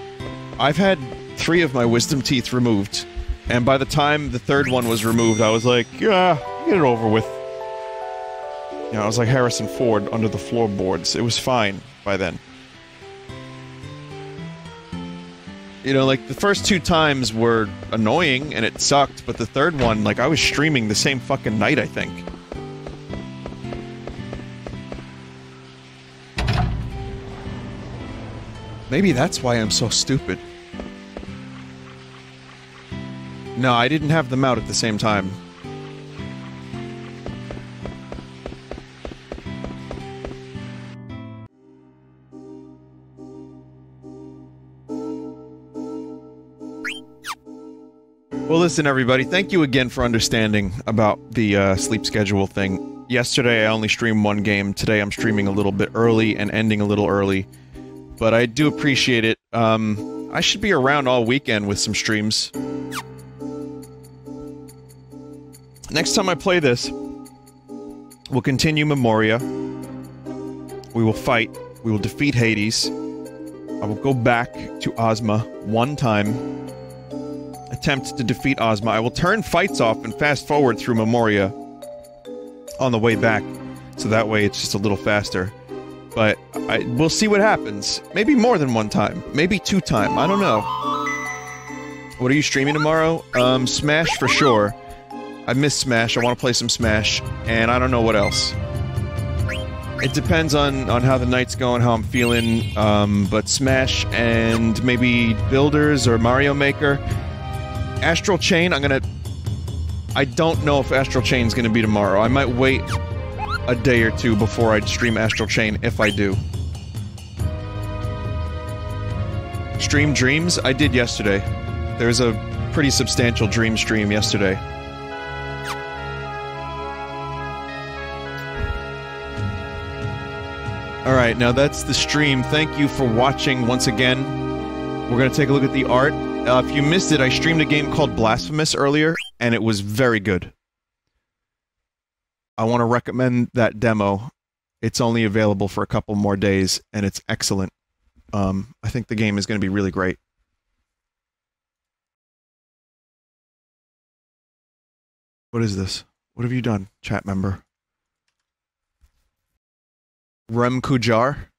I've had three of my wisdom teeth removed, and by the time the third one was removed, I was like, yeah, get it over with. You know, I was like Harrison Ford under the floorboards. It was fine by then. You know, like, the first two times were annoying and it sucked, but the third one, like, I was streaming the same fucking night, I think. Maybe that's why I'm so stupid. No, I didn't have them out at the same time. Well, listen, everybody. Thank you again for understanding about the uh, sleep schedule thing. Yesterday, I only streamed one game. Today, I'm streaming a little bit early and ending a little early. But I do appreciate it. Um, I should be around all weekend with some streams. Next time I play this, we'll continue Memoria. We will fight. We will defeat Hades. I will go back to Ozma one time. Attempt to defeat Ozma. I will turn fights off and fast forward through Memoria on the way back. So that way it's just a little faster. But I, we'll see what happens. Maybe more than one time. Maybe two time. I don't know. What are you streaming tomorrow? Um, Smash for sure. I miss Smash. I want to play some Smash. And I don't know what else. It depends on, on how the night's going, how I'm feeling. Um, but Smash and maybe Builders or Mario Maker. Astral Chain, I'm gonna... I don't know if Astral Chain's gonna be tomorrow. I might wait a day or two before I'd stream Astral Chain, if I do. Stream Dreams? I did yesterday. There was a pretty substantial Dream stream yesterday. Alright, now that's the stream. Thank you for watching once again. We're gonna take a look at the art. Uh, if you missed it, I streamed a game called Blasphemous earlier, and it was very good. I want to recommend that demo. It's only available for a couple more days, and it's excellent. Um, I think the game is going to be really great. What is this? What have you done, chat member? Rem Kujar?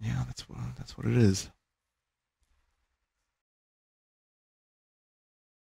Yeah, that's what that's what it is.